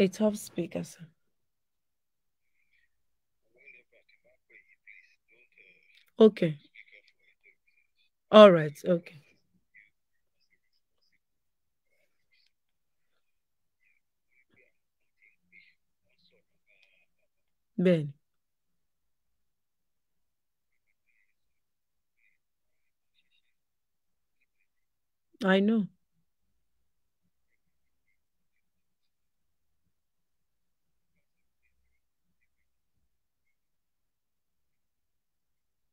[SPEAKER 2] A top speaker, sir. Okay. All right. Okay. Ben. I know.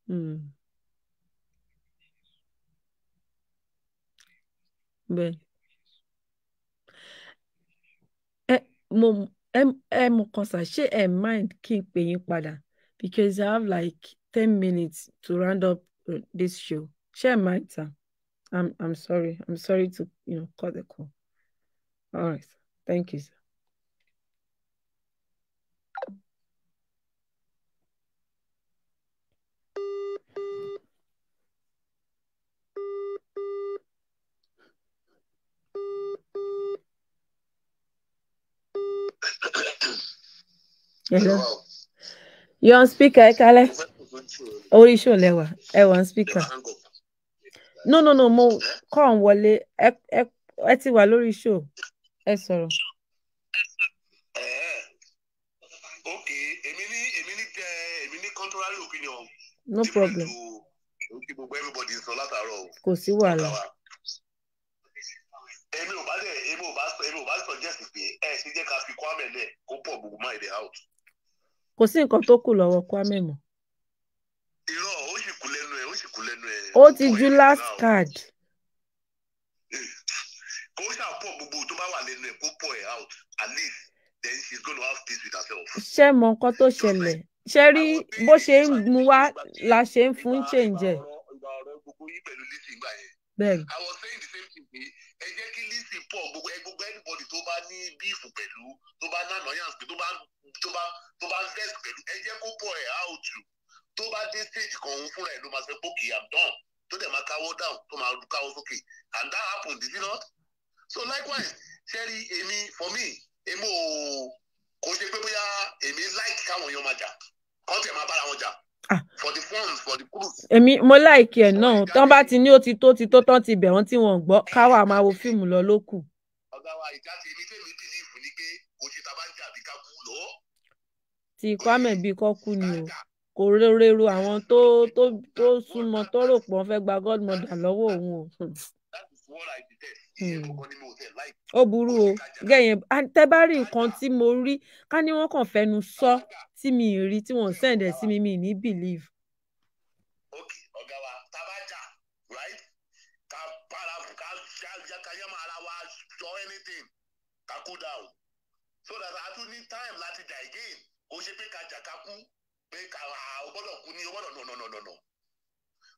[SPEAKER 2] Mm. Ben. Ẹ mo ẹ ẹ mo kàn sá ṣé ẹ mind kí n pè yín padà because I have like ten minutes to round up uh, this show. Ṣé ẹ mind sir? I'm I'm sorry. I'm sorry to you know cut the call. All right. Thank you, sir. Hello. You on speaker, ẹ kálẹ́. Orí show lẹ́wà. Ẹ wà on speaker. No, no, no, mo kọ́ ọ̀n wọlé. Ẹ ti wà lórí show. Ẹ sọ̀rọ̀.
[SPEAKER 9] Okay, èmi ní èmi ní tẹ èmi ní contrary opinion.
[SPEAKER 2] No problem.
[SPEAKER 9] Okay, gbogbo everybody sọ látàárọ̀ o.
[SPEAKER 2] Kò sí wàhálà.
[SPEAKER 9] Èmi ò bá dẹ̀ èmi ò bá èmi ò bá suggest pé ẹ ṣe jẹ́ ká fi Kwame lẹ̀ kó pọ̀ gbogbo out.
[SPEAKER 2] Kò sí nǹkan tó kù lọ́wọ́ Kwame mọ́.
[SPEAKER 9] Irọ́ ó sì kú lẹ́nu ẹ̀ ó sì kú lẹ́nu ẹ̀.
[SPEAKER 2] Ó ti ju last card.
[SPEAKER 9] Kó ṣàpọ̀ gbogbo tó bá wà lẹ́nu ẹ̀ kó pọ̀ ẹ̀ out at least then she's gonna have peace with herself.
[SPEAKER 2] Ṣé mọ nǹkan tó ṣẹlẹ̀? Ṣé rí bó ṣe ń mu wá la ṣe ń fún change ẹ̀?
[SPEAKER 9] Ìgbà ọ̀rọ̀ gbogbo yín pẹ̀lú Lizzy ìgbà yẹn.
[SPEAKER 2] Bẹ́ẹ̀ni.
[SPEAKER 9] I was saying the same thing ẹ jẹ́ kí Lizzy pọ̀ gbogbo ẹ gbogbo anybody tó bá ní bíìfù pẹ̀lú tó bá ní annoyance pé tó bá tó bá tó bá vex pẹ̀lú ẹ jẹ́ kó pọ̀ ẹ̀ out. Tó bá dé stage kan òun fúnra ẹ̀ ló máa pé okay I'm done. Tó dẹ̀ máa káwọ́ down tó máa káwọ́ sókè. And that happened did it not? So likewise ṣẹ́rí èmi for me èmi ò kò ṣe pé bóyá èmi like káwọn èèyàn máa jà. Kọ́ tẹ̀ máa bára wọn jà the funds for the cruise
[SPEAKER 2] èmi mo láìkí ẹ̀ náà. tán bá ti ní ó ti tó ti tó tán ti bẹ̀ wọ́n tí wọ́n gbọ́ káwa máa wo fíìmù lọ ló kù
[SPEAKER 9] ọ̀gá wa ti èmi tèmi bìlíìfù ni pé kò ṣe tá a bá jà bí ká kú lọ.
[SPEAKER 2] tí kwame bíi kọ́kú ni o. Kò rérò àwọn tó tó tó súnmọ́ tó rò pé wọ́n fẹ́ gba godmother lọ́wọ́ òun o. Hmm. Hmm. ó burú o. Gẹ̀yìn tẹ́ bá rí nǹkan tí mo rí ká ní wọ́n kàn fẹnu sọ tí mi ì rí tí wọ́n sẹ̀ǹdẹ̀ sí mi mi ní believe
[SPEAKER 9] sọ anything ká cool down so that a tún ní time láti jà again kò ṣe pé ká jà ká kú pé ká ó gbọ́dọ̀ kú ní ó gbọ́dọ̀ no no no no no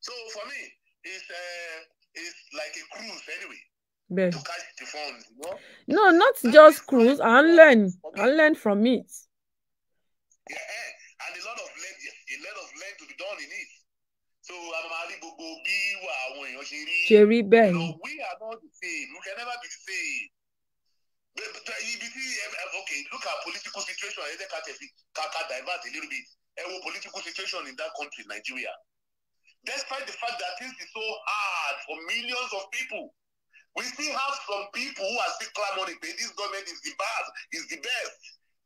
[SPEAKER 9] so for me it's uh, it's like a cruise anyway
[SPEAKER 2] bẹ́ẹ̀.
[SPEAKER 9] to catch the funds you know.
[SPEAKER 2] no not just cruise ń learn ń learn from it
[SPEAKER 9] Yeah, and a lot of learn a lot of learn to be done in it. So a máa rí gbogbo bí wà àwọn èèyàn ṣe rí.
[SPEAKER 2] ṣe rí bẹ́ẹ̀ ni
[SPEAKER 9] we are not the same. We can never be the same. But- but Ibi tí ẹ- ẹ- okay look at political situation ẹ jẹ́ ká tẹ̀ fi ká ká divert a little bit. Ẹ wo political situation in that country Nigeria. Despite the fact that things is so hard for millions of people, we still have some people who are still clamoring say this government is the best, is the best,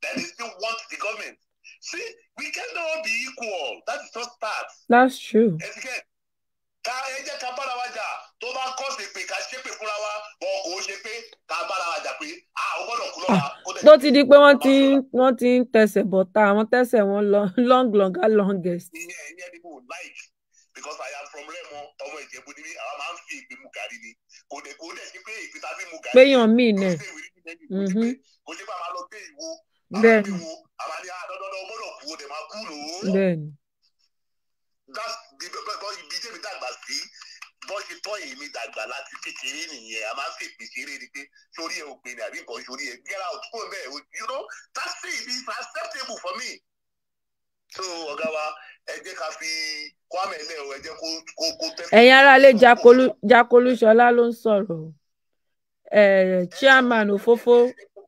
[SPEAKER 9] that they still want the government. See, we cannot be equal. That is just start.
[SPEAKER 2] that's true
[SPEAKER 9] Ẹtikẹ́, ká ẹ jẹ́ ká bára wa jà tó bá kọ́ sí pé ká ṣépè fúnra wa bọ̀ kò ṣe pé ká bára wa jà pé a ò gbọ́dọ̀ kú lọ́la.
[SPEAKER 2] tó ti di pé wọ́n ti wọ́n ti ń tẹsẹ̀ bọ̀tà àwọn tẹsẹ̀ wọn long longer longest
[SPEAKER 9] ìyẹn ìyẹn ni mo like because I am from Remo ọmọ Ìjẹ̀bú ni mí àwọn máa ń fi ìpè mu gàrí ni kò dẹ̀ kò dẹ̀ sí pé ìpè tá a fi mu gàrí.
[SPEAKER 2] péyàn
[SPEAKER 9] nínú ẹni, kò kò sí pé a máa lọ gbé ìwo a máa
[SPEAKER 2] bẹ́ẹ̀
[SPEAKER 9] gbé
[SPEAKER 2] ni
[SPEAKER 9] àdọ́dọ́dọ́ gbọ́dọ̀ kú o dẹ̀ máa kú lò ó.
[SPEAKER 2] bẹ́ẹ̀ ni
[SPEAKER 9] that's the bọ́ bọ́ ibi tẹ́mi dàgbà sí bọ́ ṣe tọ́ èmi dàgbà láti kékeré nìyẹn. A máa ń fi èpè ṣeré ni pé sórí ẹ ò pè ní àbí nǹkan sórí ẹ. Get out kúrò bẹ́ẹ̀ you know that's it it's acceptable for me. so ọ̀gá wa ẹ jẹ́ ká fi kwame lẹ́ o. Ẹ jẹ́ kó kó tẹ́.
[SPEAKER 2] ẹ̀yin aráalé Jakolu Jakolúṣọlá ló ń sọ̀rọ̀. Chairman òfófó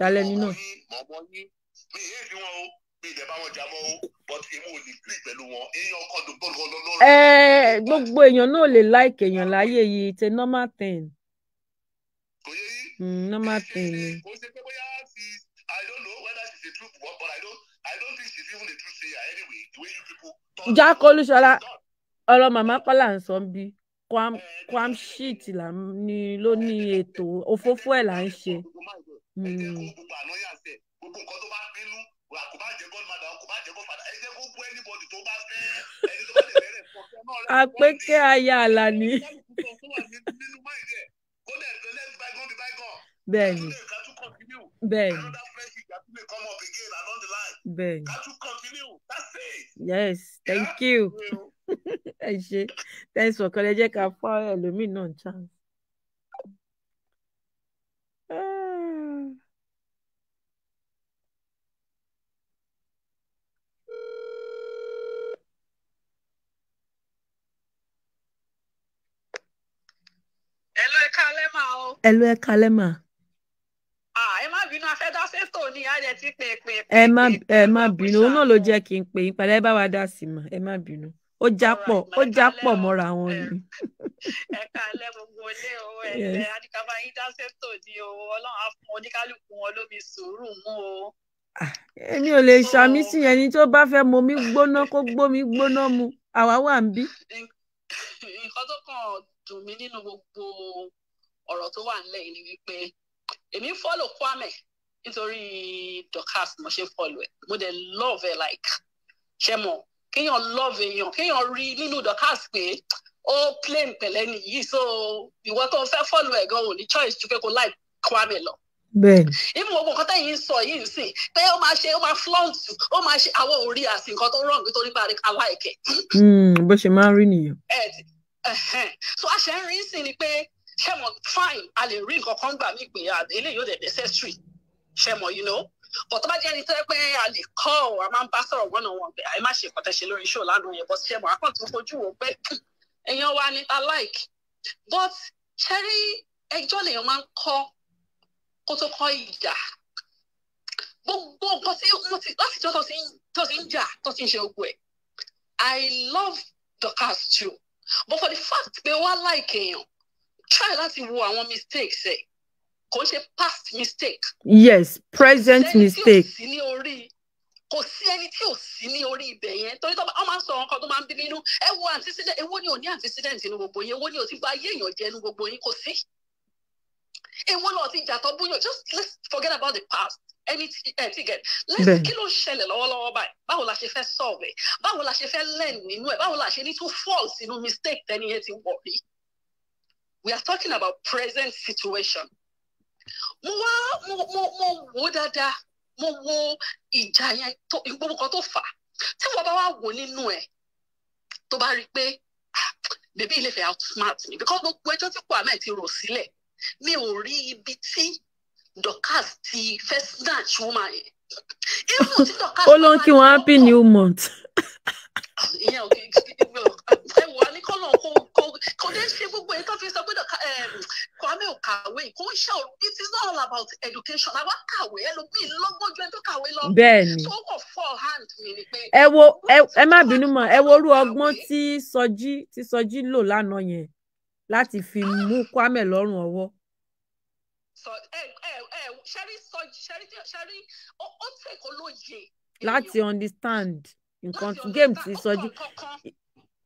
[SPEAKER 2] Hmm. talẹ́ni náà
[SPEAKER 9] mi yéé fi wọn o mi ìdẹ̀ bá wọn jà mọ́ o but èmi ò lè play pẹ̀lú wọn èèyàn kan tó gbọ́dọ̀ lọ́rùn.
[SPEAKER 2] Eh, gbogbo èèyàn náà lè like èèyàn láyé yìí it's a normal thing
[SPEAKER 9] kò yé yín.
[SPEAKER 2] mm, normal thing ni.
[SPEAKER 9] kò ṣe pé bóyá she I don't know whether she's a true but, but I don't I don't think she's even a true sayer anyway the way you people talk.
[SPEAKER 2] Jakolúṣọlá ọ̀rọ̀ màmá kọ́là ń sọ bí kwam kwam shit là ń- ni ló ní ètò òfófó ẹ̀ là ń ṣe.
[SPEAKER 9] ẹ jẹ́ kó gbogbo annoyance ẹ̀ gbogbo nǹkan tó bá bínú kò bá jẹ́ godmother kò bá jẹ́ godfather ẹ jẹ́ kó bú anybody tó bá fẹ́ ẹni tó bá lè bẹ̀rẹ̀ fún ọ̀fẹ́ náà
[SPEAKER 2] àpékẹ́ aya àlàní
[SPEAKER 9] nínú mind ẹ̀ kó dẹ̀ tó let bygone be bygone.
[SPEAKER 2] bẹ́ẹ̀ ni
[SPEAKER 9] Ká tún continue.
[SPEAKER 2] bẹ́ẹ̀ ni
[SPEAKER 9] Another friendship that may come up again along the line.
[SPEAKER 2] bẹ́ẹ̀ ni
[SPEAKER 9] Ká tún continue. That's it.
[SPEAKER 2] yes thank you ẹ ṣe thanks for calling ẹ jẹ́ ká fọ́ ẹlòmíì náà chance. Ah.
[SPEAKER 8] ẹ lọ ẹka alẹ́ máa o
[SPEAKER 2] ẹ ló ẹ mà
[SPEAKER 8] Ah, ẹ má bínú afẹ́dá sétò ní adẹ tí pè pè
[SPEAKER 2] ẹ má ẹ bínú òun náà ló jẹ́ kí n pè yín padà ẹ bá wa dá sí mà ẹ má bínú ó já pọ̀ ó já pọ̀ mọ́ra wọn ni.
[SPEAKER 8] ẹka alẹ́ gbogbo ilé o ẹ̀lẹ́ adìkàbá yín dá sétò ní o ọlọ́run á fún oníkálukú wọn lómi sùúrù mú o.
[SPEAKER 2] èmi ò lè ṣàmì sí ẹni tó bá fẹ́ momi gbóná kó gbómi gbóná mu àwa wà ń bí.
[SPEAKER 8] nǹkan tó kàn dùn mí nínú gbogbo ọ̀rọ̀ tó wà nílẹ̀ yìí ni wípé èmi ń fọ́lò Kwame nítorí Dorcas mo ṣe fọ́lò ẹ̀ mo dẹ̀ love ẹ̀ like ṣe mọ̀ kéèyàn love èèyàn kéèyàn rí nínú Dorcas pé
[SPEAKER 5] ó plain pẹ̀lẹ́ nìyí so ìwọ tó fẹ́ follow ẹ̀ gan ò ní choice ju pé kó like Kwame lọ.
[SPEAKER 2] Bẹ́ẹ̀ ni.
[SPEAKER 5] Even gbogbo nǹkan tẹ̀yìn sọ yìí sìn pé ó máa ṣe ó máa flaunt ó máa ṣe àwọn òrí àti nǹkan tó wrong nítorí pé aláìkẹ́
[SPEAKER 2] Mm, bó ṣe máa ń rí nìyẹn.
[SPEAKER 5] so a ṣe ń rí sí ni pé ṣé mo fine a lè rí nǹkan kan gbà mí pé eléyìí ò dẹ̀ necessary. Mo you know but tó bá jẹ́ ẹni tó yẹ pé a lè call a máa ń bá sọ̀rọ̀ one on one pé àyè má ṣe nǹkan tẹ́ ṣe lórí show lánàá yẹn but ṣé mo àkàn tó fojú wo pé èèyàn wa ni ta like. But ṣe rí ẹjọ́ lèèyàn máa ń kọ́ kó tó kọ́ ìjà. Gbogbo nǹkan tí wọ́n ti láti jọ́ tó ti ń- jà tó ti ń ṣe gbogbo ẹ̀ I love Dorcas too. But for the fact pé wá like èèyàn try láti wo àwọn mistakes ẹ̀ kò ṣe past mistake.
[SPEAKER 2] Yes present
[SPEAKER 5] sẹ́ni tí ò
[SPEAKER 2] mistake.
[SPEAKER 5] sí ní orí kò sí ẹni tí ò sí ní orí ibẹ̀ yẹn. Torí tó bá wọ́n máa ń sọ nǹkan tó máa ń bí nínú ẹ wo antecedent èwo ni ò ní antecedent inú gbogbo yín èwo ni ò ti gba ayé èèyàn jẹ inú gbogbo yín kò sí. Èwo ti jà tó búyàn. Just let's forget about the past. Ẹni tí ẹ ti get let's kí ló ń ṣẹlẹ̀ lọ́wọ́lọ́wọ́ báyìí? Báwo la ṣe fẹ́ solve ẹ̀? Báwo la ṣe fẹ́ learn nínú ẹ̀? Báwo la ṣe ní tún fall sínú mistake tẹ́ni yẹn ti wọ̀ rí? We are talking about present situation mo wá mo mo mo wò dáadáa mo wo ìjà yẹn tó gbogbo kan tó fà á tí wọn bá wá wò nínú ẹ tó bá rí i pé ah, bèbí ilé fẹ́ outsmart mi because gbogbo ẹjọ́ tí Kwame ti rò sílẹ̀ mi ò rí ibi tí Dorcas ti fẹ́ snatch woman yẹn even tí Dorcas
[SPEAKER 2] ó ló ń kí wọn happy new month
[SPEAKER 5] ìyẹn ò kì í ẹ wò kó kó kó dé ṣe gbogbo èyí tó fi sọ pé em, Kwame ò kàwé kò ń ṣe ọ̀rọ̀ it is all about education. Àwa kàwé ẹlòmíì lọ́gbọ́n ju ẹni tó kàwé lọ.
[SPEAKER 2] Bẹ́ẹ̀ ni
[SPEAKER 5] tó kọ̀ fall hand mi ni pé
[SPEAKER 2] ẹ wo ẹ má bínú mọ́ ẹ wo orú ọgbọ́n tí sọjí tí sọjí lò lánàá yẹn láti fi mú Kwame lọ́rùn ọwọ́.
[SPEAKER 5] Ṣẹ́rí ṣẹ́rí ṣẹ́rí ó lóye
[SPEAKER 2] láti understand nǹkan game
[SPEAKER 5] understand.
[SPEAKER 2] sọjí.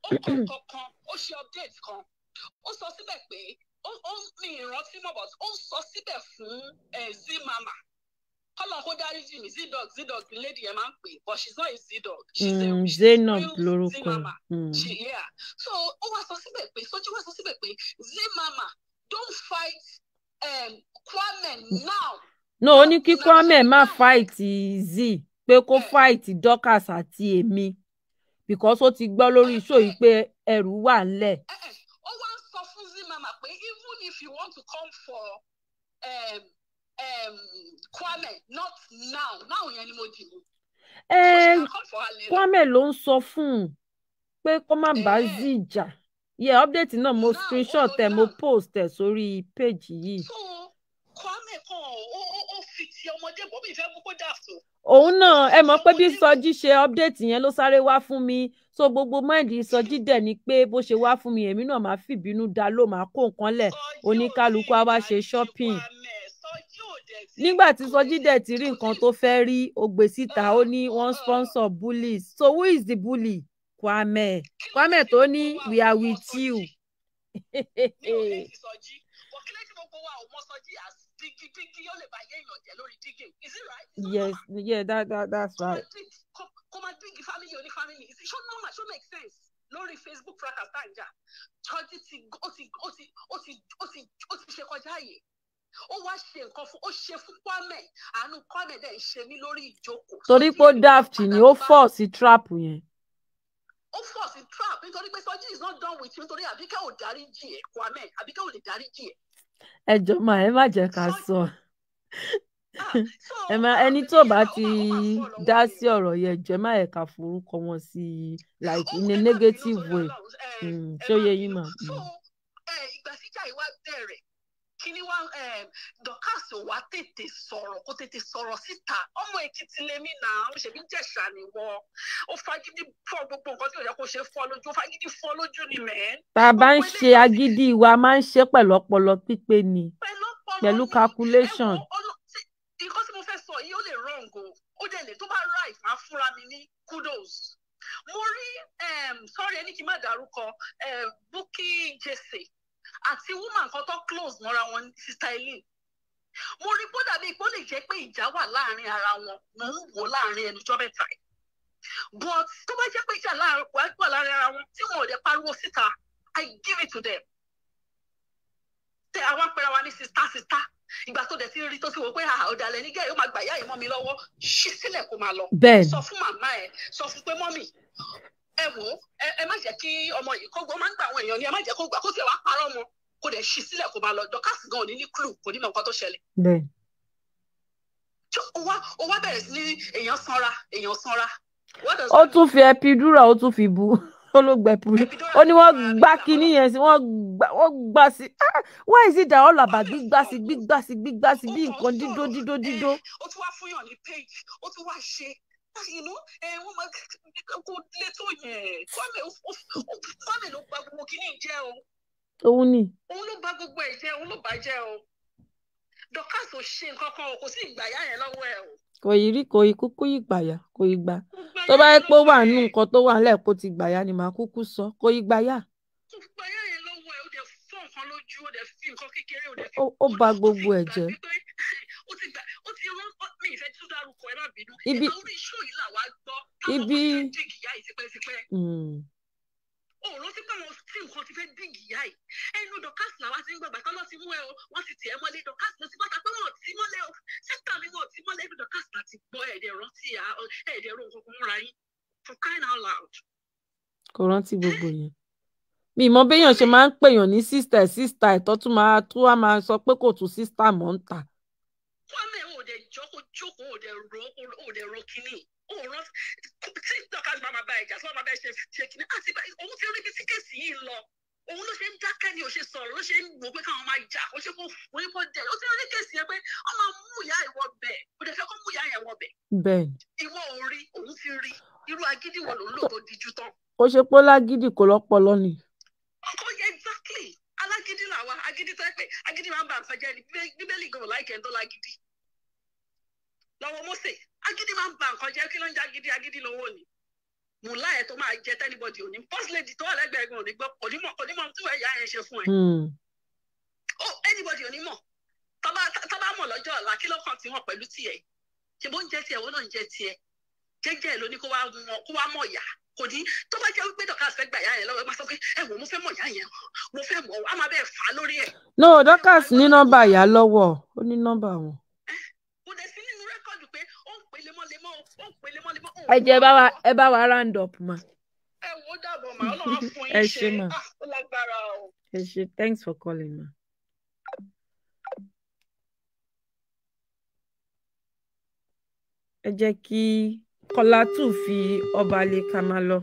[SPEAKER 5] ó ó ṣe update kan. Ó sọ síbẹ̀ pé ó mi ìrántí mọ̀ but ó sọ síbẹ̀ fún ẹ̀ zimama kọ́lọ̀ kó dáríjì mí. Zidog zidog lady yẹn máa ń pè. But she's not a zidog she's a
[SPEAKER 2] Mm, Zainab
[SPEAKER 5] zimama
[SPEAKER 2] Mm.
[SPEAKER 5] she yeah. So ó wá sọ síbẹ̀ pé sọjí wá sọ síbẹ̀ pé zimama don't fight um, Kwame now.
[SPEAKER 2] No ó ní kí Kwame má fight z pé kó
[SPEAKER 5] Eh.
[SPEAKER 2] fight Dorcas àti èmi because ó ti gbọ́ lórí show yìí pé ẹrù wà ńlẹ̀
[SPEAKER 5] Eh, eh. ó wá ń sọ fún zimama pé even if you want to come for um, um, Kwame not now now yẹn ni mo dì mú later.
[SPEAKER 2] Kwame ló ń sọ fún un pé kó má bá
[SPEAKER 5] Eh.
[SPEAKER 2] z jà yeah update náà mo screenshot
[SPEAKER 5] oh,
[SPEAKER 2] ẹ mo post ẹ sórí page yìí
[SPEAKER 5] so Kwame kan ó ó ó fi ti ọmọdé bọ́ mi ìfẹ́ mú kó dàtò.
[SPEAKER 2] Òun náà ẹ mọ̀ pé bí sọjí ṣe update yẹn ló sáré wá fún mi. So gbogbo máìdì sọjí dẹ̀ ni pé bó ṣe wá fún mi èmi náà máa fìbínú dá ló máa kó nǹkan lẹ̀. Oníkálukú á wá ṣe shopping. nígbà tí sọjí dẹ̀ ti rí nǹkan tó fẹ́ rí ó gbé síta ó ní wọ́n sponsor bullies. So who is the bully? Kwame. Kwame tó ní we are with you
[SPEAKER 5] but kí lẹ́yìn tí gbogbo wa ò mọ sọjí as dígí dígí ó lè bá yé èèyàn jẹ lórí dígí is it right?
[SPEAKER 2] Yes
[SPEAKER 5] normal?
[SPEAKER 2] yeah that, that, that's right.
[SPEAKER 5] kó máa dig family oní family is it ṣó normal ṣó make sense lórí Facebook fracas tá à ń jà sọjí ti ó ti ó ti ó ti ó ti ó ti ṣe kọjá àyè ó wá ṣe nǹkan fún ó ṣe fún Kwame àánú Kwame dẹ̀ ń ṣe mí lórí ìjókòó.
[SPEAKER 2] torí pé ó daft ni ó fall sí trap yẹn.
[SPEAKER 5] ó fọ̀ sí trap nítorí pé sọjí is not done with you nítorí àbíkẹ́ ò dáríjì ẹ̀ Kwame àbíkẹ́ ò lè dáríjì ẹ̀.
[SPEAKER 2] Ẹ jọ̀ọ́ mà ẹ má jẹ́ ká sọ
[SPEAKER 5] Ah,
[SPEAKER 2] ẹ má ẹni tó bá ti dá sí ọ̀rọ̀ yẹn jẹ́ má yẹ ká forúkọ wọn sí i like in a negative way Mm,
[SPEAKER 5] ẹ
[SPEAKER 2] ṣó
[SPEAKER 5] bínú.
[SPEAKER 2] yín mà. Mm.
[SPEAKER 5] ẹ, ìgbà tíjà wá bẹ̀rẹ̀ kíní wá um, Dorcas ò wá tètè sọ̀rọ̀ kó tètè sọ̀rọ̀ síta. Ọmọ Èkìtì lèmi náà ó ṣèbí Jẹ̀ṣà ni wọ́n. Ó fagídí fọ́ gbogbo nǹkan tí ò yẹ kó ṣe fọ́ lójú ó fagídí fọ́ lójú ni mẹ́ẹ́
[SPEAKER 2] tá a bá ń ṣe agídí wa máa ń ṣe pẹ̀lú ọpọlọ pípé ni.
[SPEAKER 5] Pẹ̀lú
[SPEAKER 2] calculation.
[SPEAKER 5] nǹkan tí mo fẹ́ sọ yìí ó lè wrong o. Ó dẹ̀ lè tó bá right máa fúnra mi ní kudos. Mo rí um, sorry ẹni kí n má dárúkọ um, Bukky Jesse àti woman kan tó close mọ́ra wọn sister Eileen mo rí bó dàbí pé ó lè jẹ́ pé ìjà wà láàárín ara wọn mò ń wò láàárín ẹnujọ́ mẹ́ta yìí but tó bá jẹ́ pé ìjà wà láàárín ara wọn tí wọn ò dẹ̀ pariwo síta I give it to them. Tẹ àwọn apẹ̀rẹ̀ wa ní sista sista. Ìgbà tó dẹ̀ ti rí tó ti wò pé àà ọ̀dàlẹ̀ ní gẹ́gẹ́ yóò máa gbà yá ìmọ̀ mi lọ́wọ́. Ṣí sílẹ̀ kó máa lọ. Sọ fún màmá ẹ̀ sọ fún pé mọ́mì ẹ wò ó ẹ má jẹ́ kí ọmọ yìí kó gbọ́ máa ń gbà àwọn èèyàn ni ẹ má jẹ́ kó gbà kó tiẹ̀ wá parọ́ mọ́ kó dẹ̀ ṣí sílẹ̀ kó máa lọ. Dọ́kásì gan ò ní ní clue kò ní mọ nǹkan tó ṣẹlẹ̀. ó wá bẹ̀rẹ̀ sí ní èèyàn sanra èèyàn sanra.
[SPEAKER 2] Ó tún fi epidural ó tún fi bu ó ló gbẹ ó ní wọ́n gbá kinní yẹn sí wọ́n gbá sí ah why is it that all about gbígbá sí gbígbá sí gbígbá sí bí nǹkan dídó dídó dídó?
[SPEAKER 5] ó tún wá fúnyàn ní page ó tún wá ṣe inú ẹ wọn máa kó lé tó yẹn. Kwame kwame ló gba gbogbo kínní jẹ́ o.
[SPEAKER 2] Òun ni.
[SPEAKER 5] Òun ló bà gbogbo ẹ̀ jẹ́ òun ló bà jẹ́ o. Dorcas ò ṣe nǹkan kan o kò sí ìgbàyà yẹn lọ́wọ́ ẹ̀ o.
[SPEAKER 2] kò yí rí kò yí kúkú yí gbàyà kò yí gbà. Tó bá yẹ pé ó wà nínú nǹkan tó wà nílẹ̀ kó ti gbàyà ni màá kúkú sọ. Kò yí gbàyà
[SPEAKER 5] gbogbo ẹ̀yà yẹn lọ́wọ́ ẹ̀ ó dẹ̀ fọ́ nǹkan lójú ó dẹ̀ fi nǹkan kékeré ó dẹ̀ fi
[SPEAKER 2] ó
[SPEAKER 5] ti
[SPEAKER 2] gbogbo ẹ̀ jẹ́
[SPEAKER 5] ó ti gbà ó ti rán ó- mi ìfẹ́ tún dárúkọ ẹ má bínú.
[SPEAKER 2] Ibi-
[SPEAKER 5] orí iṣu yìí làwa gbọ́. Táwọn
[SPEAKER 2] ibi
[SPEAKER 5] kan ti fẹ́ yìí tipẹ́tipẹ́. Pé àwọn tí nǹkan ti fẹ́ dìgì yá yìí. Ẹnu dọ̀kásì làwa ti ń gbàgbà lọ́ ti mú ẹ o wọ́n ti tì ẹ́ mọ́lé. Dọ̀kásì ló ti bọ́ta pé wọ́n tí mọ́lé o. Sẹ́tà mi wọ́n tí mọ́lé. Ẹnu dọ̀kásì láti gbọ́ ẹ̀ẹ́dẹ̀ rántí ẹ̀ẹ́dẹ̀ ro nǹkan kan múra yín. For crying out loud.
[SPEAKER 2] kò rántí gbogbo yẹn. Mi mọ béèyàn ṣe máa ń pèèyàn ní sísítà sísítà ẹ tó tún máa tó wá máa sọ pé kò tún sísítà mọ́ ń tà
[SPEAKER 5] Kwame ò dẹ̀ jókòó jókòó ò dẹ̀ ro ò dẹ̀ ro kínní. Ò rántí tí dọ̀kásì máa máa bá ẹ̀jà tí wọ́n máa bá ẹ ṣe ṣe kínní. Àti òun ti rí bí tí kéèsì yìí lọ. Òun ló ṣe ń dákẹ́ ni ò ṣe sọ̀rọ̀ ló ṣe ń wò pé káwọn máa jà ó ṣe kó fún ipò dẹ̀. Ó ti rí kéèsì yẹn pé wọ́n máa mú ìyá ìwọ bẹ̀. Kò dẹ̀ fẹ́ kó mú ìyá yẹn wọ bẹ̀.
[SPEAKER 2] Bẹ́ẹ̀
[SPEAKER 5] ìwọ ò rí òun ti rí. Irú agídí wo ló ń lò tó dijú tán.
[SPEAKER 2] ó ṣe pé lágídí kò lọ́pọlọ ni.
[SPEAKER 5] Ọkọ yẹ exactly. Alágídí làwa. Agídí tó yẹ pé agídí máa ń ba nǹkan jẹ́ ni. Bíbé- bíbélì gan láìkẹ́ tó lágídí. Lọ́wọ́ Mósè. Agídí máa ń ba nǹkan jẹ́ kí ló ń jẹ́ agídí? Agídí lọ́wọ́ ni. mùlá ẹ̀ tó máa jẹ tẹ́nibọ̀dì òní first lady tó wà lẹ́gbẹ̀ẹ́ gan òní gbọ́. Onímọ̀ onímọ̀ tí wọ́n ẹ̀yà yẹn ṣe fún ẹ.
[SPEAKER 2] Hmm,
[SPEAKER 5] ó anybody onímọ̀ tọ́ba mọ̀. Lọ́jọ́ ọ̀la kí ló kàn tí wọ́n pẹ̀lú tiẹ̀? Ṣe bó ń jẹ́ tiẹ̀ wọ́n náà ń jẹ́ tiẹ̀? Jẹ́jẹ́ ló ní kó wá mọ̀ yá kò ní tó bá jẹ́ wípé dọ̀kà fẹ́ gbà yá yẹn lọ́wọ́ ẹ máa sọ pé ẹ wò mo fẹ́ mọ̀ yá yẹn. Mo fẹ́ mọ̀ á máa bẹ́ẹ̀ fà á lórí ẹ̀.
[SPEAKER 2] No dorcas ní nọ́mbà ìyá lọ́wọ́. Ó ní nọ́mbà wọn.
[SPEAKER 5] kò dẹ̀ sí nínú rẹ́kọ̀dù pé ó ń pè lemọ́lemọ́ ó ń pè lemọ́lemọ́ ó ń
[SPEAKER 2] ẹ jẹ́ bá wa ẹ bá wa round up ma
[SPEAKER 5] ẹ ó dàbọ̀ màá á fún yín ṣe. Ah, ó lágbára o.
[SPEAKER 2] ẹ ṣe thanks for calling ma. ẹ jẹ́ kí kọ́lá tù fi ọba lè ká máa lọ.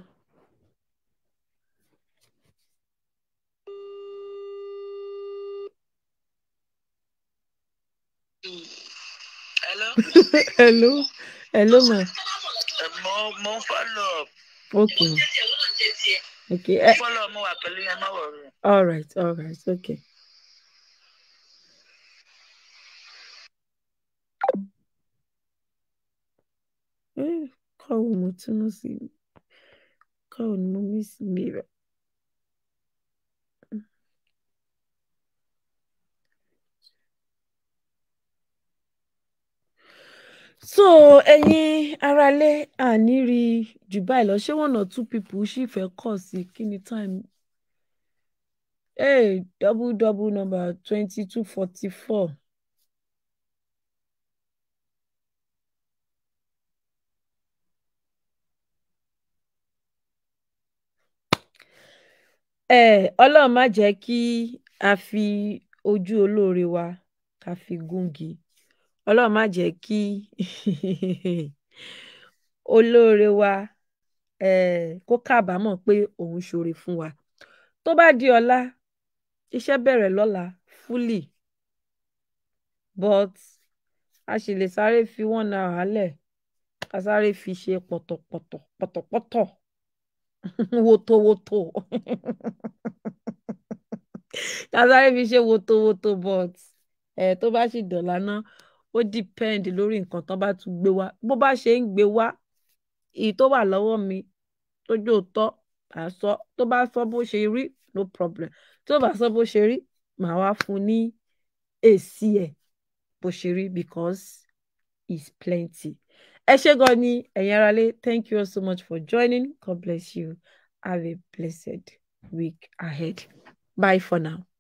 [SPEAKER 3] Hello?
[SPEAKER 2] hello ma
[SPEAKER 3] mo ń follow up.
[SPEAKER 2] okay
[SPEAKER 3] Mo
[SPEAKER 2] ẹ
[SPEAKER 3] follow mo wọ̀rọ̀.
[SPEAKER 2] all right all right okay. Eh, káwo mo túmọ̀ sí káwo ni mo mí. So ẹ̀yin aráalé àní rí jù báyìí lọ. Ṣé one or two people sì fẹ́ kọ̀ sí? Kí ni time? Hey, double double number twenty two forty four. ọlọ́run má jẹ́ kí a fi ojú olóore wa ká fi gúngi ọlọ́run má jẹ́ kí olóore wa kó kábàámọ̀ pé òun ṣoore fún wa. Tó bá di ọ̀la iṣẹ́ bẹ̀rẹ̀ lọ́la fully but a sì lè sáré fi one hour lẹ̀ ká sáré fi ṣe pọ̀tọ̀pọ̀tọ̀ pọ̀tọ̀pọ̀tọ̀. Wotowoto. Ká sáré fi ṣe wotowoto but ẹ tó bá sì dọ̀la náà ó depend lórí nǹkan tó bá tún gbé wá bó bá ṣe ń wá èyí tó wà lọ́wọ́ mi tójú òótọ́ à sọ tó bá sọ bó ṣe rí no problem tó bá sọ bó ṣe rí màá wá fún ní èsì ẹ̀ bó ṣe rí because it's plenty. ẹ ṣé gan ni thank you all so much for joining god bless you have a blessed week ahead. Bye for now.